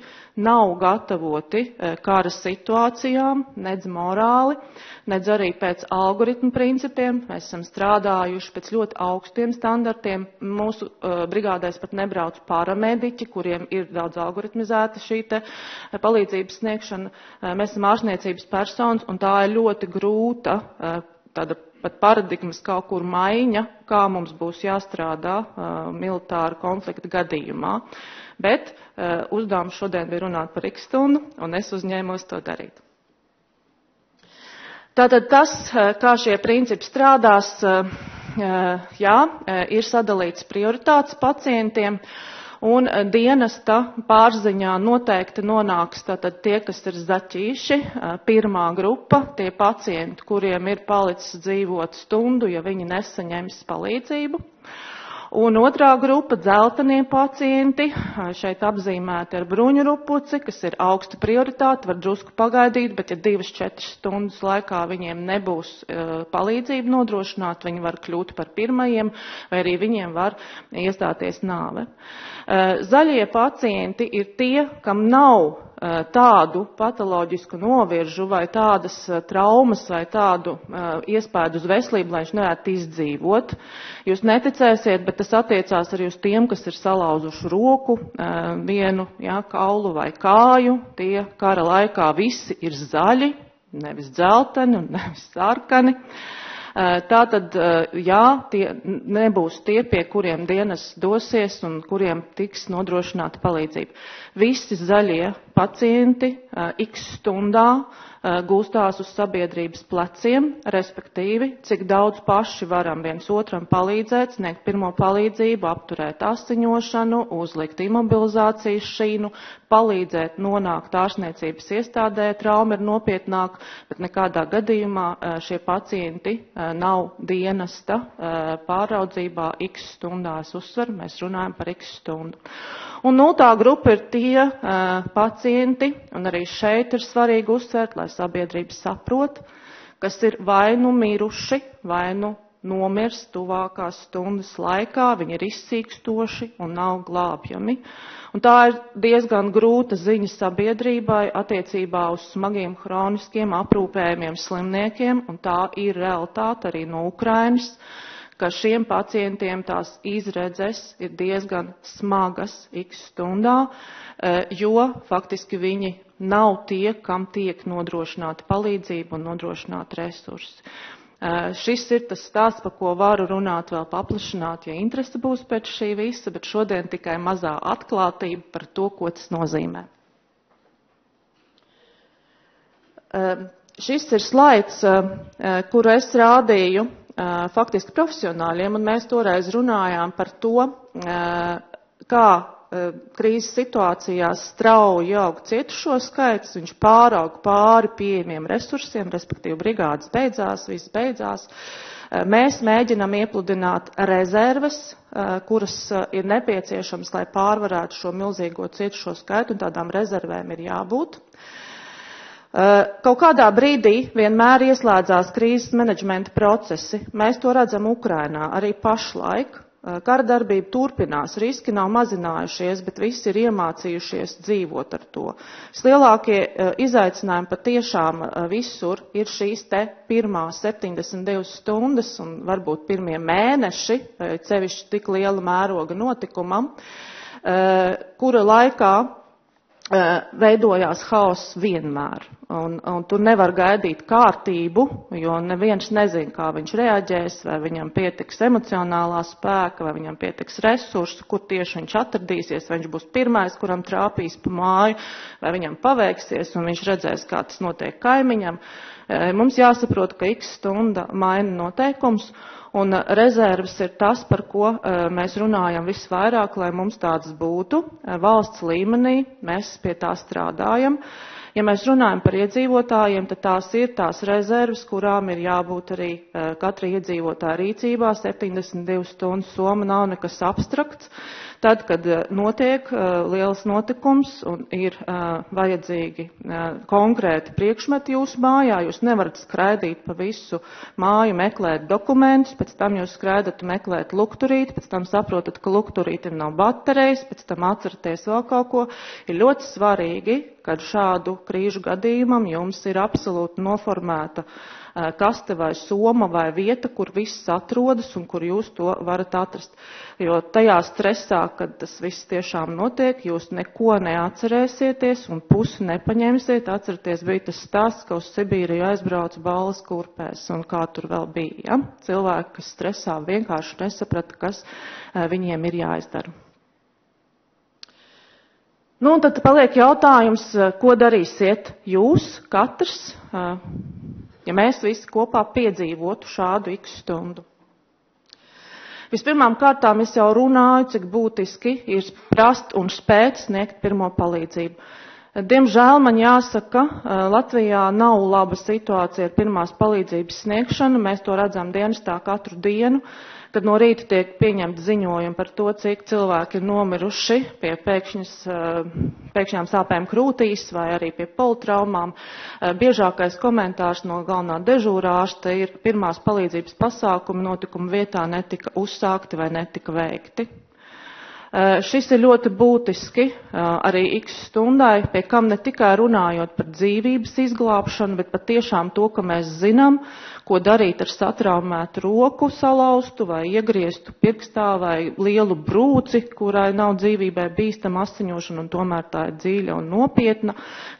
nav gatavoti eh, kara situācijām, nedz morāli, nedz arī pēc algoritmu principiem. Mēs esam strādājuši pēc ļoti augstiem standartiem. Mūsu uh, brigādēs pat nebrauc paramediķi, kuriem ir daudz algoritmizēta šī te palīdzības sniegšana. Mēs esam ārstniecības personas, un tā ir ļoti grūta tāda pat paradigmas kaut kur maiņa, kā mums būs jāstrādā uh, militāra konflikta gadījumā. Bet uh, uzdevums šodien bija runāt par x stundu, un es uzņēmos to darīt. Tātad tas, uh, kā šie principi strādās, jā, ir sadalīts prioritātes pacientiem. Un dienesta pārziņā noteikti nonāks tātad tie, kas ir zaķīši, pirmā grupa, tie pacienti, kuriem ir palicis dzīvot stundu, ja viņi nesaņems palīdzību. Un otrā grupa - dzeltenie pacienti, šeit apzīmēti ar bruņu rupuci, kas ir augsta prioritāte, var drusku pagaidīt, bet ja divas, četras stundas laikā viņiem nebūs uh, palīdzība nodrošināt, viņi var kļūt par pirmajiem, vai arī viņiem var iestāties nāve. Uh, zaļie pacienti ir tie, kam nav tādu patoloģisku noviržu vai tādas traumas vai tādu iespēju uz veselību, lai viņš nevarētu izdzīvot. Jūs neticēsiet, bet tas attiecās arī uz tiem, kas ir salauzuši roku, vienu jā, kaulu vai kāju. Tie kara laikā visi ir zaļi, nevis dzelteni un <laughs> nevis sarkani. Tātad, eh, jā, tie nebūs tie, pie kuriem dienas dosies un kuriem tiks nodrošināta palīdzība. Visi zaļie pacienti eh, x stundā Eh, gūstās uz sabiedrības pleciem, respektīvi, cik daudz paši varam viens otram palīdzēt, sniegt pirmo palīdzību, apturēt asiņošanu, uzlikt imobilizācijas šīnu, palīdzēt nonākt ārstniecības iestādē, trauma ir nopietnāka, bet nekādā gadījumā šie pacienti nav dienesta pāraudzībā x stundās uzsver, mēs runājam par x stundu. Un nultā grupa ir tie pacienti, un arī šeit ir svarīgi uzsvērt, lai sabiedrība saprot, kas ir vai nu miruši, vai nu nomirs tuvākās stundas laikā, viņi ir izsīkstoši un nav glābjami. Un tā ir diezgan grūta ziņa sabiedrībai attiecībā uz smagiem hroniskiem aprūpējumiem slimniekiem, un tā ir realitāte arī no Ukrainas. Ka šiem pacientiem tās izredzes ir diezgan smagas x stundā, eh, jo faktiski viņi nav tie, kam tiek nodrošināta palīdzība un nodrošināta resursi. Eh, šis ir tas stāsts, par ko varu runāt vēl paplašināt, ja interese būs pēc šī visa, bet šodien tikai mazā atklātība par to, ko tas nozīmē. Eh, šis ir slaids, kuru es rādīju faktiski profesionāļiem, un mēs toreiz runājām par to, kā krīzes situācijās strauji aug cietušo skaits, viņš pāraug pāri pieejamiem resursiem, respektīvi brigādes beidzās, viss beidzās. Mēs mēģinam iepludināt rezerves, kuras ir nepieciešams, lai pārvarētu šo milzīgo cietušo skaitu, un tādām rezervēm ir jābūt. Kaut kādā brīdī vienmēr ieslēdzās krīzes menedžmenta procesi. Mēs to redzam Ukrainā arī pašlaik. Eh, kara darbība turpinās, riski nav mazinājušies, bet visi ir iemācījušies dzīvot ar to. Vislielākie eh, izaicinājumi patiešām visur ir šīs te pirmās 72 stundas un varbūt pirmie mēneši, cevišķi tik liela mēroga notikumam, kura laikā veidojās haoss vienmēr. Un, un tu nevar gaidīt kārtību, jo neviens nezin, kā viņš reaģēs, vai viņam pietiks emocionālā spēka, vai viņam pietiks resursu, kur tieši viņš atradīsies, vai viņš būs pirmais, kuram trāpīs pa māju, vai viņam paveiksies, un viņš redzēs, kā tas notiek kaimiņam. Mums jāsaprot, ka x stunda maina noteikums, Un uh, rezerves ir tas, par ko uh, mēs runājam visvairāk, lai mums tāds būtu. Uh, valsts līmenī mēs pie tā strādājam. Ja mēs runājam par iedzīvotājiem, tad tās ir tās rezerves, kurām ir jābūt arī katra iedzīvotāja rīcībā. 72 stundu soma nav nekas abstrakts. Tad, kad eh, notiek eh, liels notikums un ir eh, vajadzīgi konkrēti priekšmeti jūsu mājā, jūs nevarat skraidīt pa visu māju, meklēt dokumentus, pēc tam jūs skraidat meklēt lukturīti, pēc tam saprotat, ka lukturītim nav baterijas, pēc tam atceraties vēl kaut ko. Ir ļoti svarīgi, kad šādu krīžu gadījumam jums ir absolūti noformēta uh, kaste vai soma vai vieta, kur viss atrodas un kur jūs to varat atrast. Jo tajā stresā, kad tas viss tiešām notiek, jūs neko neatcerēsieties un pusi nepaņemsiet. Atcerieties, bija tas stāsts, ka uz Sibīriju aizbrauca balvas kurpēs un kā tur vēl bija. Ja? Cilvēki, kas stresā vienkārši nesaprata, kas viņiem ir jāizdara. Nu, un tad paliek jautājums, ko darīsiet jūs, katrs, ja mēs visi kopā piedzīvotu šādu x stundu. Vispirmām kārtām es jau runāju, cik būtiski ir prast un spēt sniegt pirmo palīdzību. Diemžēl man jāsaka, Latvijā nav laba situācija ar pirmās palīdzības sniegšanu. Mēs to redzam dienestā katru dienu kad no rīta tiek pieņemti ziņojumi par to, cik cilvēki ir nomiruši pie pēkšņas, eh, pēkšņām sāpēm krūtīs vai arī pie politraumām. Eh, biežākais komentārs no galvenā dežūrāšta ir pirmās palīdzības pasākumi notikuma vietā netika uzsākti vai netika veikti. Šis ir ļoti būtiski arī X stundai, pie kam ne tikai runājot par dzīvības izglābšanu, bet patiešām to, ka mēs zinām, ko darīt ar satraumētu roku salauztu vai iegrieztu pirkstā vai lielu brūci, kurai nav dzīvībai bīstama asiņošana un tomēr tā ir dziļa un nopietna,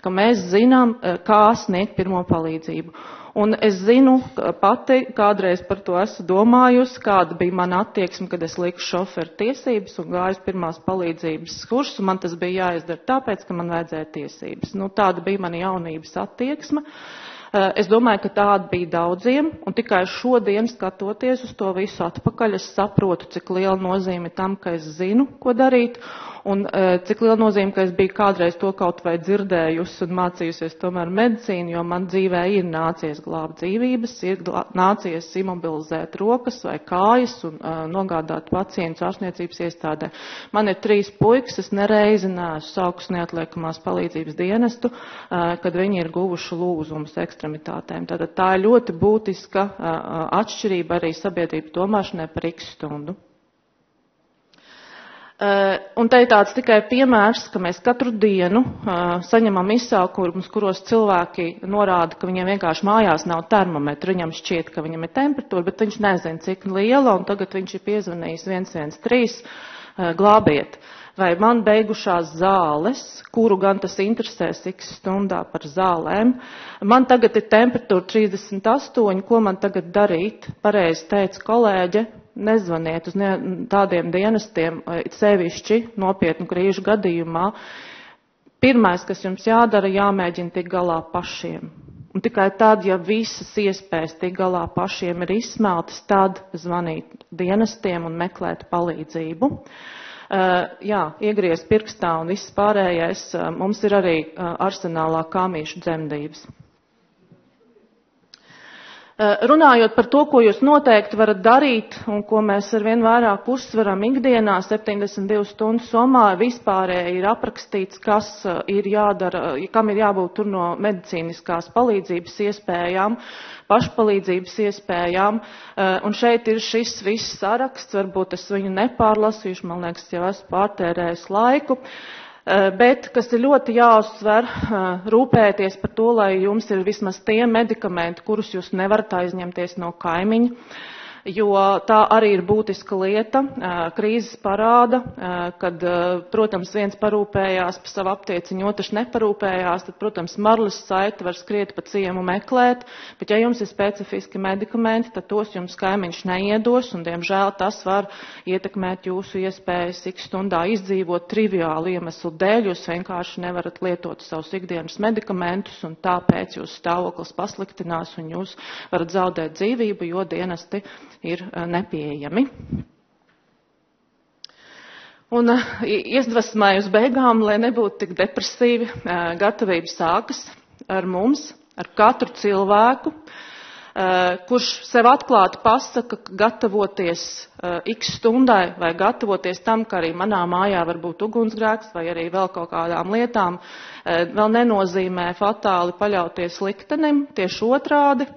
ka mēs zinām, kā sniegt pirmo palīdzību. Un es zinu pati, kādreiz par to esmu domājusi, kāda bija mana attieksme, kad es liku šoferu tiesības un gāju pirmās palīdzības kursu. Man tas bija jāizdara tāpēc, ka man vajadzēja tiesības. Nu, tāda bija mana jaunības attieksme. Eh, es domāju, ka tāda bija daudziem, un tikai šodien, skatoties uz to visu atpakaļ, es saprotu, cik liela nozīme tam, ka es zinu, ko darīt, Un e, cik liela nozīme, ka es biju kādreiz to kaut vai dzirdējusi un mācījusies tomēr medicīnu, jo man dzīvē ir nācies glābt dzīvības, ir nācies imobilizēt rokas vai kājas un uh, nogādāt pacientu ārstniecības iestādē. Man ir trīs puikas, es nereizi neesmu saukus neatliekamās palīdzības dienestu, uh, kad viņi ir guvuši lūzumus ekstremitātēm. Tātad tā ir ļoti būtiska uh, atšķirība arī sabiedrību domāšanai par x stundu. Eh, un te ir tāds tikai piemērs, ka mēs katru dienu uh, saņemam izsaukumus, kuros cilvēki norāda, ka viņiem vienkārši mājās nav termometra. Viņam šķiet, ka viņam ir temperatūra, bet viņš nezina, cik liela, un tagad viņš ir piezvanījis 113, uh, glābiet. Vai man beigušās zāles, kuru gan tas interesēs x stundā par zālēm. Man tagad ir temperatūra 38, ko man tagad darīt? Pareizi teica kolēģe, nezvaniet uz ne, tādiem dienestiem, sevišķi nopietnu krīžu gadījumā. Pirmais, kas jums jādara, jāmēģina tikt galā pašiem. Un tikai tad, ja visas iespējas tikt galā pašiem ir izsmeltas, tad zvanīt dienestiem un meklēt palīdzību. Uh, jā, iegriezt pirkstā un viss pārējais. Uh, mums ir arī uh, arsenālā kāmīšu dzemdības. Eh, runājot par to, ko jūs noteikti varat darīt un ko mēs ar vien vairāk uzsveram ikdienā, 72 stundu somā vispārēji ir aprakstīts, kas eh, ir jādara, kam ir jābūt tur no medicīniskās palīdzības iespējām, pašpalīdzības iespējām. Eh, un šeit ir šis viss saraksts, varbūt es viņu nepārlasīšu, man liekas, jau esmu pārtērējis laiku. Eh, bet, kas ir ļoti jāuzsver, eh, rūpēties par to, lai jums ir vismaz tie medikamenti, kurus jūs nevarat aizņemties no kaimiņa jo tā arī ir būtiska lieta. Krīzes parāda, kad, protams, viens parūpējās par savu aptieciņu, otrs neparūpējās, tad, protams, marlis saita var skriet pa ciemu meklēt, bet ja jums ir specifiski medikamenti, tad tos jums kaimiņš neiedos, un, diemžēl, tas var ietekmēt jūsu iespējas ik stundā izdzīvot triviālu iemeslu dēļ, jūs vienkārši nevarat lietot savus ikdienas medikamentus, un tāpēc jūsu stāvoklis pasliktinās, un jūs varat zaudēt dzīvību, jo dienesti ir eh, nepieejami. Un eh, iesdvesmai uz beigām, lai nebūtu tik depresīvi, eh, gatavība sākas ar mums, ar katru cilvēku, kurš sev atklāti pasaka, ka gatavoties x stundai vai gatavoties tam, ka arī manā mājā var būt ugunsgrēks vai arī vēl kaut kādām lietām, vēl nenozīmē fatāli paļauties liktenim, tieši otrādi.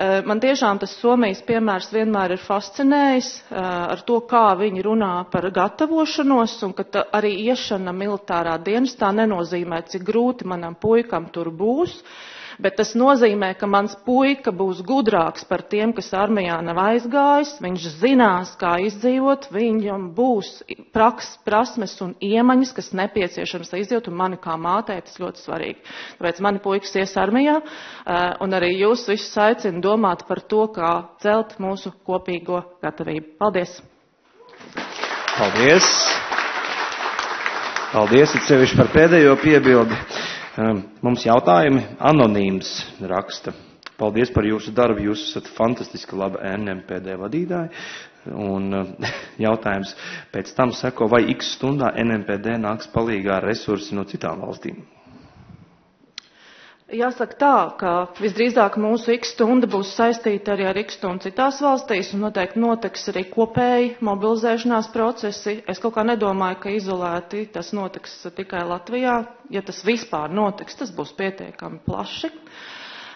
Eh, man tiešām tas Somijas piemērs vienmēr ir fascinējis eh, ar to, kā viņi runā par gatavošanos un ka arī iešana militārā dienestā nenozīmē, cik grūti manam puikam tur būs, bet tas nozīmē, ka mans puika būs gudrāks par tiem, kas armijā nav aizgājis, viņš zinās, kā izdzīvot, viņam būs praks, prasmes un iemaņas, kas nepieciešams, lai izdzīvot, un mani kā mātei tas ļoti svarīgi. Tāpēc mani puikas ies armijā, eh, un arī jūs visus aicinu domāt par to, kā celt mūsu kopīgo gatavību. Paldies! Paldies! Paldies, it sevišķi par pēdējo piebildi. Ehm, mums jautājumi anonīms raksta. Paldies par jūsu darbu. Jūs esat fantastiski laba NMPD vadītāja. Un eh, <laughs> jautājums pēc tam seko, vai x stundā NMPD nāks palīgā resursi no citām valstīm? Jāsaka tā, ka visdrīzāk mūsu X stunda būs saistīta arī ar X stundu citās valstīs un noteikti notiks arī kopēji mobilizēšanās procesi. Es kaut kā nedomāju, ka izolēti tas notiks tikai Latvijā. Ja tas vispār notiks, tas būs pietiekami plaši.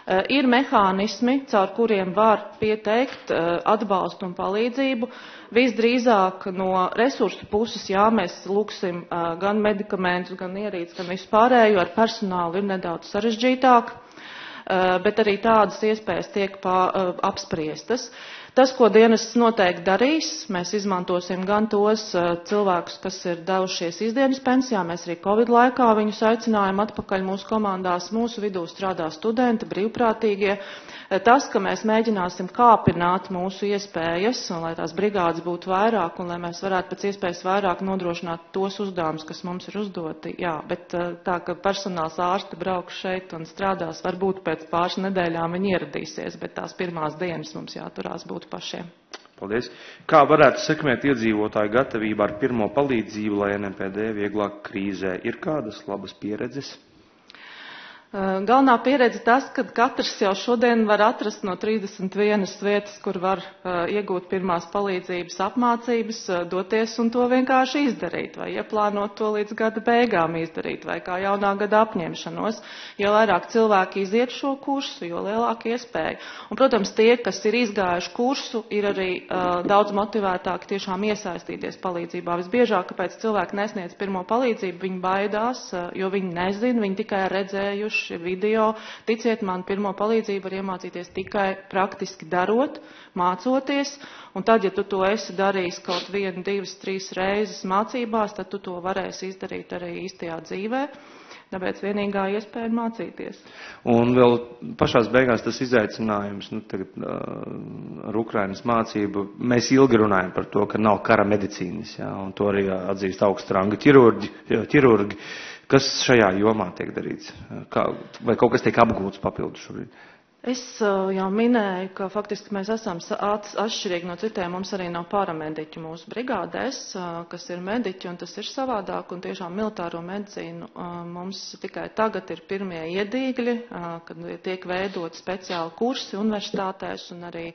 Ir mehānismi, caur kuriem var pieteikt atbalstu un palīdzību. Visdrīzāk no resursu puses, jā, mēs lūksim gan medikamentus, gan ierīces, gan vispārējo ar personālu ir nedaudz sarežģītāk, bet arī tādas iespējas tiek apspriestas. Tas, ko dienas noteikti darīs, mēs izmantosim gan tos cilvēkus, kas ir devušies izdienas pensijā, mēs arī Covid laikā viņus aicinājām atpakaļ mūsu komandās, mūsu vidū strādā studenti, brīvprātīgie. Uh, tas, ka mēs mēģināsim kāpināt mūsu iespējas, un lai tās brigādes būtu vairāk, un lai mēs varētu pēc iespējas vairāk nodrošināt tos uzdevumus, kas mums ir uzdoti, jā, bet uh, tā, ka personāls ārsti brauks šeit un strādās, varbūt pēc pāris nedēļām viņi ieradīsies, bet tās pirmās dienas mums jāturās būt pašiem. Paldies. Kā varētu sekmēt iedzīvotāju gatavību ar pirmo palīdzību, lai NMPD vieglāk krīzē? Ir kādas labas pieredzes? Eh, galvenā pieredze tas, ka katrs jau šodien var atrast no 31 vietas, kur var uh, iegūt pirmās palīdzības apmācības, uh, doties un to vienkārši izdarīt, vai ieplānot to līdz gada beigām izdarīt, vai kā jaunā gada apņemšanos. Jo vairāk cilvēki iziet šo kursu, jo lielāka iespēja. Un, protams, tie, kas ir izgājuši kursu, ir arī uh, daudz motivētāki tiešām iesaistīties palīdzībā. Visbiežāk, kāpēc cilvēki nesniedz pirmo palīdzību, viņi baidās, jo viņi nezin, viņi tikai redzējuši šie video. Ticiet man, pirmo palīdzību var iemācīties tikai praktiski darot, mācoties, un tad, ja tu to esi darījis kaut vienu, divas, trīs reizes mācībās, tad tu to varēsi izdarīt arī īstajā dzīvē. Tāpēc vienīgā iespēja ir mācīties. Un vēl pašās beigās tas izaicinājums, nu, tagad uh, ar Ukrainas mācību, mēs ilgi runājam par to, ka nav kara medicīnas, jā, un to arī atzīst augstranga ķirurģi, ķirurģi. Kas šajā jomā tiek darīts? Kā, vai kaut kas tiek apgūts papildus šobrīd? Es uh, jau minēju, ka faktiski mēs esam atšķirīgi no citiem. Mums arī nav paramediķu mūsu brigādēs, uh, kas ir mediķi, un tas ir savādāk. Un tiešām militāro medicīnu uh, mums tikai tagad ir pirmie iedīgļi, kad tiek veidot speciāli kursi universitātēs, un arī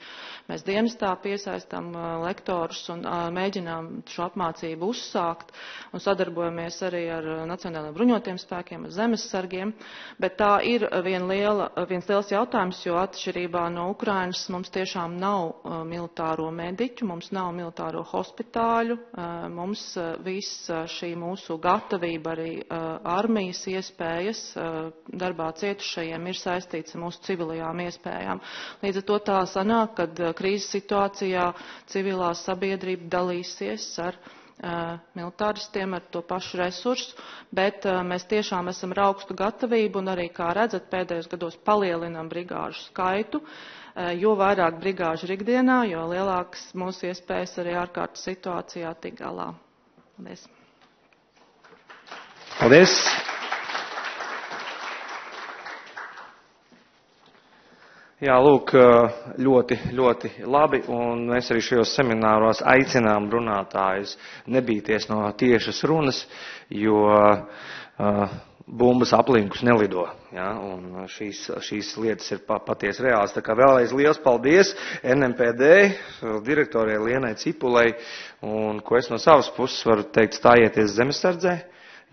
mēs dienestā piesaistām lektorus un mēģinām šo apmācību uzsākt, un sadarbojamies arī ar Nacionālajiem bruņotiem spēkiem, ar zemessargiem. Bet tā ir vien liela, viens liels jautājums jautājums, jo atšķirībā no Ukrainas mums tiešām nav uh, militāro mediķu, mums nav militāro hospitāļu, uh, mums uh, viss šī mūsu gatavība arī armijas iespējas darbā cietušajiem ir saistīts ar mūsu civilajām iespējām. Līdz ar to tā sanāk, kad krīzes situācijā civilā sabiedrība dalīsies ar militāristiem ar to pašu resursu, bet mēs tiešām esam ar augstu gatavību un arī, kā redzat, pēdējos gados palielinam brigāžu skaitu. Jo vairāk brigāžu ir ikdienā, jo lielākas mūsu iespējas arī ārkārtas situācijā tik galā. Paldies! Paldies! Jā, lūk, ļoti, ļoti labi, un mēs arī šajos semināros aicinām runātājus nebīties no tiešas runas, jo uh, bumbas aplinkus nelido, ja, un šīs, šīs lietas ir patiesi reāls. Tā kā vēlreiz liels paldies NMPD direktorijai Lienai Cipulai, un ko es no savas puses varu teikt, stājieties zemesardzē,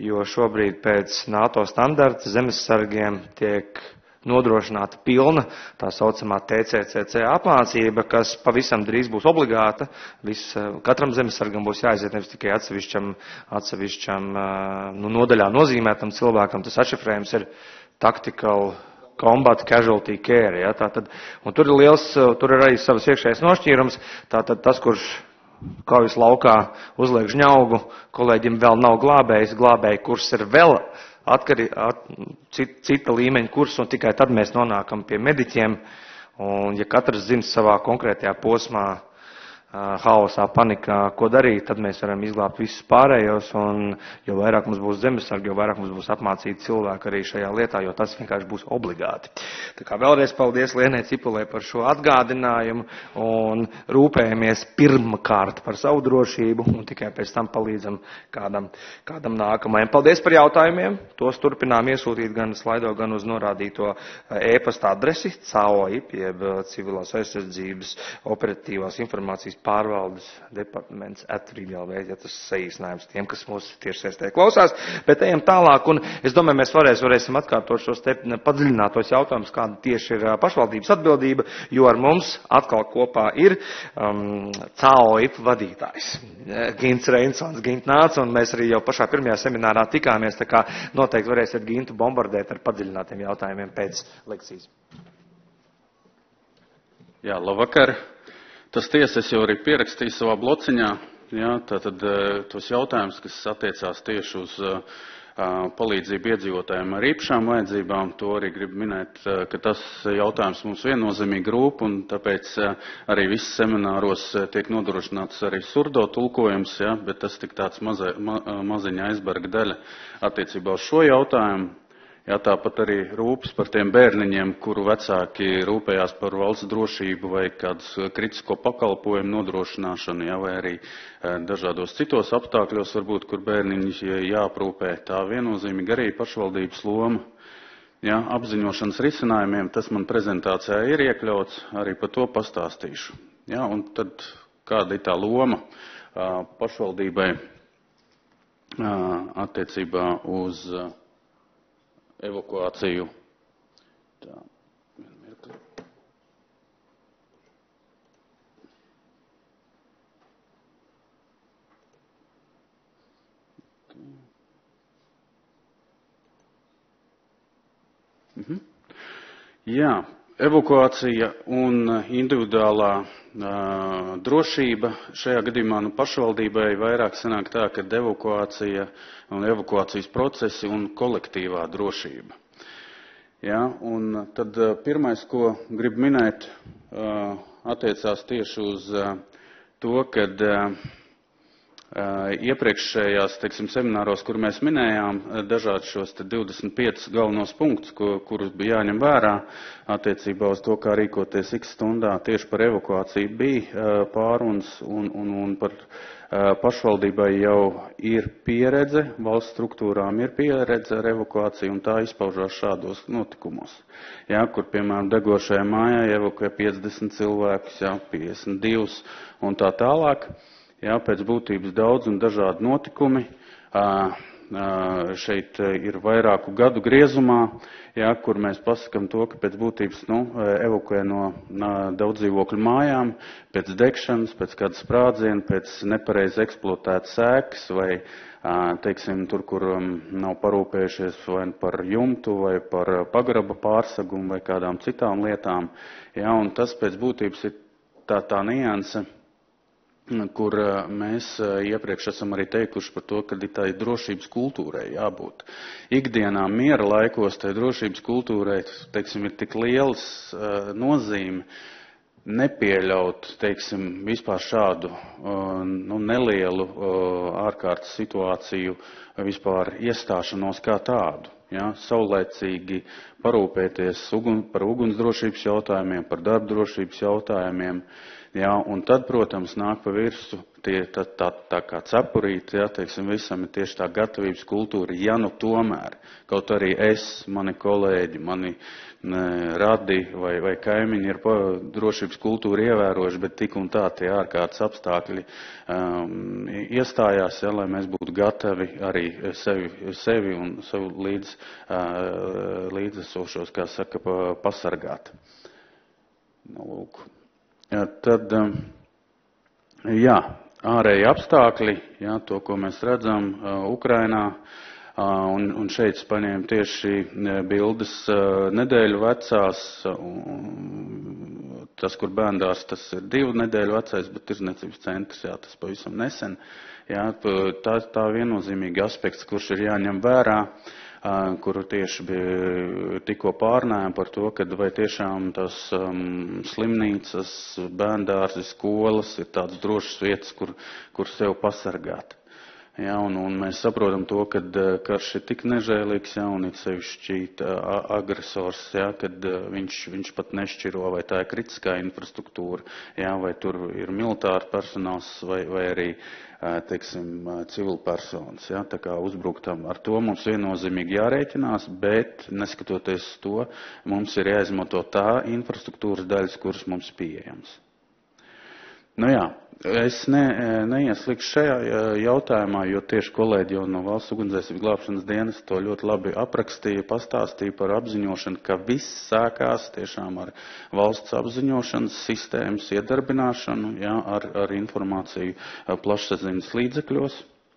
jo šobrīd pēc NATO standarta zemesargiem tiek nodrošināta pilna tā saucamā TCCC apmācība, kas pavisam drīz būs obligāta. Vis, eh, katram zemesargam būs jāiziet nevis tikai atsevišķam, atsevišķam eh, nu, nodaļā nozīmētam cilvēkam, tas atšifrējums ir tactical combat casualty care. Ja, tātad, un tur ir liels, eh, tur ir arī savas iekšējais nošķīrums. Tātad tas, kurš kaujas laukā uzliek žņaugu, kolēģim vēl nav glābējs, glābēji kurs ir vēl atkari, at, cit, cita līmeņa kursu, un tikai tad mēs nonākam pie mediķiem. Un, ja katrs zina savā konkrētajā posmā, haosā, panikā, ko darīt, tad mēs varam izglābt visus pārējos, un jo vairāk mums būs zemesargi, jo vairāk mums būs apmācīti cilvēki arī šajā lietā, jo tas vienkārši būs obligāti. Tā kā vēlreiz paldies Lienai Cipulē par šo atgādinājumu, un rūpējamies pirmkārt par savu drošību, un tikai pēc tam palīdzam kādam, kādam nākamajam. Paldies par jautājumiem, tos turpinām iesūtīt gan slaido, gan uz norādīto e-pasta adresi, CAOIP, jeb civilās aizsardzības operatīvās informācijas informācijas pārvaldes departaments atrīdēlvē, ja tas saīsinājums tiem, kas mūsu tiešsaistē klausās. Bet ejam tālāk, un es domāju, mēs varēs, varēsim atkārtot šos te padziļinātos jautājumus, kāda tieši ir pašvaldības atbildība, jo ar mums atkal kopā ir um, CAOIP vadītājs. Gints Reinsons, Gint nāca, un mēs arī jau pašā pirmajā seminārā tikāmies, tā kā noteikti varēsiet Gintu bombardēt ar padziļinātiem jautājumiem pēc lekcijas. Jā, labvakar. Tas tiesa, es jau arī pierakstīju savā blociņā, jā, tātad eh, tos jautājumus, kas attiecās tieši uz uh, palīdzību iedzīvotājiem ar īpašām vajadzībām. To arī gribu minēt, ka tas jautājums mums viennozīmīgi rūp, un tāpēc arī viss semināros tiek nodrošināts arī surdo tulkojums, ja, bet tas tik tāds maza, ma, maziņa aizberga daļa attiecībā uz šo jautājumu. Jā, tāpat arī rūpes par tiem bērniņiem, kuru vecāki rūpējās par valsts drošību vai kādas kritisko pakalpojumu nodrošināšanu, jā, vai arī eh, dažādos citos apstākļos, varbūt, kur bērniņi jāprūpē. Tā viennozīmīgi arī pašvaldības loma. Jā, apziņošanas risinājumiem tas man prezentācijā ir iekļauts, arī par to pastāstīšu. Jā, un tad kāda ir tā loma pašvaldībai attiecībā uz evakuāciju. Tā, mirkli. Mhm. Jā, evakuācija un individuālā uh, drošība. Šajā gadījumā nu, pašvaldībai vairāk sanāk tā, ka evakuācija un evakuācijas procesi un kolektīvā drošība. Ja, un tad uh, pirmais, ko gribu minēt, uh, attiecās tieši uz to, kad iepriekšējās teiksim, semināros, kur mēs minējām dažādus šos 25 galvenos punktus, ko, kurus bija jāņem vērā attiecībā uz to, kā rīkoties x stundā, tieši par evakuāciju bija pāruns un, un, un par pašvaldībai jau ir pieredze, valsts struktūrām ir pieredze ar evakuāciju un tā izpaužās šādos notikumos. Jā, kur, piemēram, degošajā mājā evakuē 50 cilvēkus, jā, 52 un tā tālāk jā, pēc būtības daudz un dažādi notikumi. Šeit ir vairāku gadu griezumā, jā, kur mēs pasakam to, ka pēc būtības nu, evakuē no daudz dzīvokļu mājām, pēc degšanas, pēc kāda sprādziena, pēc nepareizi eksploatētas sēkas vai teiksim, tur, kur nav parūpējušies vai par jumtu vai par pagraba pārsagumu vai kādām citām lietām. Jā, un tas pēc būtības ir tā, tā nianse kur mēs iepriekš esam arī teikuši par to, ka tai drošības kultūrai jābūt. Ikdienā miera laikos tai drošības kultūrai, teiksim, ir tik liels nozīme nepieļaut, teiksim, vispār šādu nu, nelielu ārkārtas situāciju vispār iestāšanos kā tādu. Ja, saulēcīgi parūpēties ugun, par ugunsdrošības jautājumiem, par darbdrošības jautājumiem, uh, Jā, un tad, protams, nāk pa virsu tie tā, tā, tā kā cepurīti, jā, teiksim, visam ir tieši tā gatavības kultūra, ja nu tomēr, kaut arī es, mani kolēģi, mani ne, radi vai, vai kaimiņi ir pa, drošības kultūru ievērojuši, bet tik un tā tie ārkārtas apstākļi um, iestājās, ja, lai mēs būtu gatavi arī sevi, sevi un sev līdz, uh, līdzesošos, kā saka, pasargāt. Nu, lūk. Tad, um, jā, ārēji apstākļi, jā, to, ko mēs redzam uh, Ukrainā, uh, un, un šeit paņēma tieši uh, bildes nedēļu vecās, tas, kur bērndārs, tas ir divu nedēļu vecais, bet tirzniecības centrs, jā, tas pavisam nesen. Jā, tā, tā viennozīmīgi aspekts, kurš ir jāņem vērā. Uh, kuru tieši bija tikko pārnājām par to, ka vai tiešām tas um, slimnīcas, bērndārzi, skolas ir tādas drošas vietas, kur, kur sev pasargāt. Ja, un, un mēs saprotam to, ka karš ir tik nežēlīgs, ja, un ir sevišķi agresors, ja, kad viņš, viņš pat nešķiro, vai tā ir kritiskā infrastruktūra, ja, vai tur ir militāra personāls, vai, vai arī teiksim, civilpersonas. Ja, tā kā uzbruktam ar to mums viennozīmīgi jārēķinās, bet neskatoties to, mums ir jāizmanto tā infrastruktūras daļas, kuras mums pieejams. Nu jā, Es ne, neieslikšu šajā jautājumā, jo tieši kolēģi jau no valsts ugunsdzēsības glābšanas dienas to ļoti labi aprakstīja, pastāstīja par apziņošanu, ka viss sākās tiešām ar valsts apziņošanas sistēmas iedarbināšanu, jā, ar, ar informāciju plašsaziņas līdzekļos.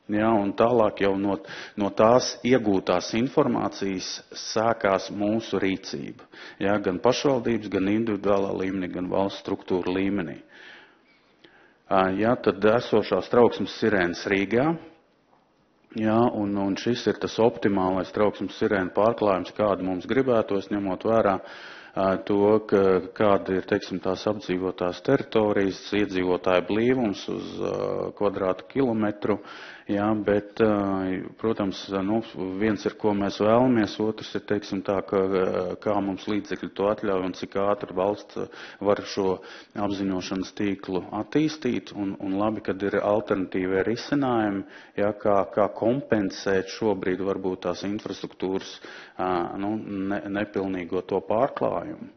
Ja, un tālāk jau no, no tās iegūtās informācijas sākās mūsu rīcība. Ja, gan pašvaldības, gan individuālā līmenī, gan valsts struktūra līmenī. Ja, tad esošās trauksmes sirēnas Rīgā. Ja, un, un šis ir tas optimālais trauksmes sirēna pārklājums, kādu mums gribētos, ņemot vērā to, ka, kāda ir teiksim, tās apdzīvotās teritorijas, iedzīvotāju blīvums uz kvadrātu kilometru, Jā, bet, protams, nu, viens ir, ko mēs vēlamies, otrs ir, teiksim tā, ka, kā mums līdzekļi to atļauj un cik ātri valsts var šo apziņošanas tīklu attīstīt. Un, un labi, kad ir alternatīvie risinājumi, jā, kā, kā kompensēt šobrīd varbūt tās infrastruktūras nu, ne, nepilnīgo to pārklājumu.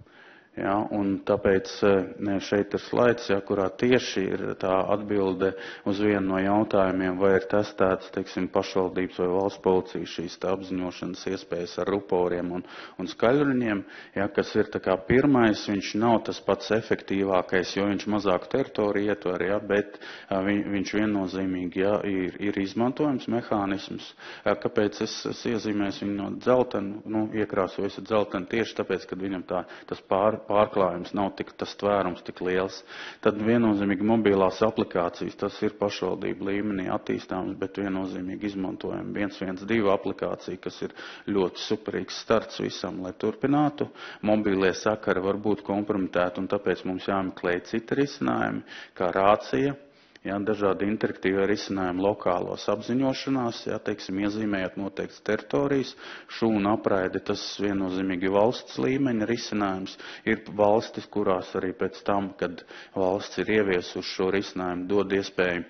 Ja, un tāpēc eh, šeit ir slaids, ja, kurā tieši ir tā atbilde uz vienu no jautājumiem, vai ir testēts, teiksim, pašvaldības vai valsts policijas šīs apziņošanas iespējas ar ruporiem un, un skaļruņiem, ja, kas ir tā kā pirmais, viņš nav tas pats efektīvākais, jo viņš mazāku teritoriju ietver, ja, bet vi, viņš viennozīmīgi ja, ir, ir izmantojams mehānisms. Ja, kāpēc es, es iezīmēju viņu no dzeltena, nu, iekrāsoju esat dzeltena tieši tāpēc, ka viņam tā, tas pār, pārklājums nav tik, tas tvērums tik liels. Tad viennozīmīgi mobilās aplikācijas, tas ir pašvaldību līmenī attīstāms, bet viennozīmīgi izmantojam 112 aplikāciju, kas ir ļoti superīgs starts visam, lai turpinātu. Mobīlie sakari var būt kompromitēti un tāpēc mums jāmeklē citi risinājumi, kā rācija ja, dažādi interaktīvie risinājumi lokālos apziņošanās, ja, teiksim, iezīmējot noteikts teritorijas, šūna apraide, tas viennozīmīgi valsts līmeņa risinājums. Ir valstis, kurās arī pēc tam, kad valsts ir ieviesuši šo risinājumu, dod iespēju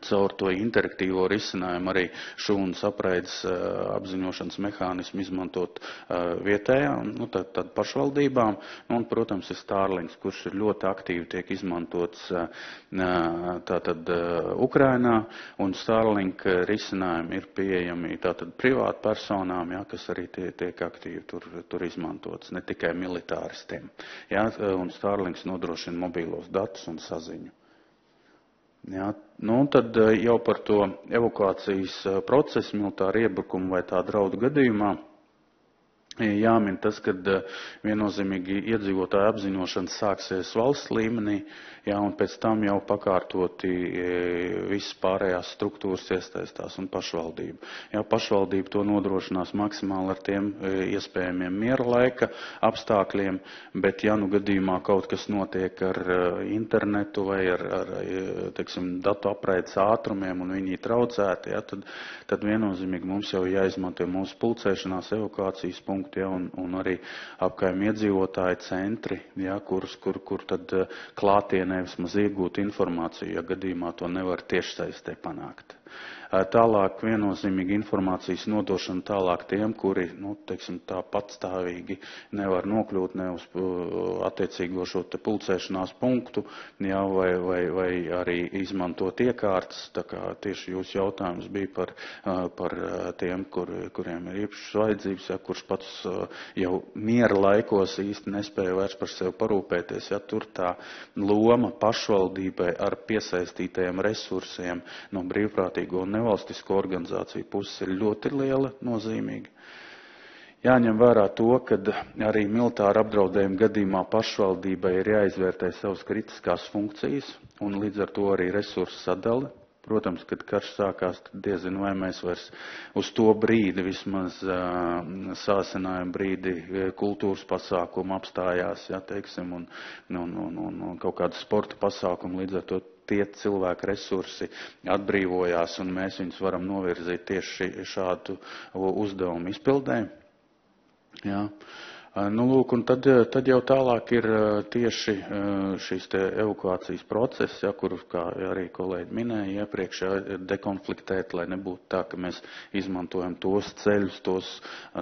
caur to interaktīvo risinājumu arī šūnas apraides apziņošanas mehānismu izmantot vietējām, nu, tad, tad pašvaldībām, nu, un, protams, ir Starlinks, kurš ir ļoti aktīvi tiek izmantots tātad Ukrainā, un Starlink risinājumi ir pieejami tātad privātu personām, jā, kas arī tie, tiek aktīvi tur, tur izmantots, ne tikai militāristiem, jā, un Starlinks nodrošina mobīlos datus un saziņu. Jā, nu, tad eh, jau par to evakuācijas eh, procesu, militāru iebrukumu vai tā draudu gadījumā jāmin tas, ka eh, viennozīmīgi iedzīvotāju apziņošana sāksies valsts līmenī, jā, un pēc tam jau pakārtoti visas pārējās struktūras iesaistās un pašvaldība. Jā, pašvaldība to nodrošinās maksimāli ar tiem iespējamiem miera laika apstākļiem, bet ja nu gadījumā kaut kas notiek ar internetu vai ar, ar teiksim, datu apraides ātrumiem un viņi traucēti, jā, tad, tad viennozīmīgi mums jau jāizmanto mūsu pulcēšanās evakuācijas punkti punkti, ja, un, un arī apkaim iedzīvotāju centri, ja, kurus, kur, kur tad eh, klātienē vismaz iegūt informāciju, ja gadījumā to nevar tiešsaistē panākt. Tālāk viennozīmīgi informācijas nodošana tālāk tiem, kuri, nu, teiksim, tā patstāvīgi nevar nokļūt ne uz attiecīgo šo te pulcēšanās punktu, jā, vai, vai, vai arī izmantot iekārtas, tā kā tieši jūs jautājums bija par, par tiem, kur, kuriem ir īpašas vajadzības, ja, kurš pats jau miera laikos īsti nespēja vairs par sevi parūpēties, ja tur tā loma pašvaldībai ar piesaistītajiem resursiem no brīvprātīgo un nevalstisko organizāciju puses ir ļoti liela nozīmīga. Jāņem vērā to, ka arī militāra apdraudējuma gadījumā pašvaldībai ir jāizvērtē savas kritiskās funkcijas un līdz ar to arī resursu sadali. Protams, kad karš sākās, tad diezin vai mēs vairs uz to brīdi, vismaz sāsinājuma brīdi, kultūras pasākumu apstājās, ja, teiksim, un, un, un, un, un kaut kādu sporta pasākumu līdz ar to tie cilvēku resursi atbrīvojās un mēs viņus varam novirzīt tieši šādu uzdevumu izpildē. Jā. Nu, lūk, un tad, tad jau tālāk ir tieši šīs te evakuācijas process, ja, kur, kā arī kolēģi minēja iepriekš, ja, dekonfliktēt, lai nebūtu tā, ka mēs izmantojam tos ceļus, tos,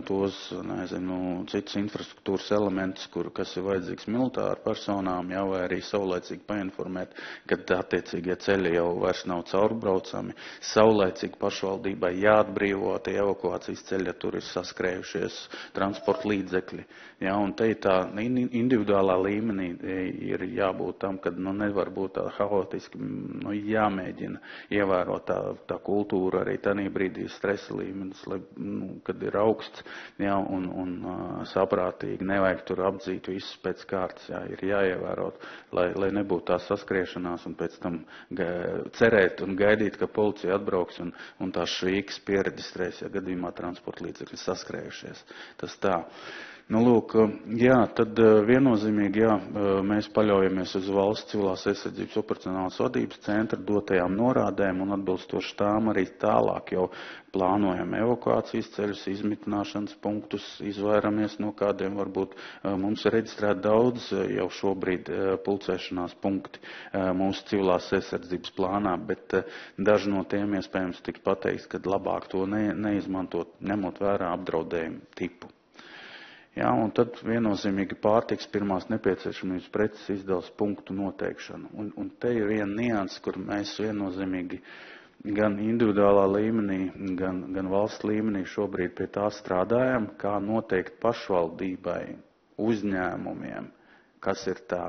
tos nezinu, citus infrastruktūras elementus, kur, kas ir vajadzīgs militāru personām, ja, vai arī saulēcīgi painformēt, kad attiecīgie ceļi jau vairs nav caurbraucami. Saulēcīgi pašvaldībai jāatbrīvo tie evakuācijas ceļi, ja tur ir saskrējušies transporta līdzekļi. Ja, un te tā individuālā līmenī e, ir jābūt tam, ka nu, nevar būt tā haotiski, nu, jāmēģina ievērot tā, tā kultūra arī tanī brīdī stresa līmenis, lai, nu, kad ir augsts, ja, un, un saprātīgi, nevajag tur apdzīt visus pēc kārtas, ja, ir jāievērot, lai, lai nebūtu tā saskriešanās un pēc tam cerēt un gaidīt, ka policija atbrauks un, un tās švīkas pieregistrēs, ja gadījumā transporta līdzekļi saskrējušies. Tas tā. Nu, lūk, jā, tad eh, viennozīmīgi, jā, eh, mēs paļaujamies uz valsts civilās aizsardzības operacionālās vadības centra dotajām norādēm un atbilstoši tām arī tālāk jau plānojam evakuācijas ceļus, izmitināšanas punktus, izvairamies no kādiem varbūt eh, mums ir reģistrēti daudz jau šobrīd pulcēšanās punkti mūsu civilās aizsardzības plānā, bet daži no tiem iespējams tik pateiks, ka labāk to ne, neizmantot, ņemot vērā apdraudējumu tipu. Ja, un tad viennozīmīgi pārtiks pirmās nepieciešamības preces izdevas punktu noteikšanu. Un, un te ir viena nianses, kur mēs viennozīmīgi gan individuālā līmenī, gan, gan valsts līmenī šobrīd pie tā strādājam, kā noteikt pašvaldībai, uzņēmumiem, kas ir tā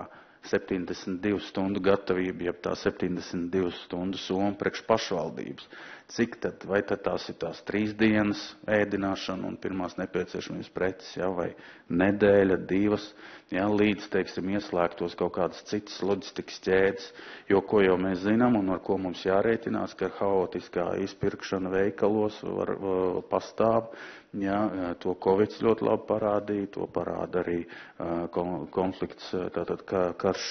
72 stundu gatavība, jeb tā 72 stundu soma priekš pašvaldības. Cik tad, vai tad tās ir tās trīs dienas ēdināšana un pirmās nepieciešamības preces, ja, vai nedēļa, divas, ja, līdz, teiksim, ieslēgtos kaut kādas citas loģistikas ķēdes, jo ko jau mēs zinām un ar ko mums jārēķinās, ka haotiskā izpirkšana veikalos var, var pastāv, Ja, to Covid ļoti labi parādīja, to parāda arī konflikts, tātad karš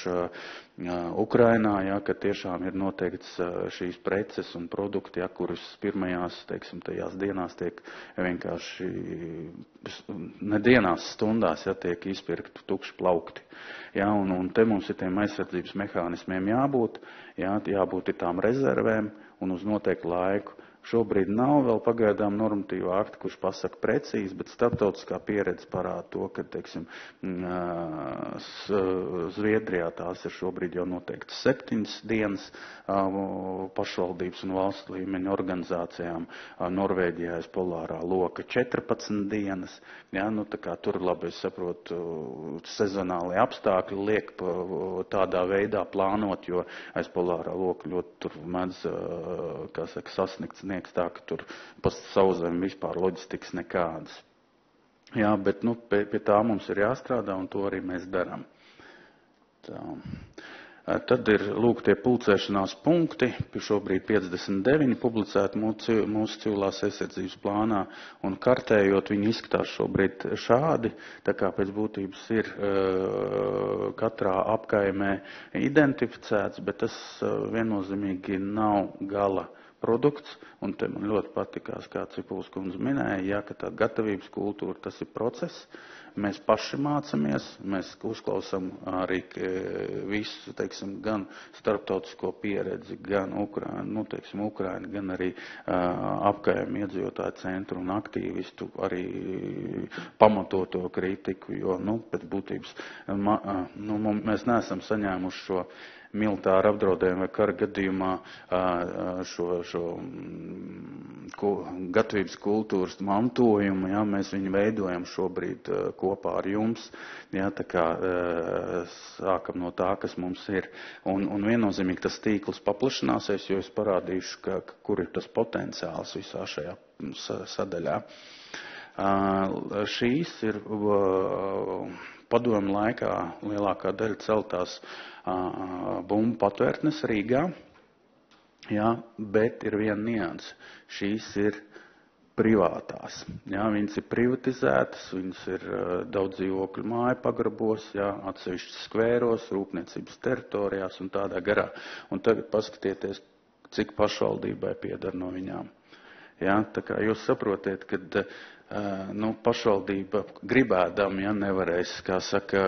Ukrainā, ja, ka tiešām ir noteikts šīs preces un produkti, ja, kurus pirmajās, teiksim, tajās dienās tiek vienkārši, ne dienās, stundās, ja, tiek izpirkti tukši plaukti. Ja, un, un te mums ir tiem aizsardzības mehānismiem jābūt, ja, jābūt ir tām rezervēm un uz noteiktu laiku Šobrīd nav vēl pagaidām normatīva akta, kurš pasaka precīzi, bet starptautiskā pieredze parāda to, ka, teiksim, Zviedrijā tās ir šobrīd jau noteikti septiņas dienas pašvaldības un valsts līmeņa organizācijām. Norvēģijā ir polārā loka 14 dienas. Ja, nu, tā kā tur labi, es saprotu, sezonāli apstākļi liek tādā veidā plānot, jo aiz polārā loka ļoti tur mēdz, kā saka, sasniegts sniegs tā, ka tur pa sauzem vispār loģistikas nekādas. Jā, bet nu, pie, pie tā mums ir jāstrādā, un to arī mēs darām. Tad ir lūk tie pulcēšanās punkti, šobrīd 59 publicēti mūsu civilās aizsardzības plānā, un kartējot viņi izskatās šobrīd šādi, tā kā pēc būtības ir katrā apkaimē identificēts, bet tas viennozīmīgi nav gala produkts, un te man ļoti patikās, kā Cipuls kundze minēja, ja, ka tā gatavības kultūra, tas ir process, mēs paši mācamies, mēs uzklausam arī visu, teiksim, gan starptautisko pieredzi, gan Ukraina, nu, teiksim, Ukraina, gan arī uh, apkājiem iedzīvotāju centru un aktīvistu arī pamatoto kritiku, jo, nu, pēc būtības, ma, uh, nu, mēs neesam saņēmuši šo militāra apdraudējuma vai kara gadījumā šo, šo mm, gatavības kultūras mantojumu, ja, mēs viņu veidojam šobrīd kopā ar jums, ja, tā kā sākam no tā, kas mums ir. Un, un viennozīmīgi tas tīkls paplašināsies, jo es parādīšu, ka, kur ir tas potenciāls visā šajā sadaļā. Šīs ir padomu laikā lielākā daļa celtās bumbu patvērtnes Rīgā, jā, bet ir viena nianses. Šīs ir privātās. Jā, viņas ir privatizētas, viņas ir daudz dzīvokļu māju pagrabos, jā, atsevišķi skvēros, rūpniecības teritorijās un tādā garā. Un tagad paskatieties, cik pašvaldībai piedar no viņām. Ja, tā kā jūs saprotiet, ka nu, pašvaldība gribēdam, ja nevarēs, kā saka,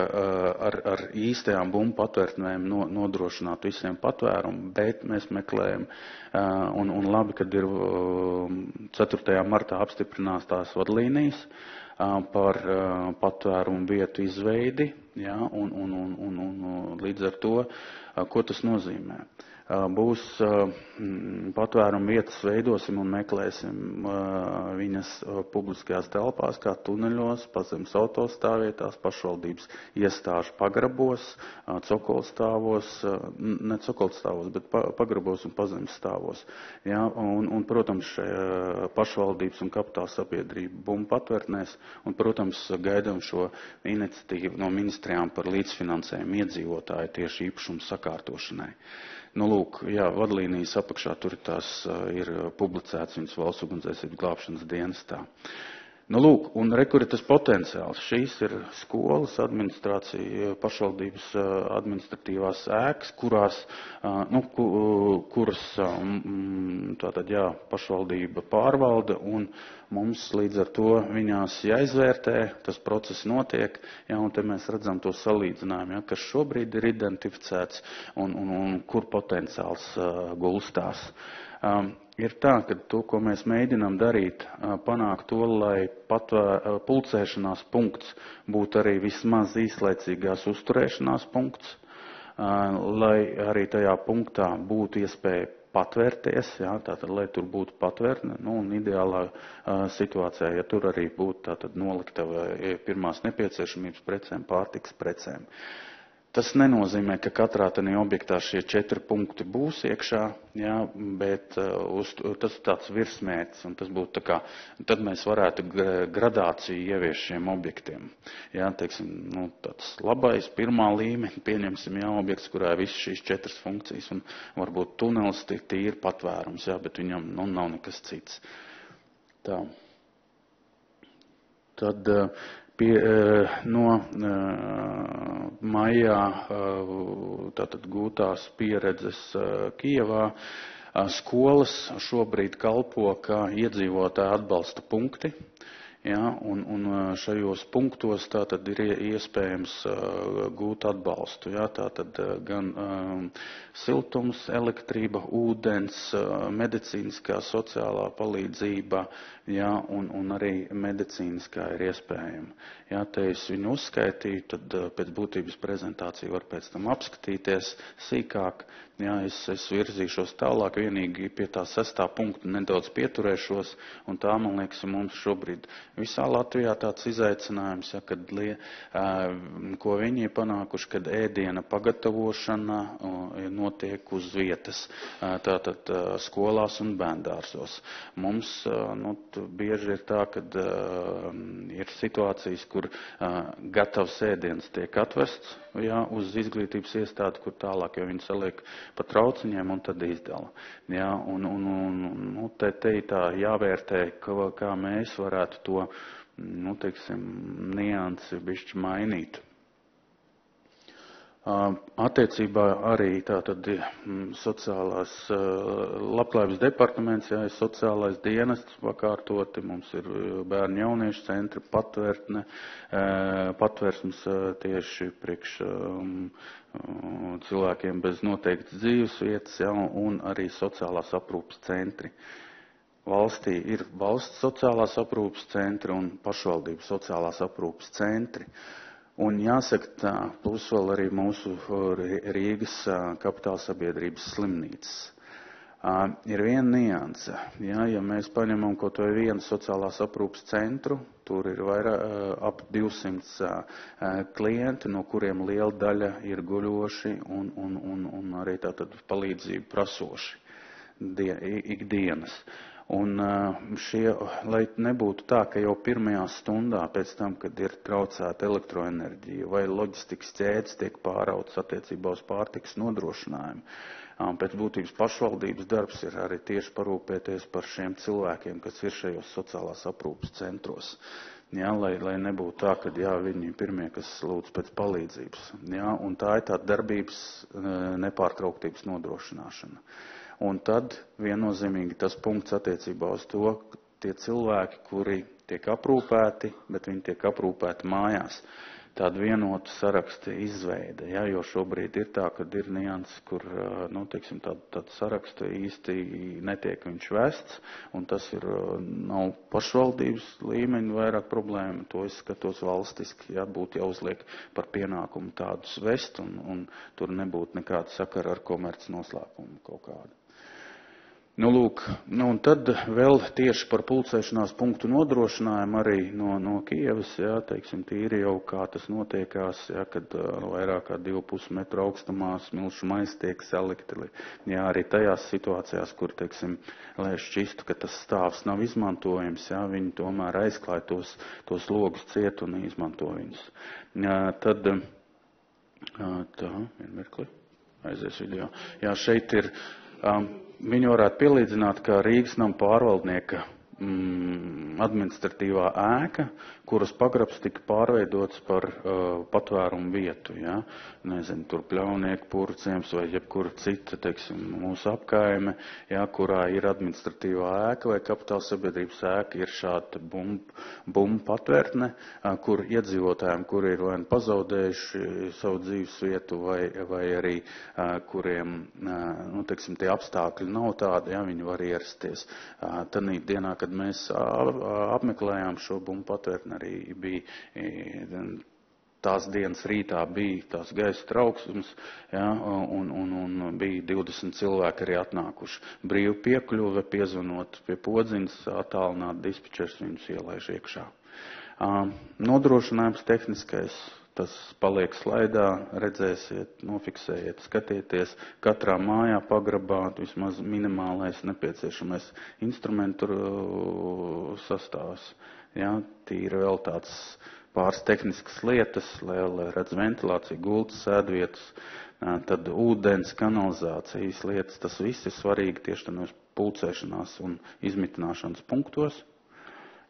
ar, ar īstajām bumbu patvērtnēm nodrošināt visiem patvērumu, bet mēs meklējam, un, un labi, kad ir 4. martā apstiprinās tās vadlīnijas par patvērumu vietu izveidi, ja, un, un, un, un, un līdz ar to, ko tas nozīmē būs patvērumu vietas veidosim un meklēsim viņas publiskajās telpās, kā tuneļos, pazemes autostāvvietās, pašvaldības iestāžu pagrabos, cokolstāvos, ne cokolstāvos, bet pagrabos un pazemes stāvos. Ja, un, un, protams, pašvaldības un kapitāla sabiedrība bumbu patvērtnēs, un, protams, gaidām šo iniciatīvu no ministrijām par līdzfinansējumu iedzīvotāju tieši īpašumu sakārtošanai. Nu, lūk, jā, vadlīnijas apakšā tur tās ir publicētas viņas valsts ugunsdzēsības glābšanas dienestā. Nu, lūk, un rekur ir tas potenciāls. Šīs ir skolas, administrācija, pašvaldības administratīvās ēkas, kurās, nu, kuras, tātad, jā, pašvaldība pārvalda, un mums līdz ar to viņās jāizvērtē, tas process notiek, jā, un te mēs redzam to salīdzinājumu, jā, kas šobrīd ir identificēts un, un, un kur potenciāls gulstās. Um, ir tā, ka to, ko mēs mēģinām darīt, panākt to, lai pat pulcēšanās punkts būtu arī vismaz īslaicīgās uzturēšanās punkts, lai arī tajā punktā būtu iespēja patvērties, jā, tātad, lai tur būtu patvērne, nu, un ideālā uh, situācijā, ja tur arī būtu tātad noliktava pirmās nepieciešamības precēm, pārtiks precēm. Uh, Tas nenozīmē, ka katrā tādā objektā šie četri punkti būs iekšā, jā, bet uh, uz, tas ir tāds virsmērķis, un tas būtu tā kā, tad mēs varētu gradāciju ieviest šiem objektiem. Jā, teiksim, nu, tāds labais, pirmā līmeņa, pieņemsim, jā, objekts, kurā ir visas šīs četras funkcijas, un varbūt tunelis tīri patvērums, jā, bet viņam, nu, nav nekas cits. Tā. Tad, uh, pie, eh, no eh, maijā eh, tātad gūtās pieredzes Kijevā. Skolas šobrīd kalpo kā iedzīvotāja atbalsta punkti, Ja, un, un šajos punktos tātad ir iespējams gūt atbalstu. Ja, tātad gan um, siltums, elektrība, ūdens, medicīniskā sociālā palīdzība, ja, un, un arī medicīniskā ir iespējama. Ja, te es viņu uzskaitīju, tad pēc būtības prezentācija var pēc tam apskatīties sīkāk. Jā, es, es virzīšos tālāk, vienīgi pie tā sestā punkta nedaudz pieturēšos, un tā, man liekas, mums šobrīd visā Latvijā tāds izaicinājums, ja, kad, lie, ko viņi ir panākuši, kad ēdiena pagatavošana notiek uz vietas, tātad skolās un bērndārsos. Mums nu, bieži ir tā, ka ir situācijas, kur gatavs ēdiens tiek atvests ja, uz izglītības iestādi, kur tālāk jau viņi saliek pa trauciņiem un tad izdala. Ja, un, un, un, nu, te, te tā jāvērtē, kā, kā mēs varētu to, nu, teiksim, niansi bišķi mainīt. Attiecībā arī tātad mm, sociālās labklājības departaments, jā, ir sociālais dienests pakārtoti, mums ir bērnu jauniešu centri, patvērtne, patvērsmes tieši priekš cilvēkiem bez noteiktas dzīves vietas, jā, un arī sociālās aprūpas centri. Valstī ir valsts sociālās aprūpas centri un pašvaldības sociālās aprūpas centri. Uh, Un jāsaka tā, plus vēl arī mūsu Rīgas kapitāla sabiedrības slimnīcas. Ir viena nianse. Ja, ja mēs paņemam kaut vai vienu sociālās aprūpas centru, tur ir vairāk ap 200 klienti, no kuriem liela daļa ir guļoši un, un, un, un arī tātad palīdzību prasoši die, ikdienas. Un šie, lai nebūtu tā, ka jau pirmajā stundā pēc tam, kad ir traucēta elektroenerģija vai loģistikas ķēdes tiek pārauts attiecībā uz pārtiks nodrošinājumu, pēc būtības pašvaldības darbs ir arī tieši parūpēties par šiem cilvēkiem, kas ir šajos sociālās aprūpas centros. Jā, lai, lai nebūtu tā, ka jā, viņi ir pirmie, kas lūdz pēc palīdzības. Jā, un tā ir tā darbības nepārtrauktības nodrošināšana. Un tad viennozīmīgi tas punkts attiecībā uz to, tie cilvēki, kuri tiek aprūpēti, bet viņi tiek aprūpēti mājās tādu vienotu sarakstu izveide, ja, jo šobrīd ir tā, ka ir nianses, kur, nu, teiksim, tādu, tādu sarakstu īsti netiek viņš vests, un tas ir, nav pašvaldības līmeņa vairāk problēma, to es skatos valstiski, ja, būtu jāuzliek par pienākumu tādus vest, un, un tur nebūtu nekāda sakara ar komerc noslēpumu kaut kādu. Nu, lūk, nu, un tad vēl tieši par pulcēšanās punktu nodrošinājumu arī no, no Kievas, jā, teiksim, tīri jau kā tas notiekās, jā, kad uh, vairāk kā 2,5 metru augstumā smilšu mais tiek salikti, jā, arī tajās situācijās, kur, teiksim, lai šķistu, ka tas stāvs nav izmantojams, jā, viņi tomēr aizklāja tos, tos logus ciet un izmanto viņus. Jā, tad, tā, vien mirkli, aizies video. Jā, šeit ir. Um, viņu varētu pielīdzināt kā Rīgas nama pārvaldnieka mm, administratīvā ēka, kuras pagrabs tika pārveidots par uh, patvērumu vietu. Ja? Nezinu, tur pļaunieku purciems vai jebkura cita, teiksim, mūsu apkaime, ja, kurā ir administratīvā ēka vai kapitāla sabiedrības ēka, ir šāda bumba bum patvērtne, uh, kur iedzīvotājiem, kuri ir vai nu pazaudējuši savu dzīves vietu vai, vai arī uh, kuriem, uh, nu, teiksim, tie apstākļi nav tādi, ja viņi var ierasties. Uh, Tanī dienā, kad mēs apmeklējām šo bumbu patvērtni, arī bija tās dienas rītā bija tās gaisa trauksmes, ja, un, un, un bija 20 cilvēki arī atnākuši. Brīvu piekļuve, piezvanot pie podziņas, attālināt dispečers viņus ielaiž iekšā. Nodrošinājums tehniskais Tas paliek slaidā, redzēsiet, nofiksējiet, skatieties, katrā mājā pagrabā vismaz minimālais nepieciešamais instrumentu uh, sastāvs. Ja, tīri vēl tāds pāris tehniskas lietas, lai, lai redz ventilāciju, gultas, sēdvietas, tad ūdens, kanalizācijas lietas, tas viss ir svarīgi tieši tajos pulcēšanās un izmitināšanas punktos.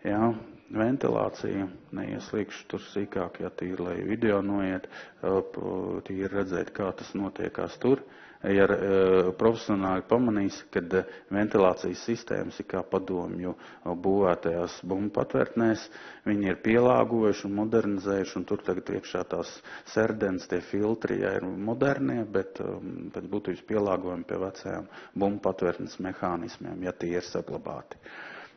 Ja, ventilācija, neieslīgšu tur sīkāk, ja tīri, lai video noiet, tīri redzēt, kā tas notiekās tur. Ja profesionāli pamanīs, ka ventilācijas sistēmas ir kā padomju būvētajās bumbu patvērtnēs, viņi ir pielāgojuši un modernizējuši, un tur tagad iekšā tās serdens, tie filtri, ja ir modernie, bet pēc būtības pielāgojumi pie vecajām bumbu patvērtnes mehānismiem, ja tie ir saglabāti.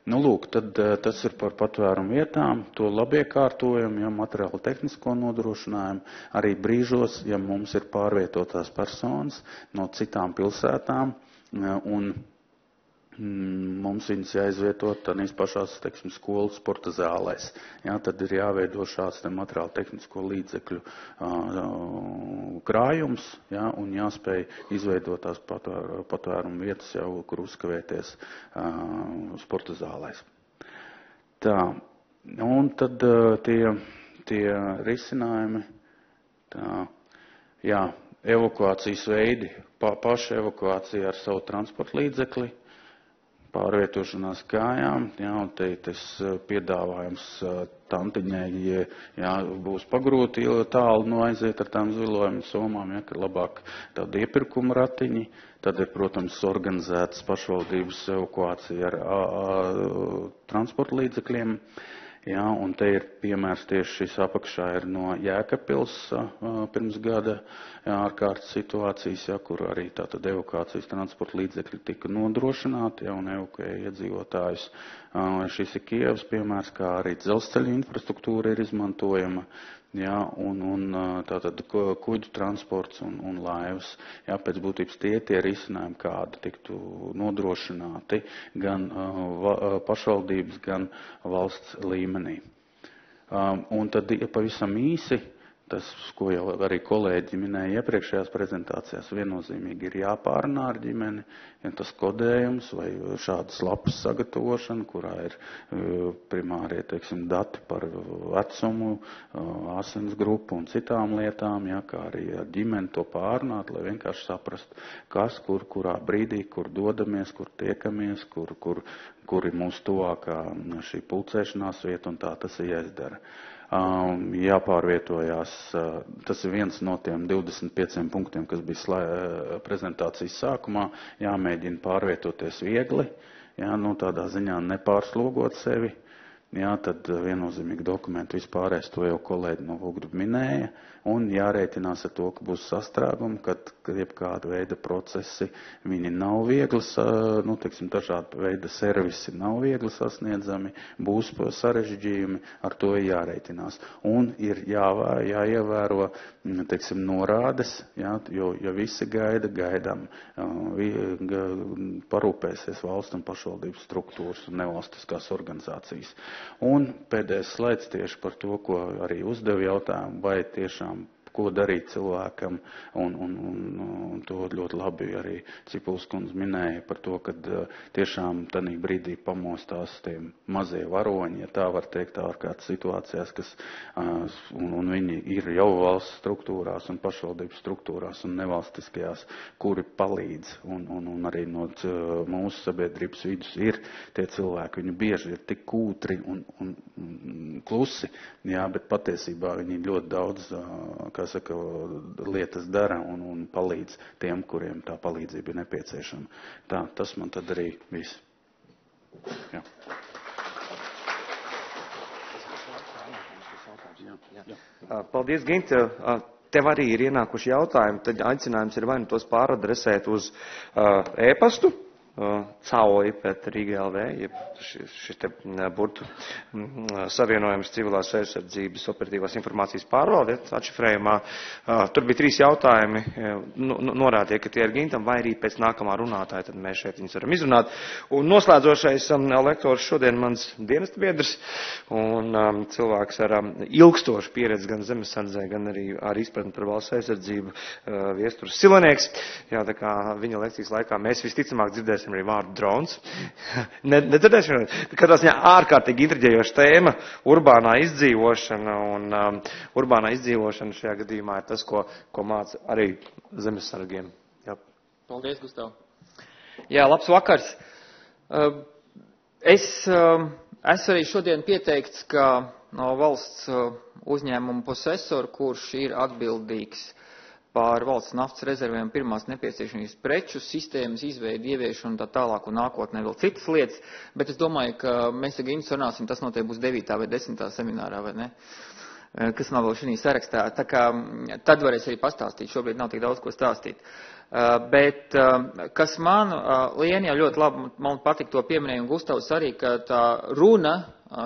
Nu, lūk, tad eh, tas ir par patvērumu vietām, to labiekārtojumu, ja materiālu tehnisko nodrošinājumu, arī brīžos, ja mums ir pārvietotās personas no citām pilsētām eh, un mums viņas jāizvieto tādīs pašās, teiksim, skolas sporta zālēs. Jā, tad ir jāveido šāds te materiāli tehnisko līdzekļu uh, krājums, jā, un jāspēj izveidot tās patvēr, patvērumu vietas jau, kur uzkavēties uh, sporta zālēs. Tā, un tad uh, tie, tie risinājumi, tā, jā, evakuācijas veidi, pa, paša evakuācija ar savu transporta līdzekli, pārvietošanās kājām, jā, un te tas eh, piedāvājums eh, tantiņai, ja jā, būs pagrūti tālu no aiziet ar tām zilojuma somām, ja, ka labāk tādi iepirkuma ratiņi, tad ir, protams, organizētas pašvaldības evakuācija ar a, a, transporta līdzekļiem. Uh, Jā, un te ir piemērs tieši šis apakšā ir no Jēkabpils pirms gada ārkārtas situācijas, jā, kur arī tātad evakuācijas transporta līdzekļi tika nodrošināti, jā, un evakuēja iedzīvotājus. Šis ir Kievas piemērs, kā arī dzelzceļa infrastruktūra ir izmantojama jā, un, un tātad kuģu transports un, un laivas. Jā, pēc būtības tie tie risinājumi, kādi tiktu nodrošināti gan uh, pašvaldības, gan valsts līmenī. Um, un tad pavisam īsi Tas, ko jau arī kolēģi minēja iepriekšējās prezentācijās, viennozīmīgi ir jāpārunā ar ģimeni, ja tas kodējums vai šādas lapas sagatavošana, kurā ir e, primārie, teiksim, dati par vecumu, e, asins grupu un citām lietām, ja, kā arī ar ģimeni to pārunāt, lai vienkārši saprast, kas, kur, kurā brīdī, kur dodamies, kur tiekamies, kur, kur, kur ir mūsu tuvākā šī pulcēšanās vieta un tā tas ir jāizdara. Um, jāpārvietojās. Uh, tas ir viens no tiem 25 punktiem, kas bija slē, uh, prezentācijas sākumā. Jāmēģina pārvietoties viegli, jā, nu, tādā ziņā nepārslogot sevi. Jā, tad viennozīmīgi dokumentu vispārējais to jau kolēģi no Vugdu minēja un jārēķinās ar to, ka būs sastrēgumi, kad, kad jebkāda veida procesi, viņi nav viegli, nu, teiksim, dažāda veida servisi nav viegli sasniedzami, būs sarežģījumi, ar to jārēķinās. Un ir jā, jāievēro, teiksim, norādes, jā, jo, ja visi gaida, gaidām, parūpēsies valsts un pašvaldības struktūras un nevalstiskās organizācijas. Un pēdējais slaids tieši par to, ko arī uzdev jautājumu, vai tiešām ko darīt cilvēkam, un, un, un, un to ļoti labi arī Cipuls kundze minēja par to, ka tiešām tanī brīdī pamostās tie mazie varoņi, ja tā var teikt, ārkārtas situācijās, kas, un, un viņi ir jau valsts struktūrās un pašvaldības struktūrās un nevalstiskajās, kuri palīdz, un, un, un arī no mūsu sabiedrības vidus ir tie cilvēki, viņi bieži ir tik kūtri un, un, un klusi, jā, bet patiesībā viņi ļoti daudz, kā saka, lietas dara un, un palīdz tiem, kuriem tā palīdzība ir nepieciešama. Tā, tas man tad arī viss. Jā. Paldies, Ginte. Tev arī ir ienākuši jautājumi, tad aicinājums ir vai nu tos pāradresēt uz uh, e-pastu, CAOI pēc Rīga LV, jeb šis, šis te burtu savienojums civilās aizsardzības operatīvās informācijas pārvalde, atšifrējumā. Tur bija trīs jautājumi, nu, nu, norādīja, ka tie ir gintam, vai arī pēc nākamā runātāja, tad mēs šeit viņus varam izrunāt. Un noslēdzošais lektors šodien mans dienesta biedrs un cilvēks ar ilgstošu pieredzi gan zemesardzē, gan arī ar izpratni par valsts aizsardzību viesturs Silonieks. Jā, tā kā viņa lekcijas laikā mēs visticamāk dzirdēsim dzirdēsim arī vārdu drons. <laughs> Nedzirdēsim, katrā ziņā ārkārtīgi intriģējoša tēma - urbānā izdzīvošana, un um, urbānā izdzīvošana šajā gadījumā ir tas, ko, ko māca arī zemesargiem. Jā. Paldies, Gustav. Jā, labs vakars. Uh, es uh, esmu arī šodien pieteikts, ka no valsts uh, uzņēmuma posesoru, kurš ir atbildīgs pār valsts naftas rezervēm pirmās nepieciešamības preču sistēmas izveidi, ieviešanu tā tālāk un nākotnē vēl citas lietas, bet es domāju, ka mēs ar Gintu runāsim, tas noteikti būs 9. vai 10. seminārā, vai ne? Eh, kas nav vēl šī sarakstā. Tā kā mm, tad varēs arī pastāstīt, šobrīd nav tik daudz ko stāstīt. Uh, bet uh, kas man, Lienija ļoti labi, man patīk to pieminēja, un Gustavs arī, ka tā runa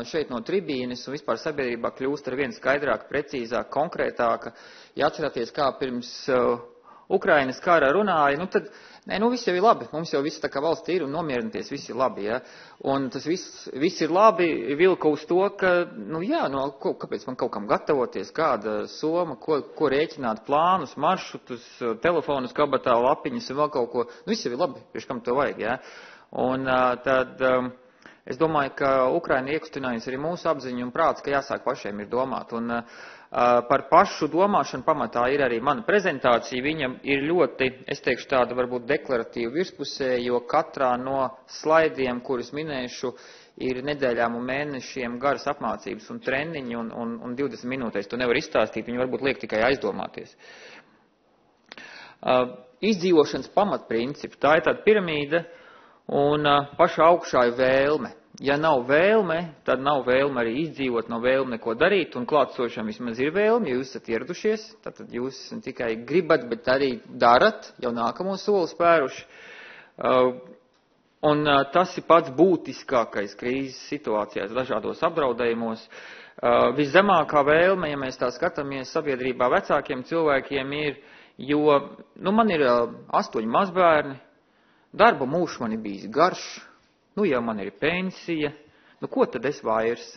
šeit no tribīnes un vispār sabiedrībā kļūst ar vien skaidrāk, precīzāk, konkrētāka. Ja atceraties, kā pirms Ukrainas kara runāja, nu tad, nē, nu viss jau ir labi, mums jau viss tā kā valsts ir un nomierinieties, viss ir labi, ja. Un tas viss, viss ir labi, vilka uz to, ka, nu jā, nu, ko, kāpēc man kaut kam gatavoties, kāda soma, ko, ko rēķināt, plānus, maršrutus, telefonus, kabatā, lapiņas un vēl kaut ko, nu viss jau ir labi, priekš kam to vajag, ja. Un tad. Um, Es domāju, ka Ukraina iekustinājusi arī mūsu apziņu un prāts, ka jāsāk pašiem ir domāt. Un, uh, par pašu domāšanu pamatā ir arī mana prezentācija. Viņa ir ļoti, es teikšu, tāda varbūt deklaratīva virspusē, jo katrā no slaidiem, kurus minēšu, ir nedēļām un mēnešiem garas apmācības un treniņi, un, un, un 20 minūtēs to nevar izstāstīt, viņi varbūt liek tikai aizdomāties. Uh, izdzīvošanas pamatprincipi, tā ir tāda piramīda, uh, Un pašā augšā ir vēlme. Ja nav vēlme, tad nav vēlme arī izdzīvot, nav vēlme neko darīt, un klātsošam vismaz ir vēlme, ja jūs esat ieradušies, tad jūs tikai gribat, bet arī darat, jau nākamo soli spēruši. Un tas ir pats būtiskākais krīzes situācijās, dažādos apdraudējumos. Viszemākā vēlme, ja mēs tā skatāmies sabiedrībā vecākiem cilvēkiem, ir, jo, nu, man ir astoņi mazbērni, Darba mūžs man ir bijis garš, nu jau man ir pensija, nu ko tad es vairs?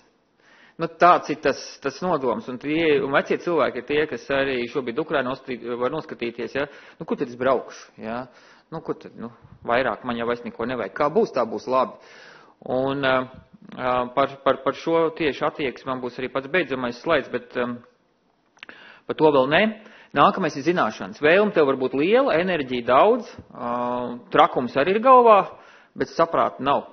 Nu, tāds ir tas, tas nodoms, un, tie, un vecie cilvēki ir tie, kas arī šobrīd Ukrainā var noskatīties, ja? nu, kur tad es braukšu, ja? nu, kur tad, nu, vairāk man jau vairs neko nevajag, kā būs, tā būs labi. Un uh, par, par, par šo tieši attieksmi man būs arī pats beidzamais slaids, bet um, par to vēl ne. Nākamais ir zināšanas. Vēlme tev var būt liela, enerģija daudz, trakums arī ir galvā, bet saprāta nav.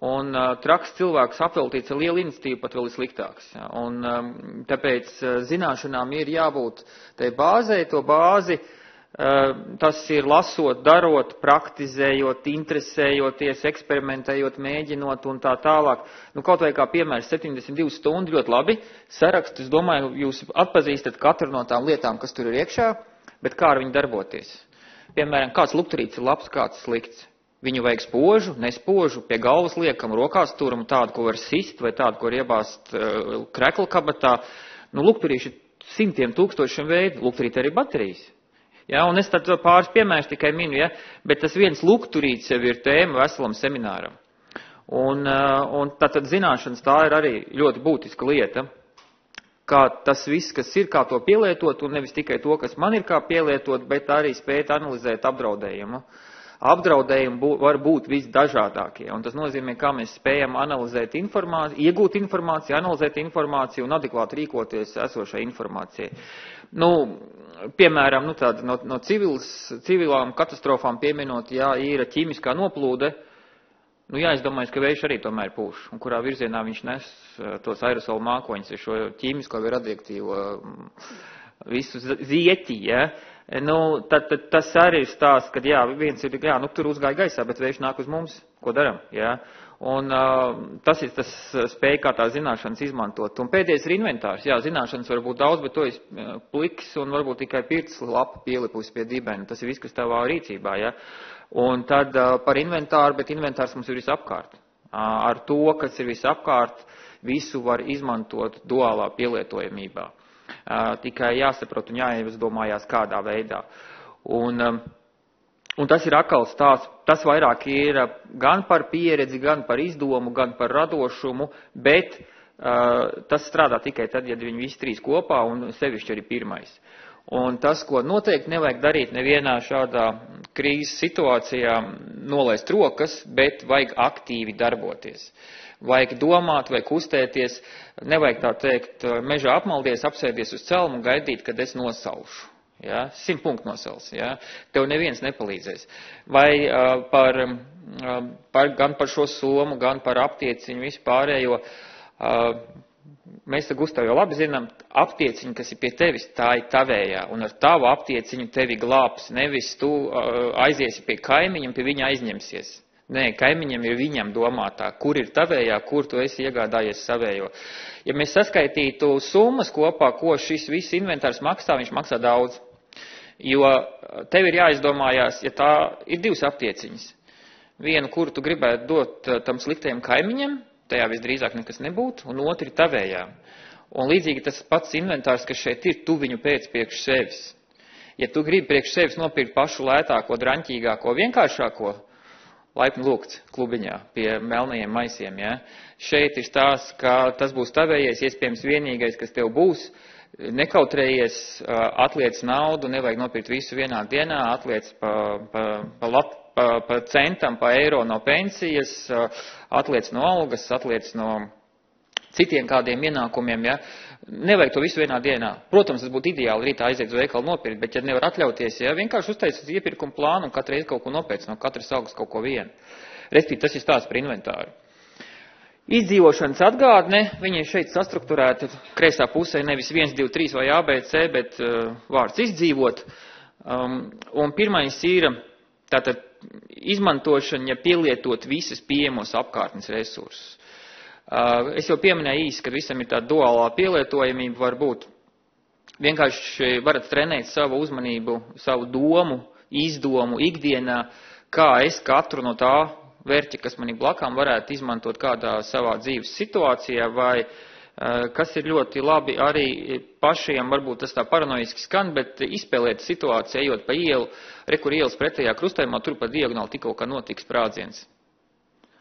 Un uh, traks cilvēks apveltīts ar lielu iniciatīvu pat vēl ir sliktāks. Un um, tāpēc uh, zināšanām ir jābūt tai bāzē, to bāzi, uh, tas ir lasot, darot, praktizējot, interesējoties, eksperimentējot, mēģinot un tā tālāk. Nu, kaut vai kā piemērs 72 stundu ļoti labi saraksts, es domāju, jūs atpazīstat katru no tām lietām, kas tur ir iekšā, bet kā ar viņu darboties. Piemēram, kāds lukturīts ir labs, kāds slikts Viņu vajag spožu, nespožu, pie galvas liekam, rokās turam tādu, ko var sist, vai tādu, ko var iebāzt uh, krekla kabatā. Nu, lukturīši ir simtiem tūkstošiem veidu, lukturīt arī baterijas. Ja, un es tad pāris piemērus tikai minu, ja, bet tas viens lukturīts jau ir tēma veselam semināram. Un, uh, un tātad zināšanas tā ir arī ļoti būtiska lieta, kā tas viss, kas ir, kā to pielietot, un nevis tikai to, kas man ir kā pielietot, bet arī spēt analizēt apdraudējumu. Uh, apdraudējumi var būt visdažādākie. Un tas nozīmē, kā mēs spējam analizēt informāciju, iegūt informāciju, analizēt informāciju un adekvāti rīkoties esošai informācijai. Nu, piemēram, nu, tāda, no, no civils, civilām katastrofām pieminot, jā, ir ķīmiskā noplūde. Nu, jā, es domāju, ka vējš arī tomēr pūš, un kurā virzienā viņš nes eh, tos aerosolu mākoņus, šo ķīmisko vai radioaktīvo mm, visu zieti, ja, Nu, tad, tad tas arī ir stāsts, ka jā, viens ir, jā, nu tur uzgāja gaisā, bet vējš nāk uz mums, ko daram, jā. Un uh, tas ir tas spēja, kā tā zināšanas izmantot. Un pēdējais ir inventārs. Jā, zināšanas var būt daudz, bet to ir pliks un varbūt tikai pirts lapa pielipus pie dibena. Tas ir viss, kas tavā rīcībā, jā. Un tad uh, par inventāru, bet inventārs mums ir visapkārt. Uh, ar to, kas ir visapkārt, visu var izmantot duālā pielietojamībā tikai jāsaprot un jāizdomājās kādā veidā. Un, un tas ir atkal stāsts, tas vairāk ir gan par pieredzi, gan par izdomu, gan par radošumu, bet uh, tas strādā tikai tad, ja viņi visi trīs kopā un sevišķi arī pirmais. Un tas, ko noteikti nevajag darīt nevienā šādā krīzes situācijā, nolaist rokas, bet vajag aktīvi darboties. Uh, vajag domāt vai kustēties, nevajag tā teikt, mežā apmaldies, apsēdies uz celmu un gaidīt, kad es nosaušu. Ja? Simt punktu nosals. Ja? Tev neviens nepalīdzēs. Vai uh, par, uh, par, gan par šo somu, gan par aptieciņu vispārējo. Uh, mēs te Gustav jau labi zinām, aptieciņa, kas ir pie tevis, tā ir tavējā, un ar tavu aptieciņu tevi glābs, nevis tu uh, aiziesi pie kaimiņa un pie viņa aizņemsies. Nē, kaimiņam ir viņam domātā, kur ir tavējā, kur tu esi iegādājies savējo. Ja mēs saskaitītu summas kopā, ko šis viss inventārs maksā, viņš maksā daudz. Jo tev ir jāizdomājās, ja tā ir divas aptieciņas. Vienu, kuru tu gribētu dot eh, tam sliktajam kaimiņam, tajā visdrīzāk nekas nebūtu, un otru tavējā. Un līdzīgi tas pats inventārs, kas šeit ir, tu viņu pēc priekš sevis. Ja tu gribi priekš sevis nopirkt pašu lētāko, draņķīgāko, vienkāršāko, laipni lūgts klubiņā pie melnajiem maisiem. Ja? Šeit ir stāsts, ka tas būs tavējais, iespējams vienīgais, kas tev būs. Nekautrējies, atliec naudu, nevajag nopirkt visu vienā dienā, atliec pa, pa, pa, lat, pa, pa centam, pa eiro no pensijas, atliec no algas, atliec no citiem kādiem ienākumiem. Ja? Nevajag to visu vienā dienā. Protams, tas būtu ideāli rītā aiziet uz veikalu nopirkt, bet ja nevar atļauties, ja vienkārši uztaisīt iepirkumu plānu un katru reizi kaut ko nopēc no katras augas kaut ko vienu. Respektīvi, tas ir stāsts par inventāru. Izdzīvošanas atgādne, viņi ir šeit sastruktūrēti kreisā pusē nevis 1, 2, 3 vai ABC, bet uh, vārds izdzīvot. Um, un pirmais ir tātad izmantošana, ja pielietot visas pieejamos apkārtnes resursus. Uh, es jau pieminēju īsi, ka visam ir tā duālā pielietojamība var būt. Vienkārši varat trenēt savu uzmanību, savu domu, izdomu ikdienā, kā es katru no tā vērķa, kas man ir blakām, varētu izmantot kādā savā dzīves situācijā, vai uh, kas ir ļoti labi arī pašiem, varbūt tas tā paranoiski skan, bet izspēlēt situāciju, ejot pa ielu, rekur ielas pretējā krustojumā, tur pa diagonāli tikko, ka notiks sprādziens.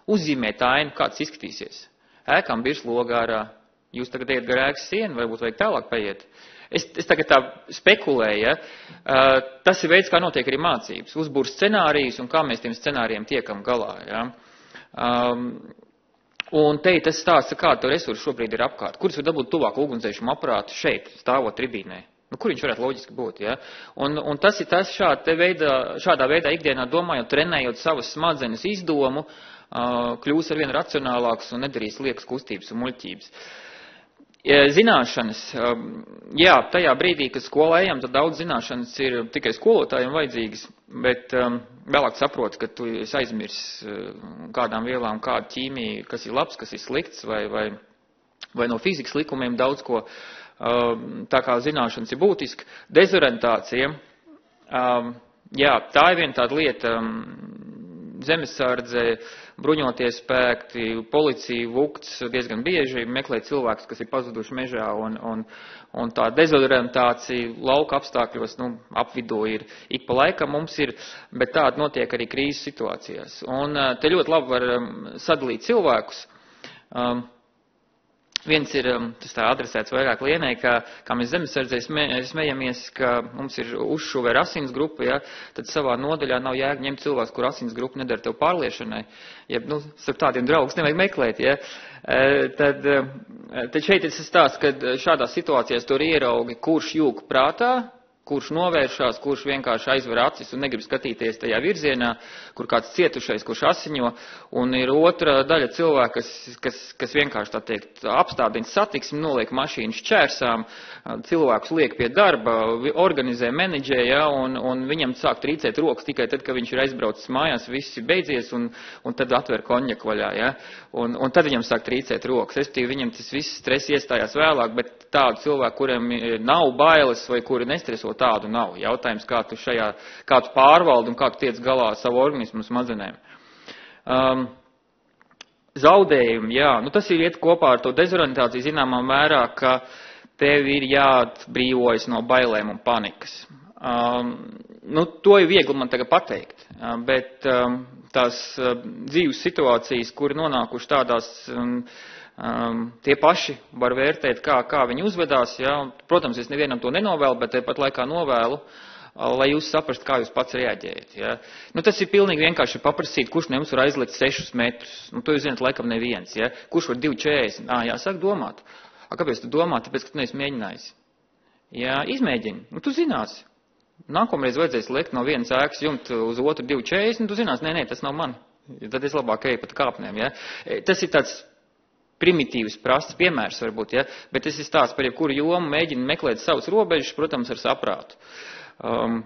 Uzzīmēt ainu, kāds izskatīsies ēkām birs logārā. Jūs tagad ejat gar ēkas sienu, varbūt vajag tālāk paiet. Es, es tagad tā spekulēju, ja? uh, tas ir veids, kā notiek arī mācības. Uzbūr scenārijus un kā mēs tiem scenārijiem tiekam galā. Ja? Um, un te tas stāsta, kāda resursa šobrīd ir apkārt. Kurus var dabūt tuvāk ugunsdzēšanu aparātu šeit, stāvot tribīnē? Nu, kur viņš varētu loģiski būt? Ja? Un, un tas ir tas šādā veidā, šādā veidā ikdienā domājot, trenējot savas smadzenes izdomu, kļūs arvien racionālāks un nedarīs liekas kustības un muļķības. Zināšanas, jā, tajā brīdī, kad skolā ejam, tad daudz zināšanas ir tikai skolotājiem vajadzīgas, bet vēlāk saproti, ka tu aizmirs kādām vielām, kāda ķīmija, kas ir labs, kas ir slikts, vai, vai, vai no fizikas likumiem daudz ko tā kā zināšanas ir būtiski. Dezorientācija, jā, tā ir viena tāda lieta, zemesardze, bruņoties spēki, policija, vukts diezgan bieži meklē cilvēkus, kas ir pazuduši mežā, un, un, un tā dezorientācija lauka apstākļos, nu, apvidū ir ik pa laikam mums ir, bet tāda notiek arī krīzes situācijās. Un uh, te ļoti labi var sadalīt cilvēkus. Um, Viens ir, um, tas tā adresēts vairāk lienai, ka, kā mēs zemesardzē smejamies, ka mums ir uzšuve ar asins grupu, ja, tad savā nodaļā nav jēga ņemt cilvēks, kur asins grupa nedara tev pārliešanai. Ja, nu, starp tādiem draugus nevajag meklēt, ja. E, tad, e, tad šeit ir tas stāsts, ka šādās situācijās tur ieraugi, kurš jūg prātā, kurš novēršās, kurš vienkārši aizver acis un negrib skatīties tajā virzienā, kur kāds cietušais, kurš asiņo, un ir otra daļa cilvēka, kas, kas, kas vienkārši, tā teikt, apstādina satiksmi, noliek mašīnas čērsām, cilvēkus liek pie darba, organizē menedžē, ja, un, un viņam sāk trīcēt rokas tikai tad, kad viņš ir aizbraucis mājās, viss ir beidzies, un, un tad atver konjaku vaļā, ja, un, un tad viņam sāk trīcēt rokas. Es tīvi, viņam tas viss stress iestājās vēlāk, bet tādu cilvēku, kuriem nav bailes vai kuri nestreso, tādu nav. Jautājums, kā tu šajā, kā tu pārvaldi un kā tu tiec galā ar savu organismu smadzenēm. Um, zaudējumi, jā, nu tas ir iet kopā ar to dezorientāciju zināmā mērā, ka tev ir jāatbrīvojas no bailēm un panikas. Um, nu, to ir viegli man tagad pateikt, um, bet um, tās uh, dzīves situācijas, kur nonākuši tādās um, Um, tie paši var vērtēt, kā, kā viņi uzvedās. Ja? Protams, es nevienam to nenovēlu, bet tāpat laikā novēlu, uh, lai jūs saprastu, kā jūs pats reaģējat. Ja? Nu, tas ir pilnīgi vienkārši paprasīt, kurš ne jums var aizlikt 6 metrus. Nu, to jūs zināt, laikam neviens. Ja? Kurš var 2,40? Ā, jāsāk domāt. A, kāpēc tu domā? Tāpēc, ka tu neesi mēģinājis. Jā, izmēģini. Nu, tu zināsi. Nākamreiz vajadzēs liekt no vienas ēkas jumta uz otru 2,40, un tu zinās, nē, nē, tas nav man. Tad es labāk eju pat kāpnēm. Ja? E, tas ir tāds primitīvs, prasts piemērs varbūt, ja? bet es stāstu par jebkuru jomu, mēģinu meklēt savus robežas, protams, ar saprātu. Um,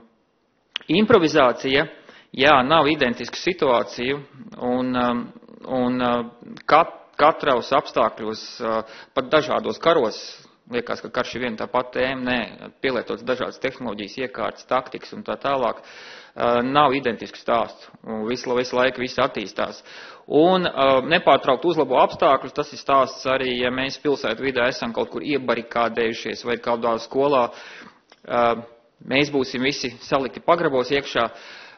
improvizācija, jā, nav identiska situācija, un, um, un uh, kat, katraus apstākļos, uh, pat dažādos karos, liekas, ka karš ir viena tā pati tēma, nē, pielietots dažādas tehnoloģijas, iekārtas, taktikas un tā tālāk. Nav identisks stāsts. Visu, visu laiku viss attīstās un nepārtraukt uzlabo apstākļus. Tas ir stāsts arī, ja mēs pilsētu vidē esam kaut kur iebarikādējušies vai kādā skolā. Mēs būsim visi salikti pagrabos iekšā.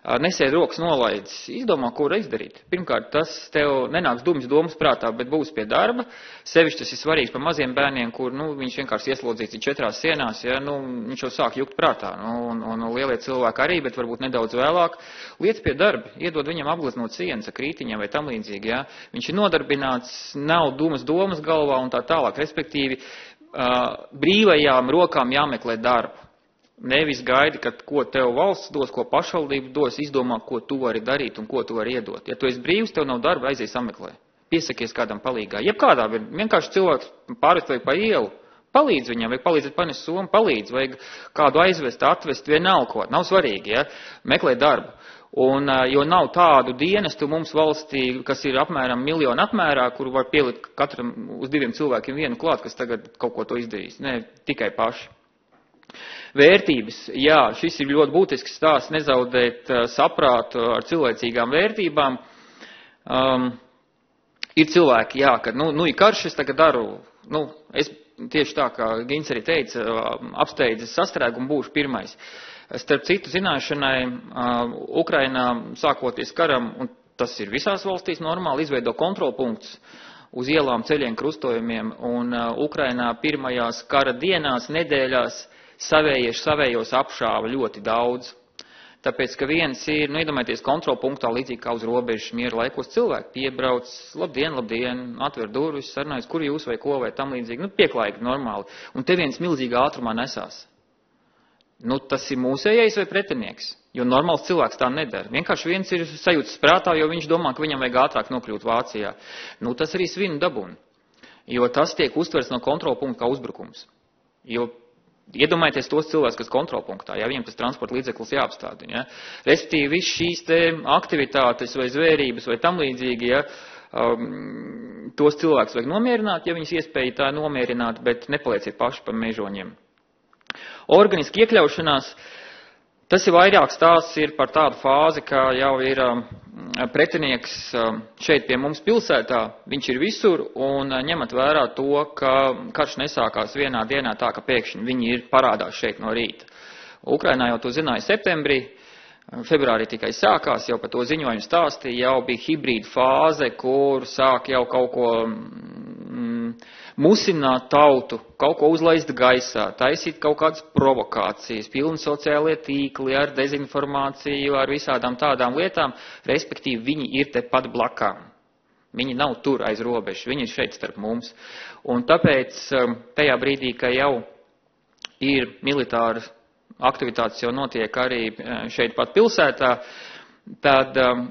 Nesēd rokas nolaidis, izdomā, ko izdarīt. Pirmkārt, tas tev nenāks dūmis domas prātā, bet būs pie darba. Sevišķi tas ir svarīgs par maziem bērniem, kur, nu, viņš vienkārši ieslodzīts četrās sienās, ja, nu, viņš jau sāk jukt prātā, nu, un, un, lielie cilvēki arī, bet varbūt nedaudz vēlāk. Liec pie darba, iedod viņam apgleznot sienas ar krītiņiem vai tam līdzīgi, ja. Viņš ir nodarbināts, nav dūmas domas galvā un tā tālāk, respektīvi, brīvajām rokām jāmeklē darbu. Nevis gaidi, kad ko tev valsts dos, ko pašvaldība dos, izdomā, ko tu vari darīt un ko tu vari iedot. Ja tu esi brīvs, tev nav darba, aizies sameklē. Piesakies kādam palīgā. Jebkādā, vienkārši cilvēks pārvest vai pa ielu. Palīdz viņam, vai palīdzēt panest somu, palīdz, vajag kādu aizvest, atvest, vienalga ko. Nav svarīgi, ja? Meklē darbu. Un, jo nav tādu dienestu mums valstī, kas ir apmēram miljonu apmērā, kur var pielikt katram uz diviem cilvēkiem vienu klāt, kas tagad kaut ko to izdarīs. Nē, tikai paši. Vērtības, jā, šis ir ļoti būtisks stāsts, nezaudēt uh, saprātu ar cilvēcīgām vērtībām. Um, ir cilvēki, jā, ka, nu, nu, ir karš, es tagad daru, nu, es tieši tā, kā Gins arī teica, um, apsteidzis sastrēgumu, būšu pirmais. Starp citu zināšanai, uh, Ukrainā sākoties karam, un tas ir visās valstīs normāli, izveido kontrolpunktus uz ielām, ceļiem, krustojumiem, un uh, Ukrainā pirmajās kara dienās, nedēļās savējieši savējos apšāva ļoti daudz. Tāpēc, ka viens ir, nu, iedomājieties, kontrolpunktā līdzīgi kā uz robežas miera laikos cilvēki piebrauc, labdien, labdien, atver durvis, sarunājas, kur jūs vai ko vai tam līdzīgi, nu, pieklājīgi normāli. Un te viens milzīgā ātrumā nesās. Nu, tas ir mūsējais vai pretinieks. Jo normāls cilvēks tā nedara. Vienkārši viens ir sajūtas prātā, jo viņš domā, ka viņam vajag ātrāk nokļūt Vācijā. Nu, tas arī svinu dabūna. Jo tas tiek uztverts no kontrolpunkta kā uzbrukums. Jo iedomājieties tos cilvēkus, kas kontrolpunktā, ja viņiem tas transporta līdzeklis jāapstādina. Ja? Respektīvi, viss šīs te aktivitātes vai zvērības vai tam līdzīgi, ja, um, tos cilvēkus vajag nomierināt, ja viņus iespēja tā nomierināt, bet nepalieciet paši par mežoņiem. Organiski iekļaušanās, tas ir vairāk stāsts ir par tādu fāzi, kā jau ir um, pretinieks um, šeit pie mums pilsētā, viņš ir visur un uh, ņemat vērā to, ka karš nesākās vienā dienā tā, ka pēkšņi viņi ir parādās šeit no rīta. Ukrainā jau to zināja septembrī, februārī tikai sākās, jau par to ziņojumu stāstīja, jau bija hibrīda fāze, kur sāk jau kaut ko mm, musināt tautu, kaut ko uzlaist gaisā, taisīt kaut kādas provokācijas, pilni sociālie tīkli ar dezinformāciju, ar visādām tādām lietām, respektīvi viņi ir tepat blakām. Viņi nav tur aiz robežas, viņi ir šeit starp mums. Un tāpēc um, tajā brīdī, ka jau ir militāras aktivitātes jau notiek arī uh, šeit pat pilsētā, tad um,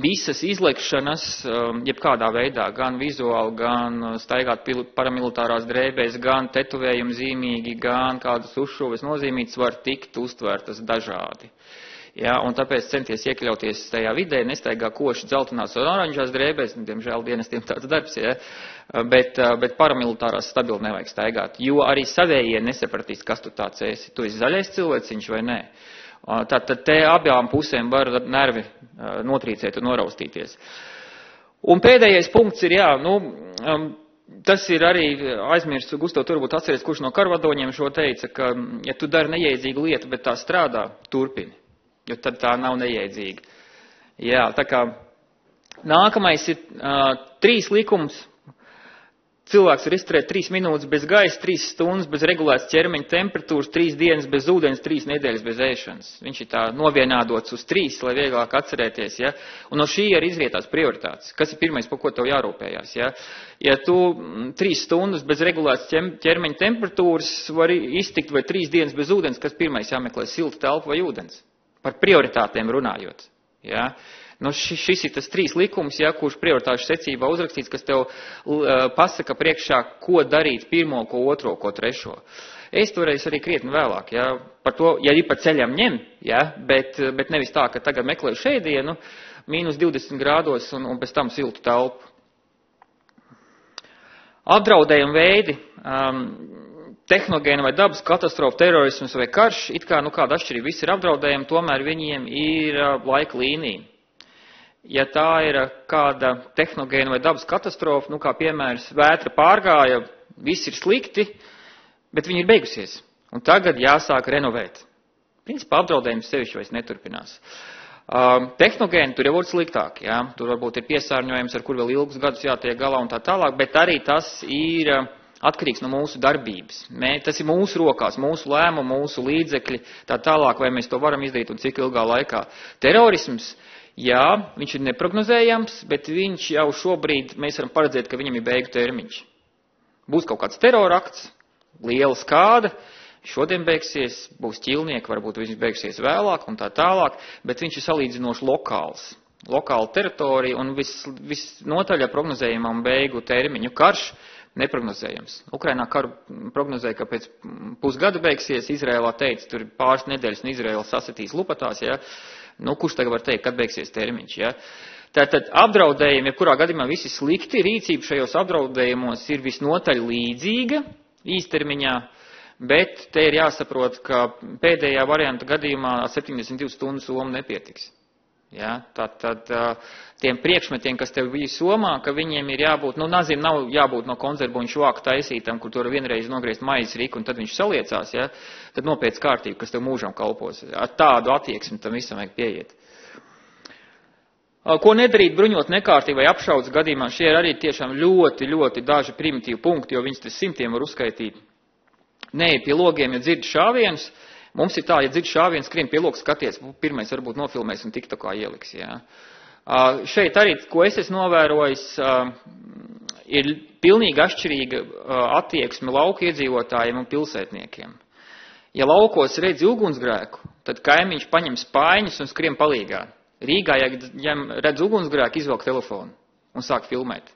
visas izlikšanas, um, jebkādā veidā, gan vizuāli, gan uh, staigāt paramilitārās drēbēs, gan tetuvējumu zīmīgi, gan kādas uzšuves nozīmītas var tikt uztvērtas dažādi. Ja, un tāpēc centies iekļauties tajā vidē, nestaigā koši dzeltenās un oranžās drēbēs, diemžēl dienestiem tāds darbs, ja, bet, uh, bet paramilitārās stabili nevajag staigāt, jo arī savējie nesapratīs, kas tu tāds esi. Tu esi zaļais cilvēciņš vai nē. Tātad te abām pusēm var nervi notrīcēt un noraustīties. Un pēdējais punkts ir, jā, nu, tas ir arī aizmirsts, Gusto, turbūt atceries, kurš no karvadoņiem šo teica, ka, ja tu dari neiedzīgu lietu, bet tā strādā, turpini, jo tad tā nav neiedzīga. Jā, tā kā nākamais ir uh, trīs likums, Cilvēks var izturēt trīs minūtes bez gaisa, trīs stundas bez regulētas ķermeņa temperatūras, trīs dienas bez ūdens, trīs nedēļas bez ēšanas. Viņš ir tā novienādots uz trīs, lai vieglāk atcerēties. Ja? Un no šī arī izrietās prioritātes. Kas ir pirmais, par ko tev jārūpējās? Ja, ja tu mm, trīs stundas bez regulētas ķermeņa temperatūras vari iztikt vai trīs dienas bez ūdens, kas pirmais jāmeklē silta telpa vai ūdens? Par prioritātēm runājot. Ja? Nu, šis ir tas trīs likums, ja, kurš prioritāšu secībā uzrakstīts, kas tev uh, pasaka priekšā, ko darīt pirmo, ko otro, ko trešo. Es toreiz arī krietni vēlāk, ja, par to, ja ir pa ceļam ņem, ja, bet, bet nevis tā, ka tagad meklēju šēdienu, mīnus 20 grādos un, un pēc tam siltu telpu. Apdraudējumi veidi, um, tehnogēna vai dabas katastrofa, terorisms vai karš, it kā, nu kāda atšķirība, visi ir apdraudējumi, tomēr viņiem ir uh, laika līnija ja tā ir kāda tehnogēna vai dabas katastrofa, nu kā piemērs, vētra pārgāja, viss ir slikti, bet viņi ir beigusies. Un tagad jāsāk renovēt. Principā apdraudējums sevišķi vairs neturpinās. Uh, tehnogēni tur jau ir sliktāk, jā. tur varbūt ir piesārņojums, ar kur vēl ilgus gadus jātiek galā un tā tālāk, bet arī tas ir uh, atkarīgs no mūsu darbības. Mē, tas ir mūsu rokās, mūsu lēmumu, mūsu līdzekļi, tā tālāk, vai mēs to varam izdarīt un cik ilgā laikā. Terorisms Jā, viņš ir neprognozējams, bet viņš jau šobrīd, mēs varam paredzēt, ka viņam ir beigu termiņš. Būs kaut kāds terorakts, liela skāda, šodien beigsies, būs ķilnieki, varbūt viņš beigsies vēlāk un tā tālāk, bet viņš ir salīdzinoši lokāls. Lokāla teritorija un vis, visnotaļ prognozējumam beigu termiņu karš neprognozējams. Ukrainā karu prognozēja, ka pēc pusgada beigsies, Izrēlā teica, tur pāris nedēļas un Izrēla sasatīs lupatās, ja, Nu, kurš tagad var teikt, kad beigsies termiņš? Ja? Tātad apdraudējumi, ja kurā gadījumā visi slikti, rīcība šajos apdraudējumos ir visnotaļ līdzīga īstermiņā, bet te ir jāsaprot, ka pēdējā varianta gadījumā 72 stundu soma nepietiks. Ja, tad, tad tiem priekšmetiem, kas tev bija somā, ka viņiem ir jābūt, nu, nazim nav jābūt no konzervuņu švāku taisītam, kur tur vienreiz nogriezt maizes riku un tad viņš saliecās, ja, tad nopietz kārtību, kas tev mūžam kalpos. Ar tādu attieksmi tam visam vajag pieiet. Ko nedarīt bruņot nekārtību vai apšaudas gadījumā, šie ir arī tiešām ļoti, ļoti daži primitīvi punkti, jo viņas te simtiem var uzskaitīt. Nē, pie logiem, ja dzird šāviens, uh, Mums ir tā, ja dzird šāviens, skrien pie lokas skaties, pirmais varbūt nofilmēs un tik tā kā ieliks. Jā. Uh, šeit arī, ko es esmu novērojis, uh, ir pilnīgi atšķirīga uh, attieksme lauku iedzīvotājiem un pilsētniekiem. Ja laukos redzi ugunsgrēku, tad kaimiņš paņem spaiņus un skrien palīgā. Rīgā, ja redz ugunsgrēku, izvelk telefonu un sāk filmēt.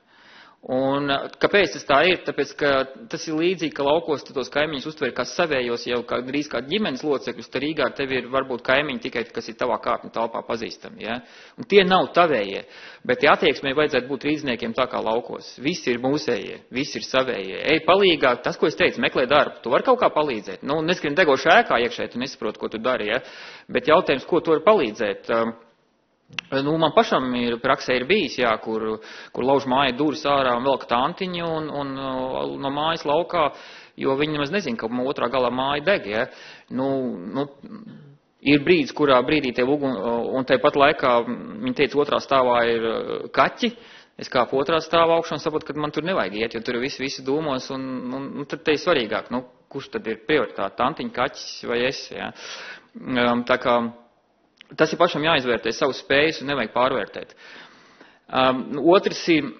Un kāpēc tas tā ir? Tāpēc, ka tas ir līdzīgi, ka laukos tu tos kaimiņus uztver kā savējos, jau kā drīz kā ģimenes locekļus, tad Rīgā tev ir varbūt kaimiņi tikai, kas ir tavā kārtņu telpā pazīstami. Ja? Un tie nav tavējie, bet tie attieksmē vajadzētu būt rīzniekiem tā kā laukos. Visi ir mūsējie, visi ir savējie. Ej palīgā, tas, ko es teicu, meklē darbu, tu vari kaut kā palīdzēt. Nu, neskrien degošu ēkā iekšē, tu nesaproti, ko tu dari, ja? bet jautājums, ko tu vari palīdzēt. Um, Nu, man pašam ir praksē ir bijis, jā, kur, kur lauž māja durvis ārā un velk tantiņu un, un no mājas laukā, jo viņi nemaz nezin, ka otrā galā māja deg, jā. Nu, nu, ir brīdis, kurā brīdī tev ugun, un tāpat laikā, viņi teica, otrā stāvā ir kaķi, es kāpu otrā stāvā augšā un saprotu, ka man tur nevajag iet, jo tur ir visi, visi domos, un, un, un tad te ir svarīgāk, nu, kurš tad ir prioritāte, tantiņa, kaķis vai es, jā. Tā kā, Tas ir pašam jāizvērtē savas spējas un nevajag pārvērtēt. Um, otrs ir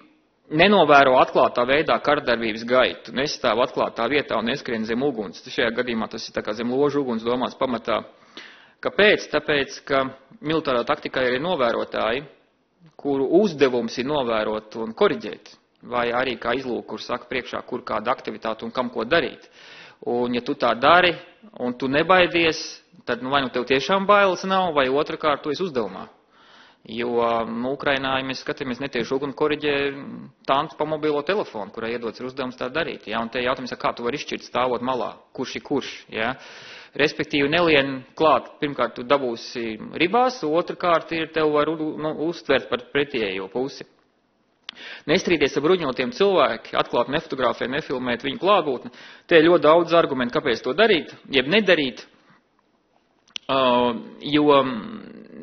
nenovēro atklātā veidā kardarbības gaitu, nestāv atklātā vietā un neskrien zem uguns. Šajā gadījumā tas ir tā kā zem ložu uguns domāts pamatā. Kāpēc? Tāpēc, ka militārā taktikā ir novērotāji, kuru uzdevums ir novērot un koriģēt, vai arī kā izlūk, kur saka priekšā, kur kāda aktivitāte un kam ko darīt. Un ja tu tā dari, un tu nebaidies, tad nu, vai nu tev tiešām bailes nav, vai otrkārt tu esi uzdevumā. Jo nu, Ukrainā, ja mēs skatāmies netieši uguni koriģē tanks pa mobilo telefonu, kurai iedots ir uzdevums tā darīt. Ja? Un te jautājums kā tu vari izšķirt stāvot malā, kurš ir kurš. Ja? Respektīvi, nelien klāt, pirmkārt, tu dabūsi ribās, otrkārt ir tev var nu, uztvert par pretējo pusi. Nestrīdies ar bruņotiem cilvēki, atklāt, nefotografēt, nefilmēt viņu klātbūtni. Te ir ļoti daudz argumentu, kāpēc to darīt, jeb nedarīt. Uh, jo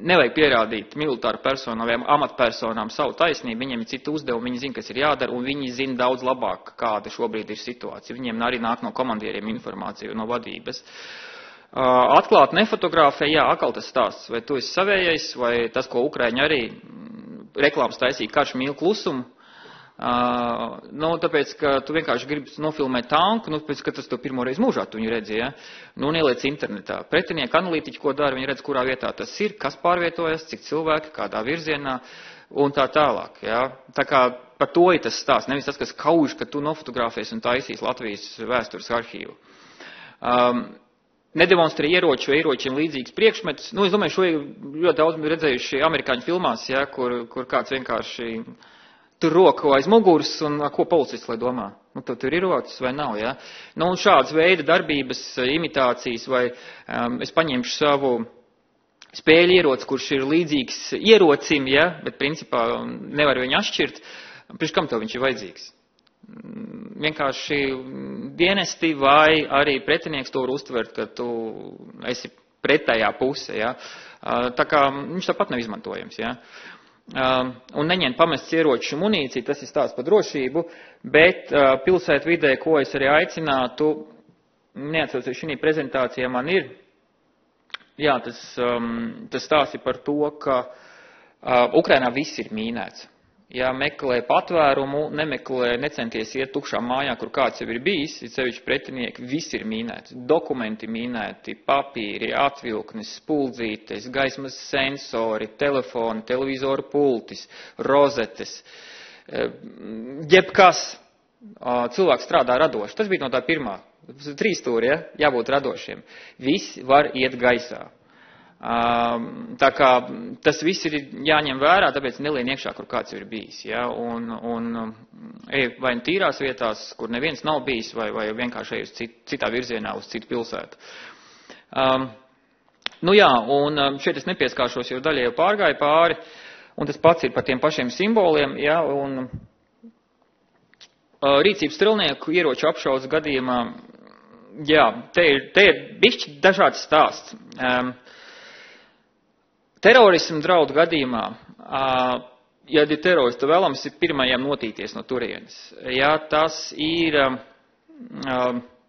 nevajag pierādīt militāru personām vai amatpersonām savu taisnību, viņiem ir cita uzdevuma, viņi zina, kas ir jādara, un viņi zina daudz labāk, kāda šobrīd ir situācija. Viņiem arī nāk no komandieriem informācija, no vadības. Uh, atklāt nefotografē, jā, akal tas stāsts, vai tu esi savējais, vai tas, ko Ukraiņi arī reklāmas taisīja karš mīl klusumu, Uh, nu, tāpēc, ka tu vienkārši gribi nofilmēt tanku, nu, pēc, ka tas tu pirmo reizi mūžā tu viņu redzi, ja? nu, neliec internetā. Pretinieki analītiķi, ko dara, viņi redz, kurā vietā tas ir, kas pārvietojas, cik cilvēki, kādā virzienā un tā tālāk. Ja? Tā kā par to ir tas stāsts, nevis tas, kas kauž, ka tu nofotografēs un taisīs Latvijas vēstures arhīvu. Um, nedemonstrē ieroči vai ieročiem līdzīgs priekšmets. Nu, es domāju, šo ļoti daudz redzējuši amerikāņu filmās, ja, kur, kur kāds vienkārši tur roku aiz muguras un ko policists lai domā? Nu, tad tur ir rokas vai nav, ja? Nu, un šādas veida darbības, imitācijas vai um, es paņemšu savu spēļu ieroci, kurš ir līdzīgs ierocim, ja? Bet principā nevar viņu atšķirt. Priekš kam tev viņš ir vajadzīgs? Mm, vienkārši dienesti vai arī pretinieks to var uztvert, ka tu esi pretējā puse, ja? Tā kā viņš tāpat nav izmantojams, ja? Um, un neņemt pamests ieroču munīciju, tas ir stāsts par drošību, bet uh, pilsētu vidē, ko es arī aicinātu, neatceros, vai šī prezentācijā man ir, jā, tas, um, tas stāsts ir par to, ka uh, Ukrainā viss ir mīnēts ja meklē patvērumu, nemeklē, necenties iet tukšā mājā, kur kāds jau ir bijis, ir sevišķi pretinieki, viss ir mīnēts. Dokumenti mīnēti, papīri, atvilknes, spuldzītes, gaismas sensori, telefoni, televizoru pultis, rozetes, e, jebkas. Cilvēks strādā radoši. Tas bija no tā pirmā. Trīs stūri, ja? jābūt radošiem. Viss var iet gaisā. Tā kā tas viss ir jāņem vērā, tāpēc nelien iekšā, kur kāds ir bijis. Ja? Un, un ej vai nu tīrās vietās, kur neviens nav bijis, vai, vai vienkārši ej uz cit, citā virzienā, uz citu pilsētu. Um, nu jā, un šeit es nepieskāršos, jo daļai jau pārgāja pāri, un tas pats ir par tiem pašiem simboliem. Ja? Un, uh, rīcības strelnieku ieroču apšaudas gadījumā, jā, te ir, te ir bišķi dažāds stāsts. Um, Terorismu draudu gadījumā, ja ir teroristu vēlams, ir pirmajam notīties no turienes. Ja tas ir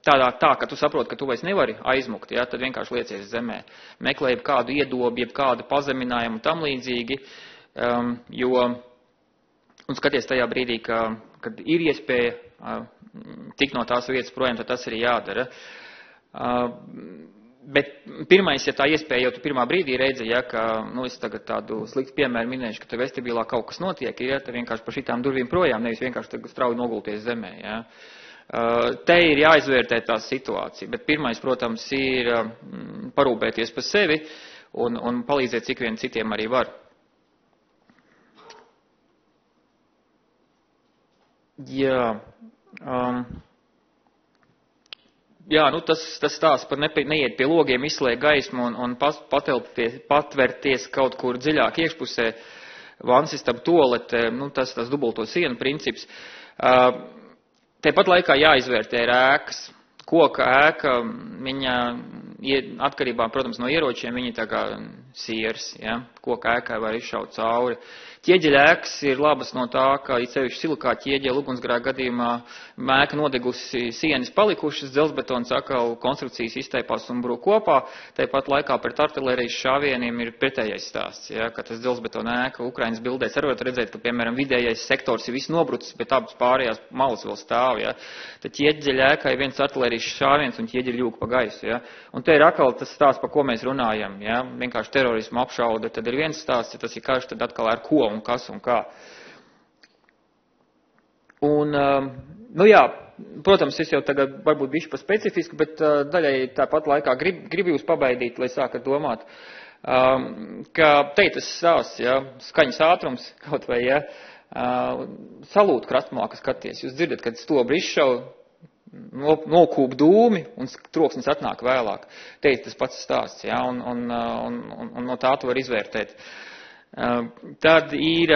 tādā tā, ka tu saproti, ka tu vairs nevari aizmukt, ja, tad vienkārši liecies zemē. Meklē kādu iedobu, kādu pazeminājumu tam līdzīgi, jo, un skaties tajā brīdī, ka, kad ir iespēja tikt no tās vietas projām, tad tas ir jādara. Bet pirmais, ja tā iespēja jau tu pirmā brīdī redzi, ja, ka, nu, es tagad tādu sliktu piemēru minēšu, ka te vestibilā kaut kas notiek, ja, te vienkārši pa šitām durvīm projām, nevis vienkārši strauji nogulties zemē, ja. Uh, te ir jāizvērtē tā situācija, bet pirmais, protams, ir um, parūpēties par sevi un, un palīdzēt cik vien citiem arī var. Jā. Um, jā, nu tas, tas stāsts par nepi, neiet pie logiem, izslēgt gaismu un, un patverties kaut kur dziļāk iekšpusē, vansistab tolete, nu tas tas dubulto sienu princips. Uh, Tepat laikā jāizvērtē ir ēkas. Koka ēka, viņa atkarībā, protams, no ieročiem, viņa tā kā siers, ja? koka ēkai var izšaut cauri. Uh, Ķieģeļēks ir labas no tā, ka it sevišķi silikā ķieģeļa ugunsgrēka gadījumā mēka nodegusi sienas palikušas, dzelzbetons atkal konstrukcijas izteipās un brūk kopā. Tāpat laikā pret artilērijas šāvieniem ir pretējais stāsts, ja, ka tas dzelzbetona ēka Ukrainas bildēs arī varat redzēt, ka, piemēram, vidējais sektors ir viss nobrucis, bet abas pārējās malas vēl stāv. Ja. Tad ķieģeļa ēka ir viens artilērijas šāviens un ķieģeļa jūka pa gaisu. Ja. Un te ir atkal tas stāsts, par ko mēs runājam. Ja. Vienkārši terorismu apšauda, tad ir viens stāsts, ja tas ir karš, tad atkal ar ko un kas un kā. Un, um, nu jā, protams, es jau tagad varbūt bišķi pa specifisku, bet uh, daļai tāpat laikā grib, gribu jūs pabaidīt, lai sākat domāt, um, ka te tas stāsts, ja, skaņas ātrums <laughs> kaut vai, ja, uh, salūt krastmāka skaties. Jūs dzirdat, kad stobri izšau, nokūp dūmi un troksnis atnāk vēlāk. Te ir tas pats stāsts, ja, un, uh, un, un, un no tā tu var izvērtēt. Uh, tad ir,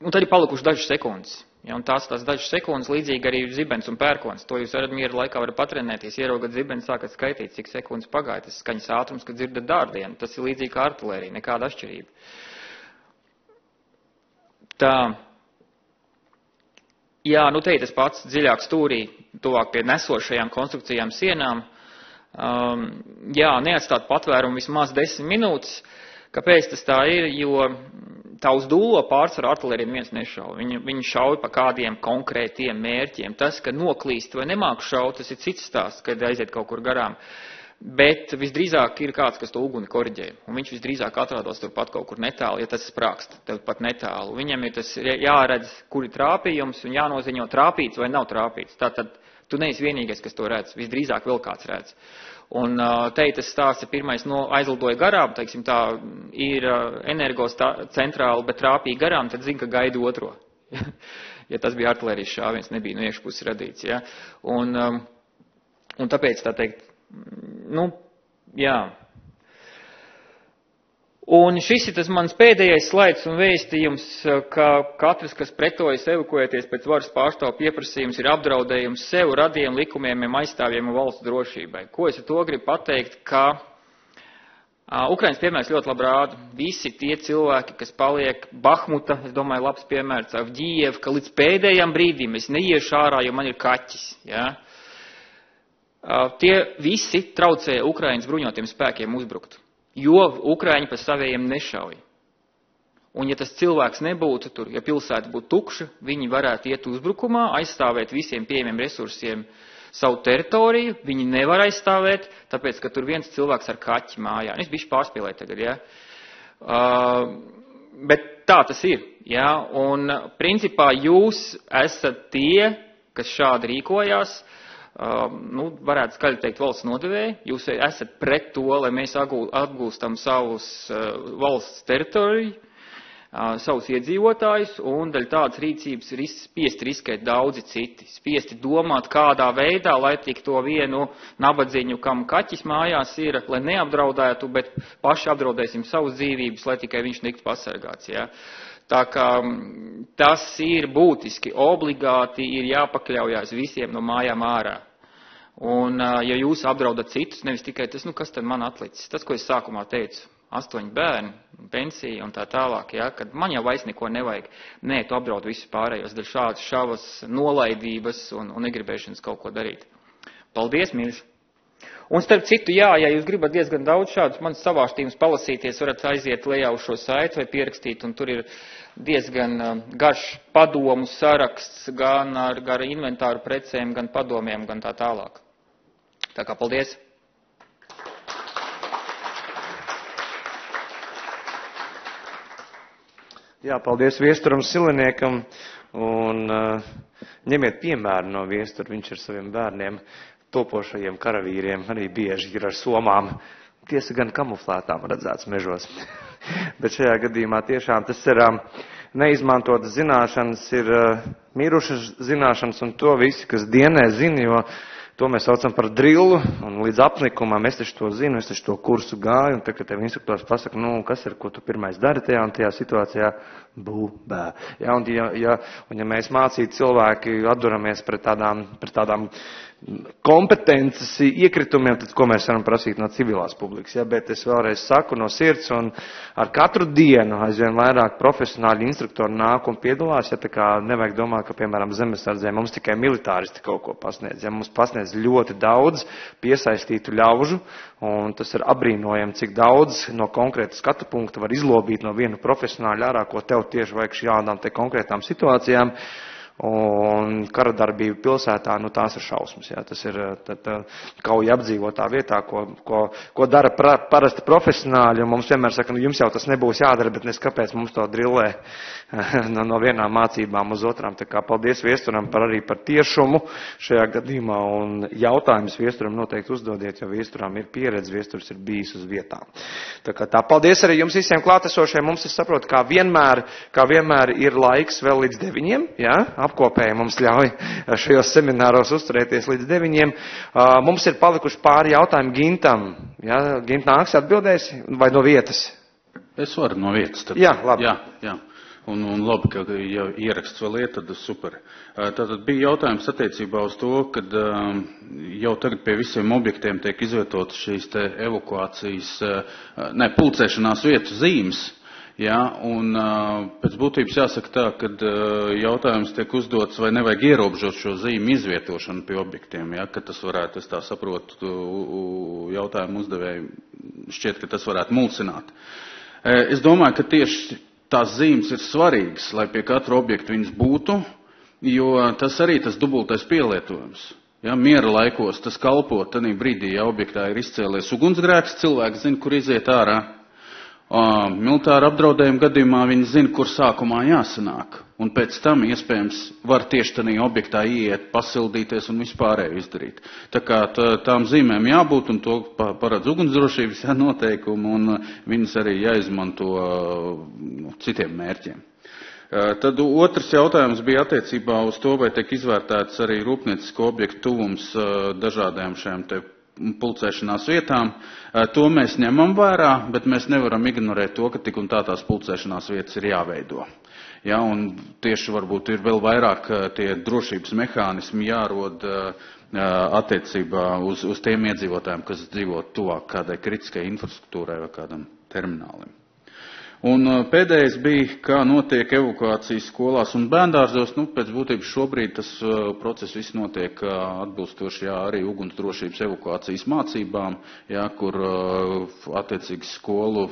un tad ir palikuši dažas sekundes. Ja, un tās, tās dažas sekundes līdzīgi arī zibens un pērkons. To jūs varat mieru laikā varat patrenēties, ieraugat zibens, sākat skaitīt, cik sekundes pagāja. Tas skaņas ātrums, kad dzirdat dārdienu. Tas ir līdzīgi kā artilērija, nekāda atšķirība. Tā. Jā, nu te ir tas pats dziļāk stūrī, tuvāk pie nesošajām konstrukcijām sienām. Um, jā, neatstāt patvērumu vismaz desmit minūtes. Uh, Kāpēc tas tā ir? Jo tā uz dūlo pārsvaru artilēriju viens nešauj. Viņi, viņi šauj pa kādiem konkrētiem mērķiem. Tas, ka noklīst vai nemāk šaut, tas ir cits stāsts, kad aiziet kaut kur garām. Bet visdrīzāk ir kāds, kas to uguni korģē. Un viņš visdrīzāk atrodas turpat kaut kur netālu, ja tas sprākst, tad pat netālu. Viņam ir tas jāredz, kur ir trāpījums un jānoziņo trāpīts vai nav trāpīts. Tātad tu neesi vienīgais, kas to redz. Visdrīzāk vēl kāds redz. Un te tas stāsts pirmais no, aizlidoja garām, teiksim tā, ir energos centrāli, bet trāpīja garām, tad zina, ka gaida otro. <laughs> ja tas bija artilērijas šāviens, nebija no iekšpuses radīts. Ja? Un, un tāpēc, tā teikt, nu, jā, Un šis ir tas mans pēdējais slaids un vēstījums, ka katrs, kas pretojas evakuēties pēc varas pārstāvu pieprasījums, ir apdraudējums sev, radiem, likumiem, aizstāvjiem un valsts drošībai. Ko es ar to gribu pateikt, ka Ukrainas piemērs ļoti labi rāda. Visi tie cilvēki, kas paliek Bahmuta, es domāju, labs piemērs, Avģiev, ka līdz pēdējām brīdim es neiešu ārā, jo man ir kaķis. Ja? Tie visi traucēja Ukrainas bruņotiem spēkiem uzbrukt jo Ukraiņi pa savējiem nešauj. Un ja tas cilvēks nebūtu tur, ja pilsēta būtu tukša, viņi varētu iet uzbrukumā, aizstāvēt visiem pieejamiem resursiem savu teritoriju, viņi nevar aizstāvēt, tāpēc, ka tur viens cilvēks ar kaķi mājā. Es bišķi pārspīlēju tagad, jā. Ja? Uh, bet tā tas ir, jā, ja? un principā jūs esat tie, kas šādi rīkojās, uh, nu, varētu skaļi teikt, valsts nodevēji. Jūs esat pret to, lai mēs atgūstam savus uh, valsts teritoriju, uh, savus iedzīvotājus, un daļ tādas rīcības ir spiesti riskēt daudzi citi. Spiesti domāt, kādā veidā, lai tik to vienu nabadzīņu, kam kaķis mājās ir, lai neapdraudētu, bet paši apdraudēsim savus dzīvības, lai tikai viņš tiktu pasargāts. Ja? Tā kā mm, tas ir būtiski, obligāti ir jāpakļaujās visiem no mājām ārā. Un, ja jūs apdraudat citus, nevis tikai tas, nu kas tad man atlicis, tas, ko es sākumā teicu, astoņi bērni, pensija un tā tālāk, ja, kad man jau vairs neko nevajag. Nē, tu apdraud visus pārējos dēļ šādas šavas nolaidības un, un negribēšanas kaut ko darīt. Paldies, mīļš! Un starp citu, jā, ja jūs gribat diezgan daudz šādus manas savārstības palasīties, varat aiziet lejā uz šo saiti vai pierakstīt, un tur ir diezgan um, garš padomu saraksts gan ar gar inventāru precēm, gan padomiem, gan tā tālāk. Tā kā paldies! Jā, paldies viesturam Siliniekam un uh, ņemiet piemēru no viestura, viņš ar saviem bērniem topošajiem karavīriem, arī bieži ir ar somām. Tiesa gan kamuflētām redzēts mežos. <laughs> Bet šajā gadījumā tiešām tas ir um, neizmantotas zināšanas, ir uh, mirušas zināšanas un to visi, kas dienē zina, jo To mēs saucam par drillu, un līdz apnikumam es taču to zinu, es taču to kursu gāju, un tad, kad tev instruktors pasaka, nu, kas ir, ko tu pirmais dari tajā un tajā situācijā, būbē. Ja, un, ja, ja, un ja mēs mācītu cilvēki atduramies pret tādām, pret tādām kompetences iekritumiem, tad ko mēs varam prasīt no civilās publikas. Ja? Bet es vēlreiz saku no sirds, un ar katru dienu aizvien vairāk profesionāļi instruktori nāk un piedalās. Ja? Tā kā nevajag domāt, ka, piemēram, zemesardzē mums tikai militāristi kaut ko pasniedz. Ja? Mums pasniedz ļoti daudz piesaistītu ļaužu, un tas ir apbrīnojami, cik daudz no konkrēta skatu punkta var izlobīt no viena profesionāļa ārā, ko tev tieši vajag šādām te konkrētām situācijām. Un kara darbība pilsētā, nu tās ir šausmas. Jā. Tas ir tad, kauja apdzīvotā vietā, ko, ko, ko dara pra, parasti profesionāļi. Mums vienmēr saka, nu jums jau tas nebūs jādara, bet nes kāpēc mums to drillē <laughs> no, no vienām mācībām uz otrām. Tā kā paldies viesturam par arī par tiešumu šajā gadījumā. Un jautājums viesturam noteikti uzdodiet, jo viesturam ir pieredze, viesturs ir bijis uz vietām. Tā kā tā paldies arī jums visiem klātesošiem. Mums, es saprotu, kā vienmēr, kā vienmēr ir laiks vēl līdz deviņiem. Jā? apkopēji mums ļauj šajos semināros uzturēties līdz deviņiem. Mums ir palikuši pāri jautājumi Gintam. Ja? Gint nāks atbildēs vai no vietas? Es varu no vietas. Tad. Jā, labi. Jā, jā. Un, un labi, ka ja ieraksts vēl iet, tad super. Tātad bija jautājums attiecībā uz to, ka jau tagad pie visiem objektiem tiek izvietotas šīs te evakuācijas, ne, pulcēšanās vietu zīmes. Ja, un pēc būtības jāsaka tā, ka jautājums tiek uzdots, vai nevajag ierobežot šo zīmu izvietošanu pie objektiem, ja, ka tas varētu, es tā saprotu, jautājumu uzdevēju šķiet, ka tas varētu mulsināt. Es domāju, ka tieši tās zīmes ir svarīgas, lai pie katra objekta viņas būtu, jo tas arī tas dubultais pielietojums. Ja, miera laikos tas kalpo, tad brīdī, ja objektā ir izcēlies ugunsgrēks, cilvēks zina, kur iziet ārā militāra apdraudējuma gadījumā viņi zina, kur sākumā jāsanāk. Un pēc tam, iespējams, var tieši tādā objektā ieiet, pasildīties un vispārēju izdarīt. Tā kā tā, tām zīmēm jābūt, un to paredz ugunsdrošības jā, noteikumi, un viņas arī jāizmanto nu, citiem mērķiem. Tad otrs jautājums bija attiecībā uz to, vai tiek izvērtēts arī rūpniecisko objektu tuvums dažādajām šiem te pulcēšanās vietām. To mēs ņemam vērā, bet mēs nevaram ignorēt to, ka tik un tā tās pulcēšanās vietas ir jāveido. Ja, un tieši varbūt ir vēl vairāk tie drošības mehānismi jārod attiecībā uz, uz tiem iedzīvotājiem, kas dzīvo tuvāk kādai kritiskai infrastruktūrai vai kādam terminālim. Un uh, pēdējais bija, kā notiek evakuācijas skolās un bērndārzos. Nu, pēc būtības šobrīd tas uh, process viss notiek uh, atbilstoši jā, arī ugunsdrošības evakuācijas mācībām, jā, kur attiecīgi skolu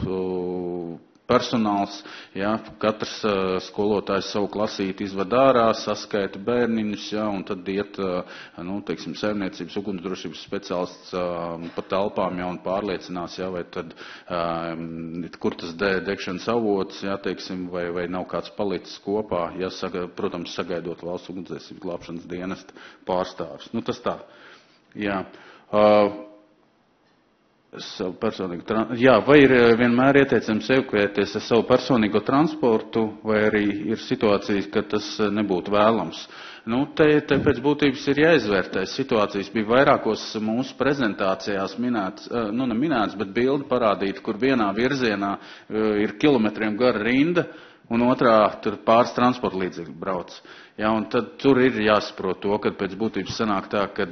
personāls, ja, katrs uh, skolotājs savu klasīti izved ārā, saskaita bērniņus, ja, un tad iet, uh, nu, teiksim, saimniecības ugunsdrošības speciālists uh, pa telpām, ja, un pārliecinās, ja, vai tad, kur tas de, degšanas avots, ja, teiksim, vai, vai nav kāds palicis kopā, ja, saga, protams, sagaidot valsts ugunsdzēsības glābšanas dienesta pārstāvis. Nu, tas tā. Jā. Uh, savu personīgo transportu. Jā, vai ir eh, vienmēr ieteicams evakuēties ar savu personīgo transportu, vai arī ir situācijas, ka tas eh, nebūtu vēlams. Nu, te, te pēc būtības ir jāizvērtē. Situācijas bija vairākos mūsu prezentācijās minēts, eh, nu ne minēts, bet bildi parādīta, kur vienā virzienā ir kilometriem gara rinda, un otrā tur pāris transporta līdzekļi brauc. Ja, un tad tur ir jāsaprot to, ka pēc būtības sanāk tā, ka,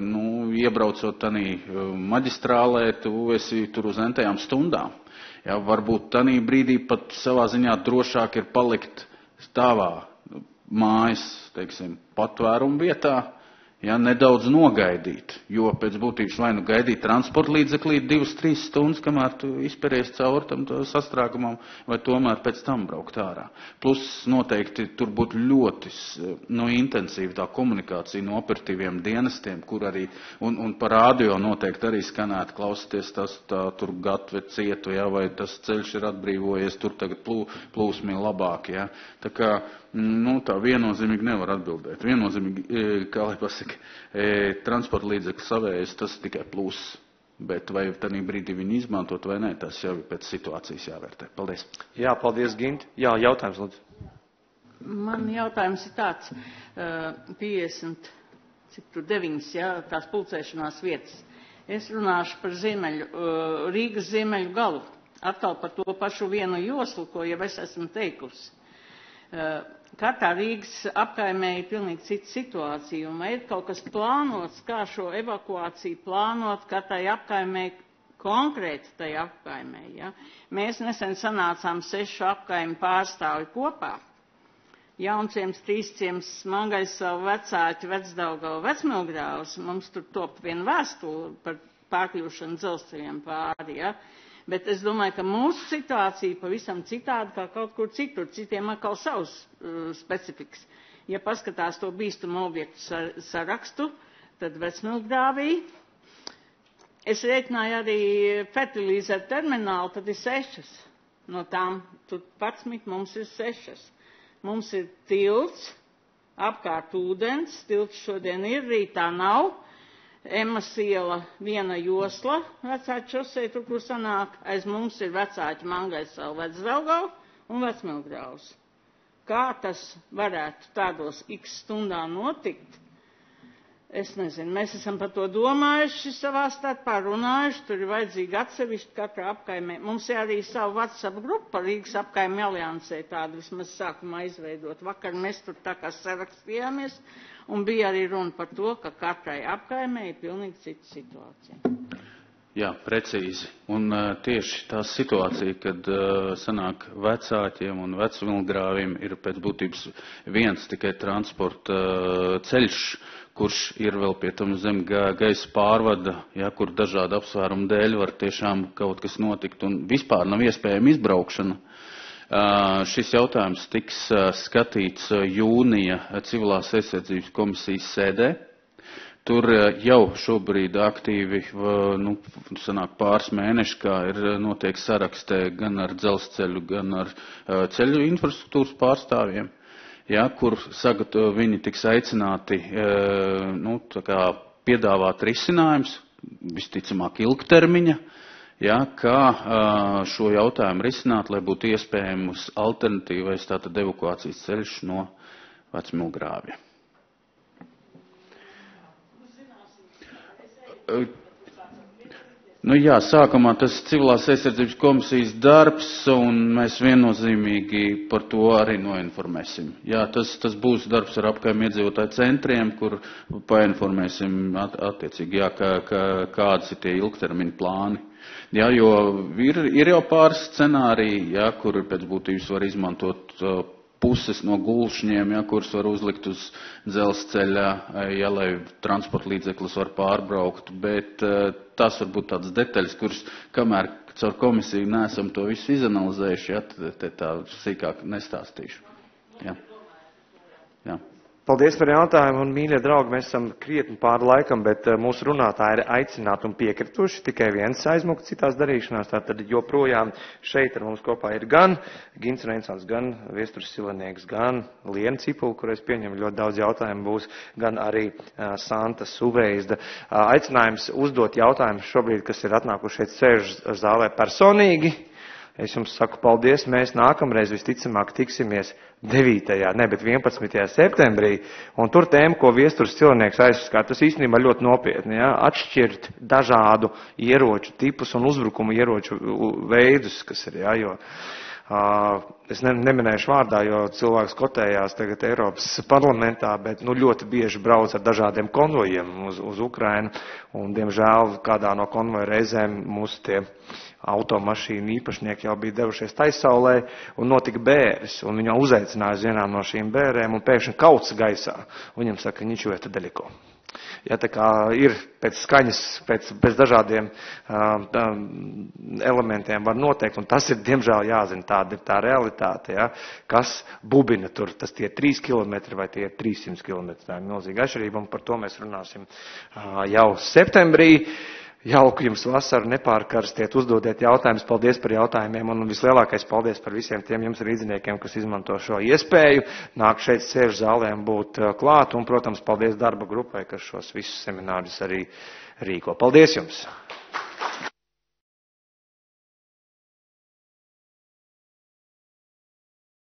nu, iebraucot tanī maģistrālē, tu esi tur uz entajām stundām. Ja, varbūt tanī brīdī pat savā ziņā drošāk ir palikt stāvā mājas, teiksim, patvērumu vietā, ja, nedaudz nogaidīt Jo pēc būtības vai nu gaidīt transporta līdzeklī divas, trīs stundas, kamēr tu izperies cauri tam sastrēgumam, vai tomēr pēc tam braukt ārā. Plus noteikti tur būtu ļoti nu, intensīva tā komunikācija no operatīviem dienestiem, kur arī, un, un par rādio noteikti arī skanēt, klausoties tas, tā tur gatve cietu, ja, vai tas ceļš ir atbrīvojies, tur tagad plū, plūsmi labāk, ja. Tā kā, nu, tā viennozīmīgi nevar atbildēt. Viennozīmīgi, e, kā lai pasaka, e, transporta līdzekļu savējas, tas tikai pluss. Bet vai tādā brīdī viņi izmantot vai nē, tas jau ir pēc situācijas jāvērtē. Paldies. Jā, paldies, Gint. Jā, jautājums, lūdzu. Man jautājums ir tāds, 50, cik tur 9, jā, tās pulcēšanās vietas. Es runāšu par ziemeļu, Rīgas ziemeļu galu. Atkal par to pašu vienu joslu, ko jau es esmu teikusi. Katrā Rīgas apkaimē ir pilnīgi cita situācija, un vai ir kaut kas plānots, kā šo evakuāciju plānot katrai apkaimē konkrēti tai apkaimē. Ja? Mēs nesen sanācām sešu apkaimi pārstāvi kopā. Jaunciems, Trīsciems, Mangais savu vecāķu, Vecdaugau, Vecmilgrāvs. Mums tur top viena vēstule par pārkļūšanu dzelzceļiem pāri. Ja? Bet es domāju, ka mūsu situācija pavisam citāda kā kaut kur citur. Citiem atkal savs uh, specifiks. Ja paskatās to bīstamu objektu sar sarakstu, tad vecmilkdāvī. Es rēķināju arī fertilīzēt terminālu, tad ir sešas. No tām tur 11 mums ir sešas. Mums ir tilts, apkārt ūdens, tilts šodien ir, rītā nav Emas iela viena josla, vecāķa šosei, tur, kur sanāk, aiz mums ir vecāķa mangais savu vecdaugau un vecmilgraus. Kā tas varētu tādos x stundā notikt? Es nezinu, mēs esam par to domājuši savā starpā, runājuši, tur ir vajadzīgi atsevišķi katra apkaimē. Mums ir arī savu WhatsApp grupa Rīgas apkaimē aliansē tādu vismaz sākumā izveidot. Vakar mēs tur tā kā sarakstījāmies Un bija arī runa par to, ka katrai apkaimē ir pilnīgi cita situācija. Jā, precīzi. Un uh, tieši tā situācija, kad uh, sanāk vecākiem un vecvilgrāvim ir pēc būtības viens tikai transporta uh, ceļš, kurš ir vēl pie tam zem gaisa pārvada, ja, kur dažādu apsvērumu dēļ var tiešām kaut kas notikt un vispār nav iespējama izbraukšana. Šis jautājums tiks skatīts jūnija civilās aizsardzības komisijas sēdē. Tur jau šobrīd aktīvi, nu, sanāk pāris mēneši, kā ir notiek sarakstē gan ar dzelzceļu, gan ar ceļu infrastruktūras pārstāvjiem, ja, kur sagato, viņi tiks aicināti, nu, tā kā piedāvāt risinājums, visticamāk ilgtermiņa, ja, kā šo jautājumu risināt, lai būtu iespējams alternatīvais tātad evakuācijas ceļš no vecmilgrāvja. Nu jā, sākumā tas civilās aizsardzības komisijas darbs, un mēs viennozīmīgi par to arī noinformēsim. Jā, tas, tas būs darbs ar apkaimē iedzīvotāju centriem, kur painformēsim at, attiecīgi, jā, kā, kā, kādas ir tie ilgtermiņa plāni. Jā, jo ir, ir jau pāris scenāriji, jā, kur pēc būtības var izmantot uh, puses no gulšņiem, ja, kuras var uzlikt uz dzelzceļa, ja, lai transporta līdzeklis var pārbraukt, bet uh, tas var būt tāds detaļas, kuras, kamēr caur komisiju neesam to visu izanalizējuši, ja, te tā sīkāk nestāstīšu. Ja. Ja. Paldies par jautājumu, un mīļie draugi, mēs esam krietni pāri laikam, bet uh, mūsu runātāji ir aicināti un piekrituši, tikai viens aizmuka citās darīšanās, tātad joprojām šeit ar mums kopā ir gan Gins Reinsons, gan Viesturs Silanieks, gan Liena Cipula, kur es pieņemu ļoti daudz jautājumu būs, gan arī uh, Santa Suveizda. Uh, aicinājums uzdot jautājumus šobrīd, kas ir atnākuši šeit sēž zālē personīgi, Es jums saku paldies, mēs nākamreiz visticamāk tiksimies 9. ne, bet 11. septembrī, un tur tēma, ko viesturs cilvēks aizskar, tas īstenībā ļoti nopietni, ja, atšķirt dažādu ieroču tipus un uzbrukumu ieroču veidus, kas ir, ja, jo es ne, neminēšu vārdā, jo cilvēks kotējās tagad Eiropas parlamentā, bet nu, ļoti bieži brauc ar dažādiem konvojiem uz, uz Ukrainu, un diemžēl kādā no konvoja reizēm mūsu tie automašīnu īpašnieki jau bija devušies taisaulē un notika bēres, un viņu uzaicināja uz vienām no šīm bērēm, un pēkšņi kauts gaisā. Viņam saka, niču ir daļiko. Ja tā kā ir pēc skaņas, pēc, pēc dažādiem um, elementiem var noteikt, un tas ir, diemžēl, jāzina, tāda ir tā realitāte, ja, kas bubina tur, tas tie 3 km vai tie 300 km, tā ir milzīga atšķirība, un par to mēs runāsim uh, jau septembrī. Uh, Jauku jums vasaru, nepārkarstiet, uzdodiet jautājumus. Paldies par jautājumiem un vislielākais paldies par visiem tiem jums rīdziniekiem, kas izmanto šo iespēju nāk šeit sēžu zālē un būt uh, klāt. Un, protams, paldies darba grupai, kas šos visus seminārus arī rīko. Paldies jums!